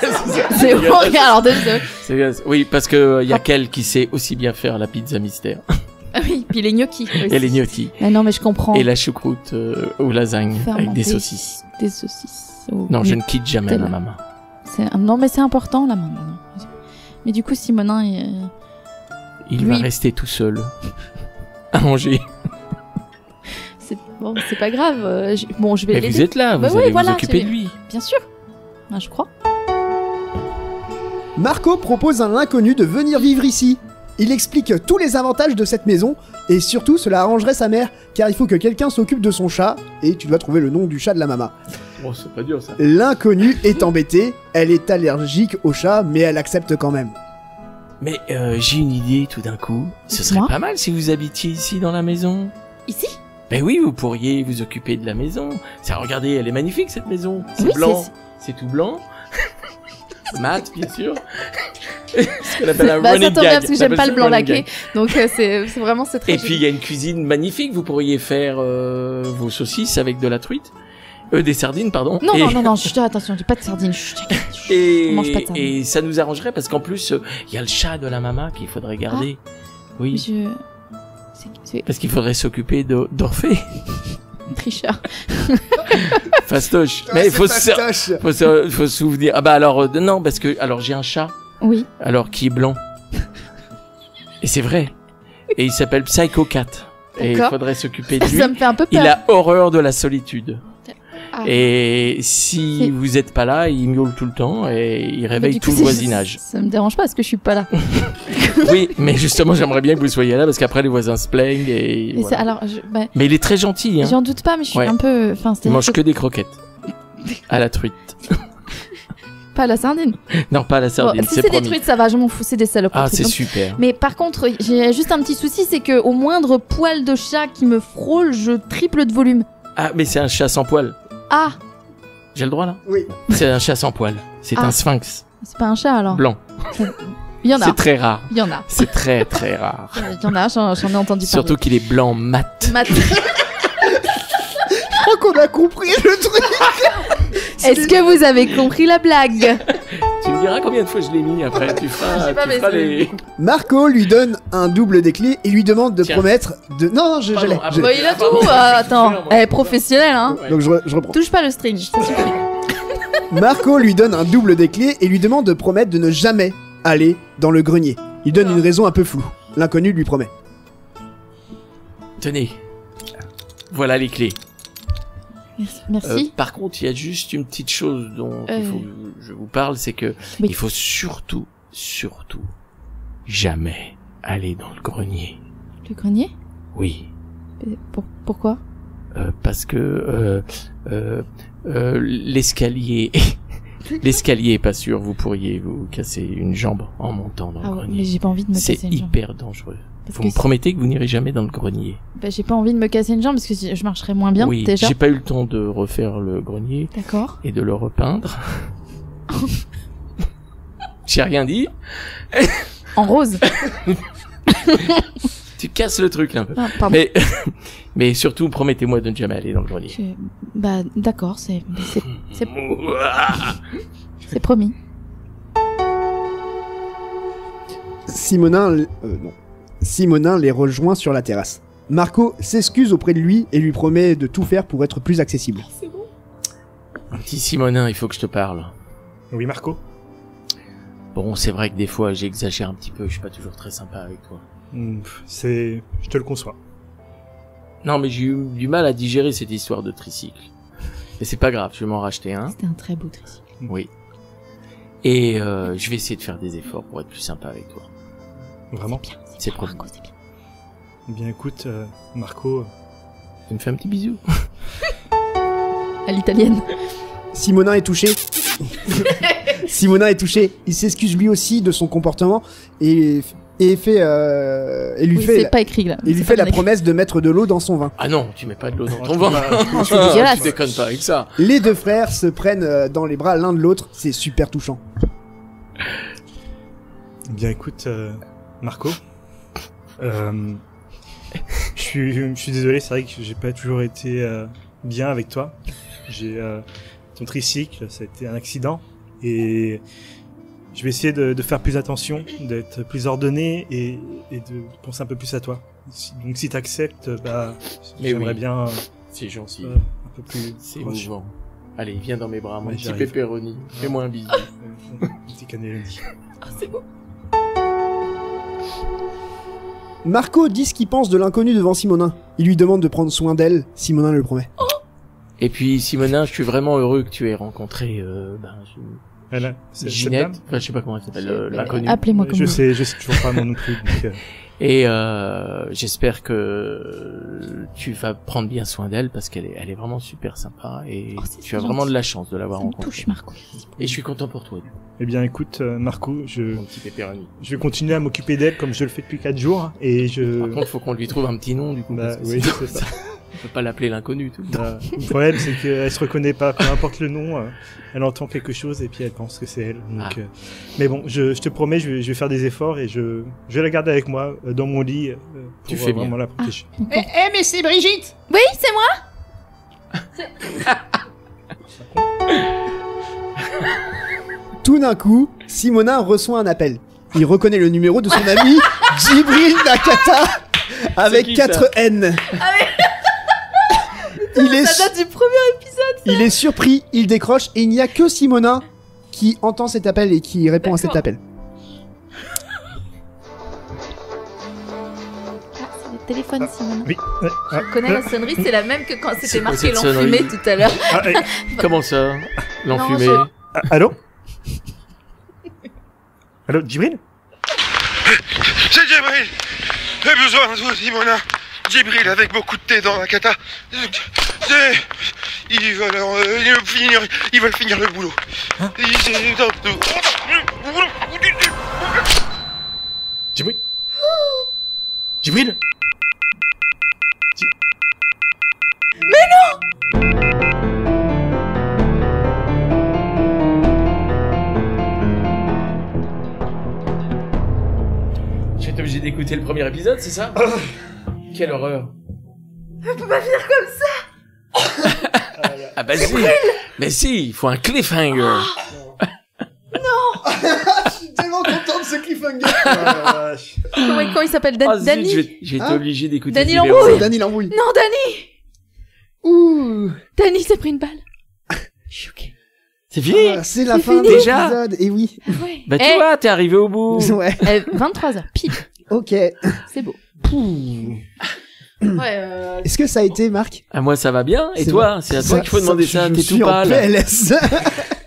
C'est horrible. Alors, désolé. Oui, parce que il y a qu'elle qui sait aussi bien faire la pizza mystère. Ah oui, puis les gnocchis. aussi. Et les gnocchis. Ah non, mais je comprends. Et la choucroute euh, aux lasagnes avec des saucisses. Des saucisses. Oh, Non, je ne quitte jamais ma maman. Non, mais c'est important, la maman. Mais du coup, Simonin, il- Il Lui- va rester tout seul à manger. Bon, c'est pas grave. euh, je- Bon, je vais Mais vous êtes là, vous Bah oui, allez voilà, vous occuper de lui. Bien sûr. Ah, je crois. Marco propose à l'inconnu de venir vivre ici. Il explique tous les avantages de cette maison et surtout cela arrangerait sa mère car il faut que quelqu'un s'occupe de son chat et tu dois trouver le nom du chat de la maman. Bon, c'est pas dur ça. L'inconnu est embêté, elle est allergique au chat mais elle accepte quand même. Mais euh, j'ai une idée tout d'un coup. Ce serait pas mal si vous habitiez ici dans la maison. Ici? Ben oui, vous pourriez vous occuper de la maison. Ça, regardez, elle est magnifique cette maison. C'est Oui, blanc, c'est- tout blanc. Mat, bien sûr. Ce qu'on appelle un Bah, ça running tombe bien parce que j'aime pas ça le blanc laqué. Donc, euh, c'est vraiment c'est très Et puis il y a une cuisine magnifique. Vous pourriez faire euh, vos saucisses avec de la truite, euh, des sardines, pardon. Non, et, non, non, non, chut, attention, dis pas de sardines. chut, chut. Et, On mange pas de sardines. et ça nous arrangerait parce qu'en plus euh, il y a le chat de la maman qu'il faudrait garder. Oui. Je... Parce qu'il faudrait s'occuper d'Orphée. tricheur. Fastoche. Mais il faut, se, fastoche. faut, se, faut se souvenir. Ah bah alors, euh, non, parce que alors j'ai un chat, Oui. alors qui est blanc. Et c'est vrai. Et il s'appelle Psycho Cat. Et il faudrait s'occuper de lui. Ça me fait un peu peur. Il a horreur de la solitude. Ah. Et si vous êtes pas là, il miaule tout le temps et il réveille tout le voisinage. Ça me dérange pas parce que je suis pas là. oui, mais justement, j'aimerais bien que vous soyez là parce qu'après les voisins se plaignent et. Et voilà. c'est- alors, je- bah, Mais il est très gentil. Hein. j'en doute pas, mais je suis Ouais. un peu. Enfin, Il mange que des croquettes. À la truite. pas la sardine. Non, pas à la Bon, sardine, si c'est des truites, ça va, je m'en fous, c'est des salopes. Ah, c'est super. Mais par contre, j'ai juste un petit souci, c'est que au moindre poil de chat qui me frôle, je triple de volume. Ah, mais c'est un chat sans poil. Ah, J'ai le droit là Oui. C'est un chat sans poil. C'est Ah. un sphinx c'est pas un chat alors. blanc. Il y en a. C'est très rare. Il y en a. C'est très très rare. Il y en a, j'en j'en ai entendu Surtout qu'il est blanc mat. parler. Crois qu'on a compris le truc. est-ce que vous avez compris la blague Tu me diras combien de fois je l'ai mis après. Tu Je feras, sais pas, tu feras les. Marco lui donne un double des clés et lui demande de Tiens. promettre de... Non, non, je, l'ai. ah je. Bah, il a tout. euh, attends, elle est professionnelle, hein. Ouais. Donc je, re- je reprends. Touche pas le string. Marco lui donne un double des clés et lui demande de promettre de ne jamais aller dans le grenier. Il donne une raison un peu floue. L'inconnu lui promet. Tenez. Voilà les clés. Merci. Euh, par contre, il y a juste une petite chose dont Euh. il faut que je vous parle, c'est que il faut surtout, surtout, jamais aller dans le grenier. Le grenier? Oui. Euh, Pour- Pourquoi? Euh, parce que euh, euh, euh, l'escalier, l'escalier pas sûr. Vous pourriez vous casser une jambe en montant dans Ah le ouais, mais grenier. j'ai pas envie de me C'est casser une jambe. hyper dangereux. Parce Vous que me promettez que vous n'irez jamais dans le grenier. bah, j'ai pas envie de me casser une jambe parce que je marcherais moins bien oui, déjà. j'ai pas eu le temps de refaire le grenier D'accord. et de le repeindre. j'ai rien dit. En rose. Tu casses le truc un peu. Ah, pardon. Mais, mais surtout, promettez-moi de ne jamais aller dans le grenier. Je- Bah d'accord, c'est c'est- c'est c'est promis. Simonin, euh, non. Simonin les rejoint sur la terrasse. Marco s'excuse auprès de lui et lui promet de tout faire pour être plus accessible. Petit Simonin, il faut que je te parle. Oui, Marco Bon, c'est vrai que des fois, j'exagère un petit peu. Je suis pas toujours très sympa avec toi. Hmm, C'est... Je te le conçois. Non, mais j'ai eu du mal à digérer cette histoire de tricycle. Mais c'est pas grave, je vais m'en racheter un. C'était un très beau tricycle. Oui. Et euh, je vais essayer de faire des efforts pour être plus sympa avec toi. Vraiment? Bien, C'est bien, promis. Marco, c'est bien. Bien écoute, euh, Marco, Tu me fais un petit bisou À l'italienne. Simonin est touché. Simonin est touché. Il s'excuse lui aussi de son comportement et, et fait euh, et lui Oui, fait c'est la, pas écrit là. et lui fait la écrit. promesse de mettre de l'eau dans son vin. Ah non, tu mets pas de l'eau dans ton tu vin. tu déconnes pas avec ça. Les deux frères se prennent euh, dans les bras l'un de l'autre. C'est super touchant. Bien écoute, euh, Marco, euh, je suis, je suis désolé, c'est vrai que j'ai pas toujours été euh, bien avec toi. J'ai euh, ton tricycle, ça a été un accident et je vais essayer de, de faire plus attention, d'être plus ordonné et, et de penser un peu plus à toi. Si- donc si t'acceptes, bah, j'aimerais oui. bien euh, C'est gentil. un peu plus C'est émouvant. Allez, viens dans mes bras, mon Ouais, petit pepperoni. Fais-moi un bisou. Euh, Petit cannelloni. Marco dit ce qu'il pense de l'inconnu devant Simonin. Il lui demande de prendre soin d'elle. Simonin le promet. Et puis, Simonin, je suis vraiment heureux que tu aies rencontré euh, ben, je- cette Ginette. Enfin, je sais pas comment elle s'appelle, euh, l'inconnue. Appelez-moi comme Je vous. sais, je sais toujours pas mon nom plus. Donc, euh, Et euh, j'espère que tu vas prendre bien soin d'elle parce qu'elle est, elle est vraiment super sympa et Oh, tu as gentil. vraiment de la chance de l'avoir rencontrée. touche, Marco. Et je suis content pour toi, du coup, eh bien, écoute, euh, Marco, je, je vais continuer à m'occuper d'elle comme je le fais depuis 4 jours. Et je. Par contre, faut qu'on lui trouve un petit nom, du coup. Bah, parce que oui, c'est ça. On peut pas l'appeler l'inconnu tout le problème, c'est qu'elle se reconnaît pas. Peu importe le nom, euh, elle entend quelque chose et puis elle pense que c'est elle. Donc, Ah. euh, Mais bon, je, je te promets, je vais, je vais faire des efforts et je, je vais la garder avec moi euh, dans mon lit euh, pour Tu fais bien. vraiment la protéger. Eh, eh, mais c'est Brigitte Oui, c'est moi Tout d'un coup, Simonin reçoit un appel. Il reconnaît le numéro de son ami Djibril Nakata avec qui, ça? 4 N. il, est, Ça date du premier épisode. il est surpris, il décroche et il n'y a que Simonin qui entend cet appel et qui répond à cet appel. Ah, c'est le téléphone, Simone. Oui. ouais, ah, Je connais ah, la sonnerie, c'est la même que quand c'était marqué l'enfumé tout à l'heure. ah, Comment ça L'enfumé Non, ah, allô? Allô, Djibril? C'est Djibril J'ai besoin de vous, Simona Djibril avec beaucoup de thé dans la cata. C'est... Ils veulent, euh, ils veulent finir, ils veulent finir le boulot. Ils- c'est- Djibril? Djibril? Je vais être obligé d'écouter le premier épisode, c'est ça? Quelle horreur Ah bah si Mais si, il faut un cliffhanger Je suis tellement content de ce cliffhanger. Comment quand il s'appelle? Dan- Ah, zut, Dany je vais, je vais être Hein? obligé d'écouter numéro. Dany l'embrouille. Non, Dany Ouh. Dany s'est pris une balle. Je suis. C'est fini Ah, c'est la fin de l'épisode. Et oui. Ah ouais. Bah tu Eh, vois, t'es arrivé au bout Ouais. eh, 23h, pile. Ok. C'est beau. Ouais, euh, Est-ce que ça a été, Marc? Ah moi ça va bien, et toi. C'est à toi qu'il faut Ça- demander ça, t'es tout pâle.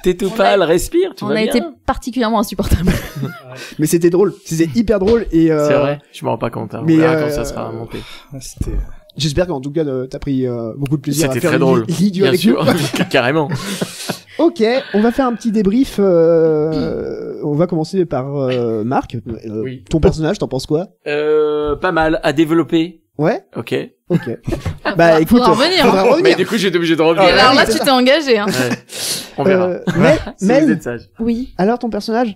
T'es tout On pâle, respire, tu on vas a bien été particulièrement insupportable. Mais c'était drôle. C'était hyper drôle. Et euh, C'est vrai, je me rends pas compte, hein. on mais, verra euh, quand ça sera monté. Ah, C'était... J'espère qu'en tout cas, euh, t'as pris euh, beaucoup de plaisir à C'était faire très l'i- drôle, l'idiot bien avec sûr, carrément. Ok, on va faire un petit débrief. euh, on va commencer par euh, Marc. Euh, Oui. Ton personnage, t'en penses quoi? Euh, pas mal, à développer, Ouais? ok Ok. Faudra- bah écoute, faudra revenir. faudra Mais revenir. du coup j'ai été obligé de Et revenir. Ah, alors là, tu t'es engagé, hein. Ouais. On verra. Euh, Mel, si vous Mel, êtes sage. Oui. alors ton personnage? Un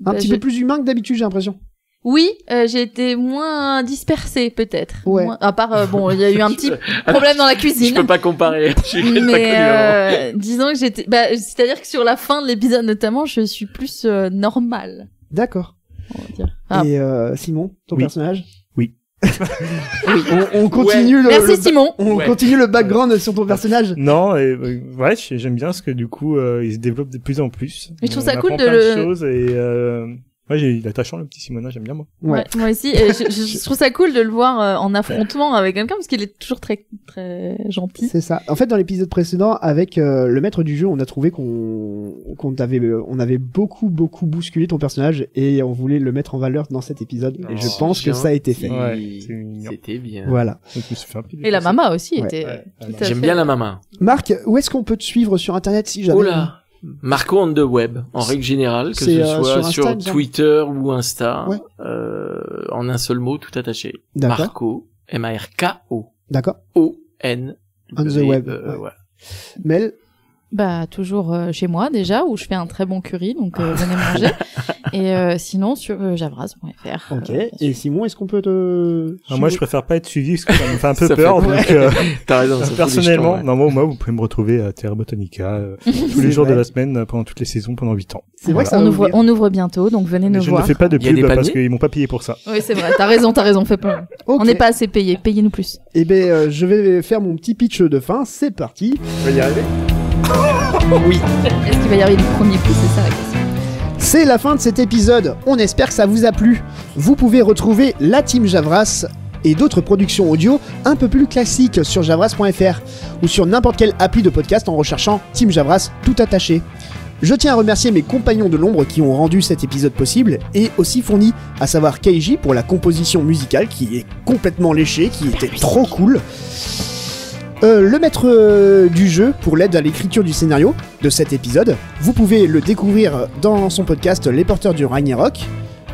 Bah, petit je- peu plus humain que d'habitude, j'ai l'impression. Oui, euh, j'ai été moins dispersée peut-être. Ouais. Moins- À part, euh, bon, il y a eu un petit problème dans la Je cuisine. peux pas comparer. Je suis pas Mais avant. euh, disons que j'étais, bah, c'est-à-dire que sur la fin de l'épisode notamment, je suis plus euh, normale, D'accord. on va dire. Ah. Et euh, Simon, ton Oui. personnage? Oui. on, on continue le, Merci le- Simon. on Ouais. continue le background sur ton personnage. Non, et, ouais, j'ai- j'aime bien parce que du coup, euh, il se développe de plus en plus. Mais je trouve On ça cool de plein le- choses et euh, ouais, j'ai- il est attachant le petit Simonin, j'aime bien moi. Ouais. Ouais, moi aussi. Et je, je- je trouve ça cool de le voir euh, en affrontement avec quelqu'un parce qu'il est toujours très très gentil. C'est ça. En fait, dans l'épisode précédent, avec euh, le maître du jeu, on a trouvé qu'on qu'on avait euh, on avait beaucoup beaucoup bousculé ton personnage et on voulait le mettre en valeur dans cet épisode. Et je pense que ça a été fait. Ouais. C'était bien. Voilà. Et la mama aussi Ouais. était. J'aime fait- bien la maman. Marc, où est-ce qu'on peut te suivre sur internet si jamais Oh là Marco on the web, en règle générale, que ce euh, soit sur Insta. Twitter ou Insta, Ouais. euh, en un seul mot, tout attaché. D'accord. Marco, M-A-R-K-O, D'accord. O-N. On the web, euh, ouais. Mel, Bah toujours euh, chez moi déjà où je fais un très bon curry donc euh, venez manger et euh, sinon sur euh, javras.fr. Ok. euh, Et. Simon, est-ce qu'on peut te. Ah, moi, je préfère pas être suivi parce que ça me fait un peu Ça peur. fait- Donc, euh, T'as raison. personnellement, non, moi, moi, vous pouvez me retrouver à Terra Botanica euh, tous les jours de la semaine pendant toutes les saisons pendant 8 ans. C'est vrai que ça on ouvre, on ouvre bientôt donc venez Mais nous je voir. ne fais pas de pub parce qu'ils m'ont pas payé pour ça. Oui c'est vrai t'as raison t'as raison fais pas. Ok. On n'est pas assez payé payez-nous plus. Eh ben, euh, je vais faire mon petit pitch de fin. C'est parti. Je vais y arriver. oui. Est-ce qu'il va y arriver du premier coup c'est ça la question. C'est la fin de cet épisode. On espère que ça vous a plu. Vous pouvez retrouver la team Javras et d'autres productions audio un peu plus classiques sur javras.fr ou sur n'importe quelle appli de podcast en recherchant Team Javras tout attaché. Je tiens à remercier mes compagnons de l'ombre qui ont rendu cet épisode possible et aussi fourni, à savoir Keiji pour la composition musicale qui est complètement léchée, qui était trop cool. Euh, le maître euh, du jeu pour l'aide à l'écriture du scénario de cet épisode. Vous pouvez le découvrir dans son podcast Les Porteurs du Ragnarok.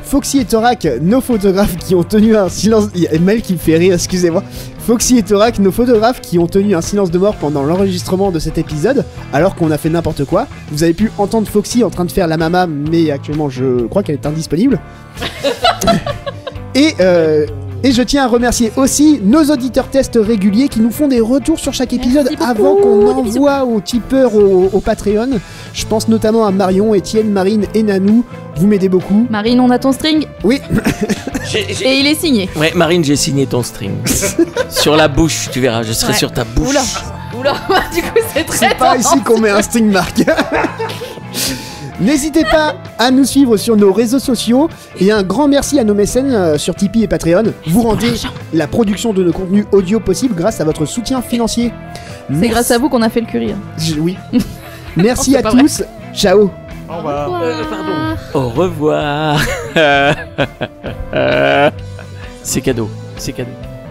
Foxy et Torak, nos photographes qui ont tenu un silence. Il y a Mel qui me fait rire, excusez-moi. Foxy et Torak, nos photographes qui ont tenu un silence de mort pendant l'enregistrement de cet épisode, alors qu'on a fait n'importe quoi. Vous avez pu entendre Foxy en train de faire la mama, mais actuellement je crois qu'elle est indisponible. et, euh, et je tiens à remercier aussi nos auditeurs tests réguliers qui nous font des retours sur chaque épisode Merci beaucoup. avant qu'on envoie aux tipeurs au, au Patreon. Je pense notamment à Marion, Étienne, Marine et Nanou. Vous m'aidez beaucoup. Marine on a ton string Oui, J'ai- j'ai- et il est signé. Ouais, Marine, j'ai signé ton string. sur la bouche, tu verras, je serai Ouais. sur ta bouche. Oula oula du coup c'est très c'est pas ici qu'on met un string mark. N'hésitez pas à nous suivre sur nos réseaux sociaux et un grand merci à nos mécènes euh, sur Tipeee et Patreon. Vous rendez la production de nos contenus audio possible grâce à votre soutien financier. C'est grâce à vous qu'on a fait le curry. hein. Je- Oui. Merci à vrai. tous. Ciao. Au revoir. Euh, pardon. Au revoir. c'est cadeau, c'est cadeau.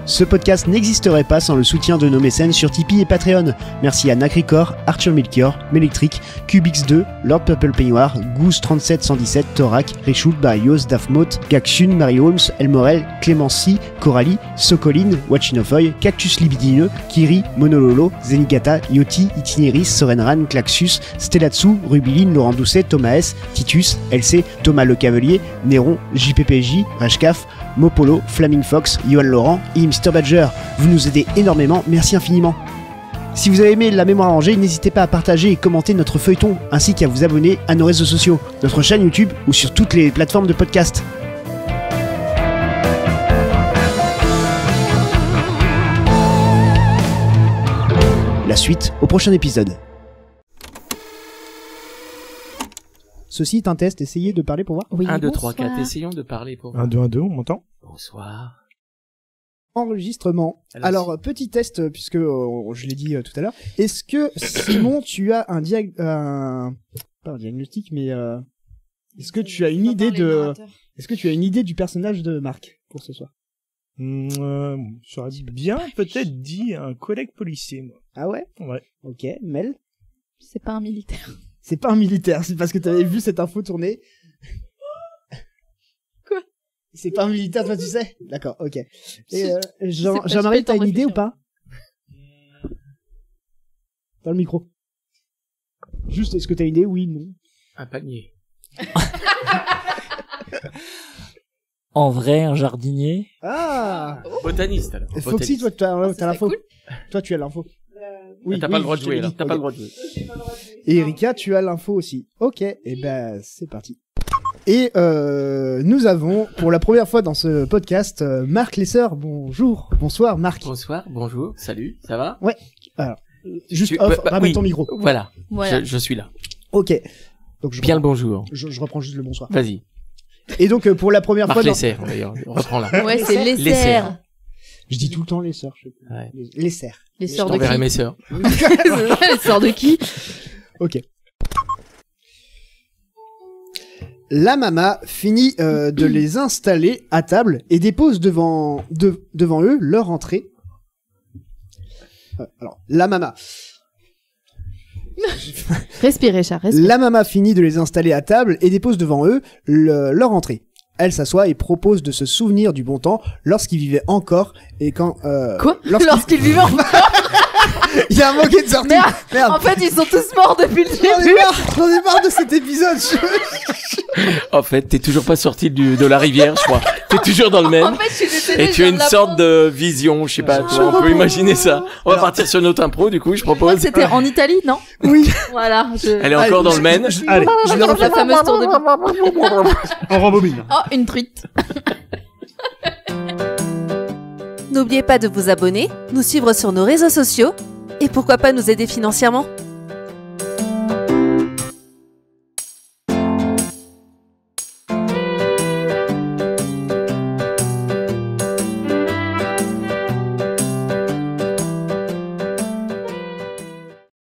Ce podcast n'existerait pas sans le soutien de nos mécènes sur Tipeee et Patreon. Merci à Nacricor, Archer Milkior, Melectric, Cubix2, Lord Purple Peignoir, Goose37117, Torak, Richoult, Barrios, Dafmot, Gaksun, Marie Holmes, Elmorel, Clémency, Coralie, Socoline, Wachinofoy, Cactus Libidineux, Kiri, Monololo, Zenigata, Yoti, Itineris, Sorenran, Klaxus, Stellatsu, Rubiline, Laurent Doucet, Thomas S, Titus, LC, Thomas Le Cavalier, Néron, JPPJ, Rashkaf, Mopolo, Flaming Fox, Johan Laurent et Mr. Badger. Vous nous aidez énormément, merci infiniment. Si vous avez aimé la mémoire rangée, n'hésitez pas à partager et commenter notre feuilleton, ainsi qu'à vous abonner à nos réseaux sociaux, notre chaîne YouTube ou sur toutes les plateformes de podcast. La suite au prochain épisode. Ceci est un test, essayez de parler pour voir. Oui, 1, 2, 3, bonsoir. 4, essayons de parler pour 1, 2, 1, 2, on m'entend? Bonsoir. Enregistrement. Alors, Alors, petit test, euh, puisque euh, je l'ai dit euh, tout à l'heure. Est-ce que, Simon, tu as un diag... un- Pas un diagnostic, mais... euh, Est-ce que tu as une idée de... Est-ce que tu as une idée du personnage de Marc pour ce soir? Hum, euh, J'aurais bien peut-être dit un collègue policier, moi. Ah ouais? Ouais. Ok, Mel? C'est pas un militaire. C'est pas un militaire, c'est parce que t'avais vu cette info tourner. C'est pas un militaire, toi tu sais D'accord, ok. Et euh, pas, j'ai Jean-Marie, pas t'as le temps une de idée ou réfléchir. pas Dans le micro. Juste, est-ce que t'as une idée Oui, non. Un panier. En vrai, un jardinier Ah Botaniste alors. Foxy, Botaniste. toi, t'as Oh, t'as l'info Toi, tu as l'info. Oui, Ah, T'as oui, pas le droit de je te jouer l'ai là. dit. T'as pas Ok. le droit de jouer. Et Erika, tu as l'info aussi. Ok, et ben c'est parti. Et euh, nous avons, pour la première fois dans ce podcast, euh, Marc Lesseur. Bonjour, bonsoir Marc. Bonsoir, bonjour, salut, ça va Juste Tu- off, bah, bah, ramène oui. ton micro. Voilà, Voilà. Je, je suis là. Ok. Donc je, Bien le bonjour. je, je reprends juste le bonsoir. Vas-y. Et donc euh, pour la première Marc fois, dans... Lesser, d'ailleurs. Reprends là. Ouais, c'est les Les serres. serres. je dis tout le temps les sœurs. Je sais. Ouais. Les, les sœurs. Les Je sœurs de t'enverrai qui mes sœurs. Les sœurs de qui? Ok. La mama finit euh, de les installer à table et dépose devant, de- devant eux leur entrée. Euh, alors, la mama. Respirez, chat, respirez. La mama finit de les installer à table et dépose devant eux le- leur entrée. Elle s'assoit et propose de se souvenir du bon temps lorsqu'ils vivaient encore et quand... euh, Quoi? lorsqu'ils- Lorsqu'il vivait encore? Il y a un mot qui est sorti. Merde. Merde. En fait, ils sont tous morts depuis le J'en ai début. marre, j'en ai marre de cet épisode. Je- En fait, t'es toujours pas sorti du, de la rivière, je crois. T'es toujours dans le En même. fait, je suis décédée. Et tu as une sorte de vision, je sais pas, on peut imaginer ça. On va partir sur notre impro, du coup, je Je crois que propose. c'était en Italie, non Oui. Voilà. Je... Elle est encore dans le Maine. Allez, Je le refais. La fameuse tour de... on rembobine. Oh, une truite. N'oubliez pas de vous abonner, nous suivre sur nos réseaux sociaux et pourquoi pas nous aider financièrement.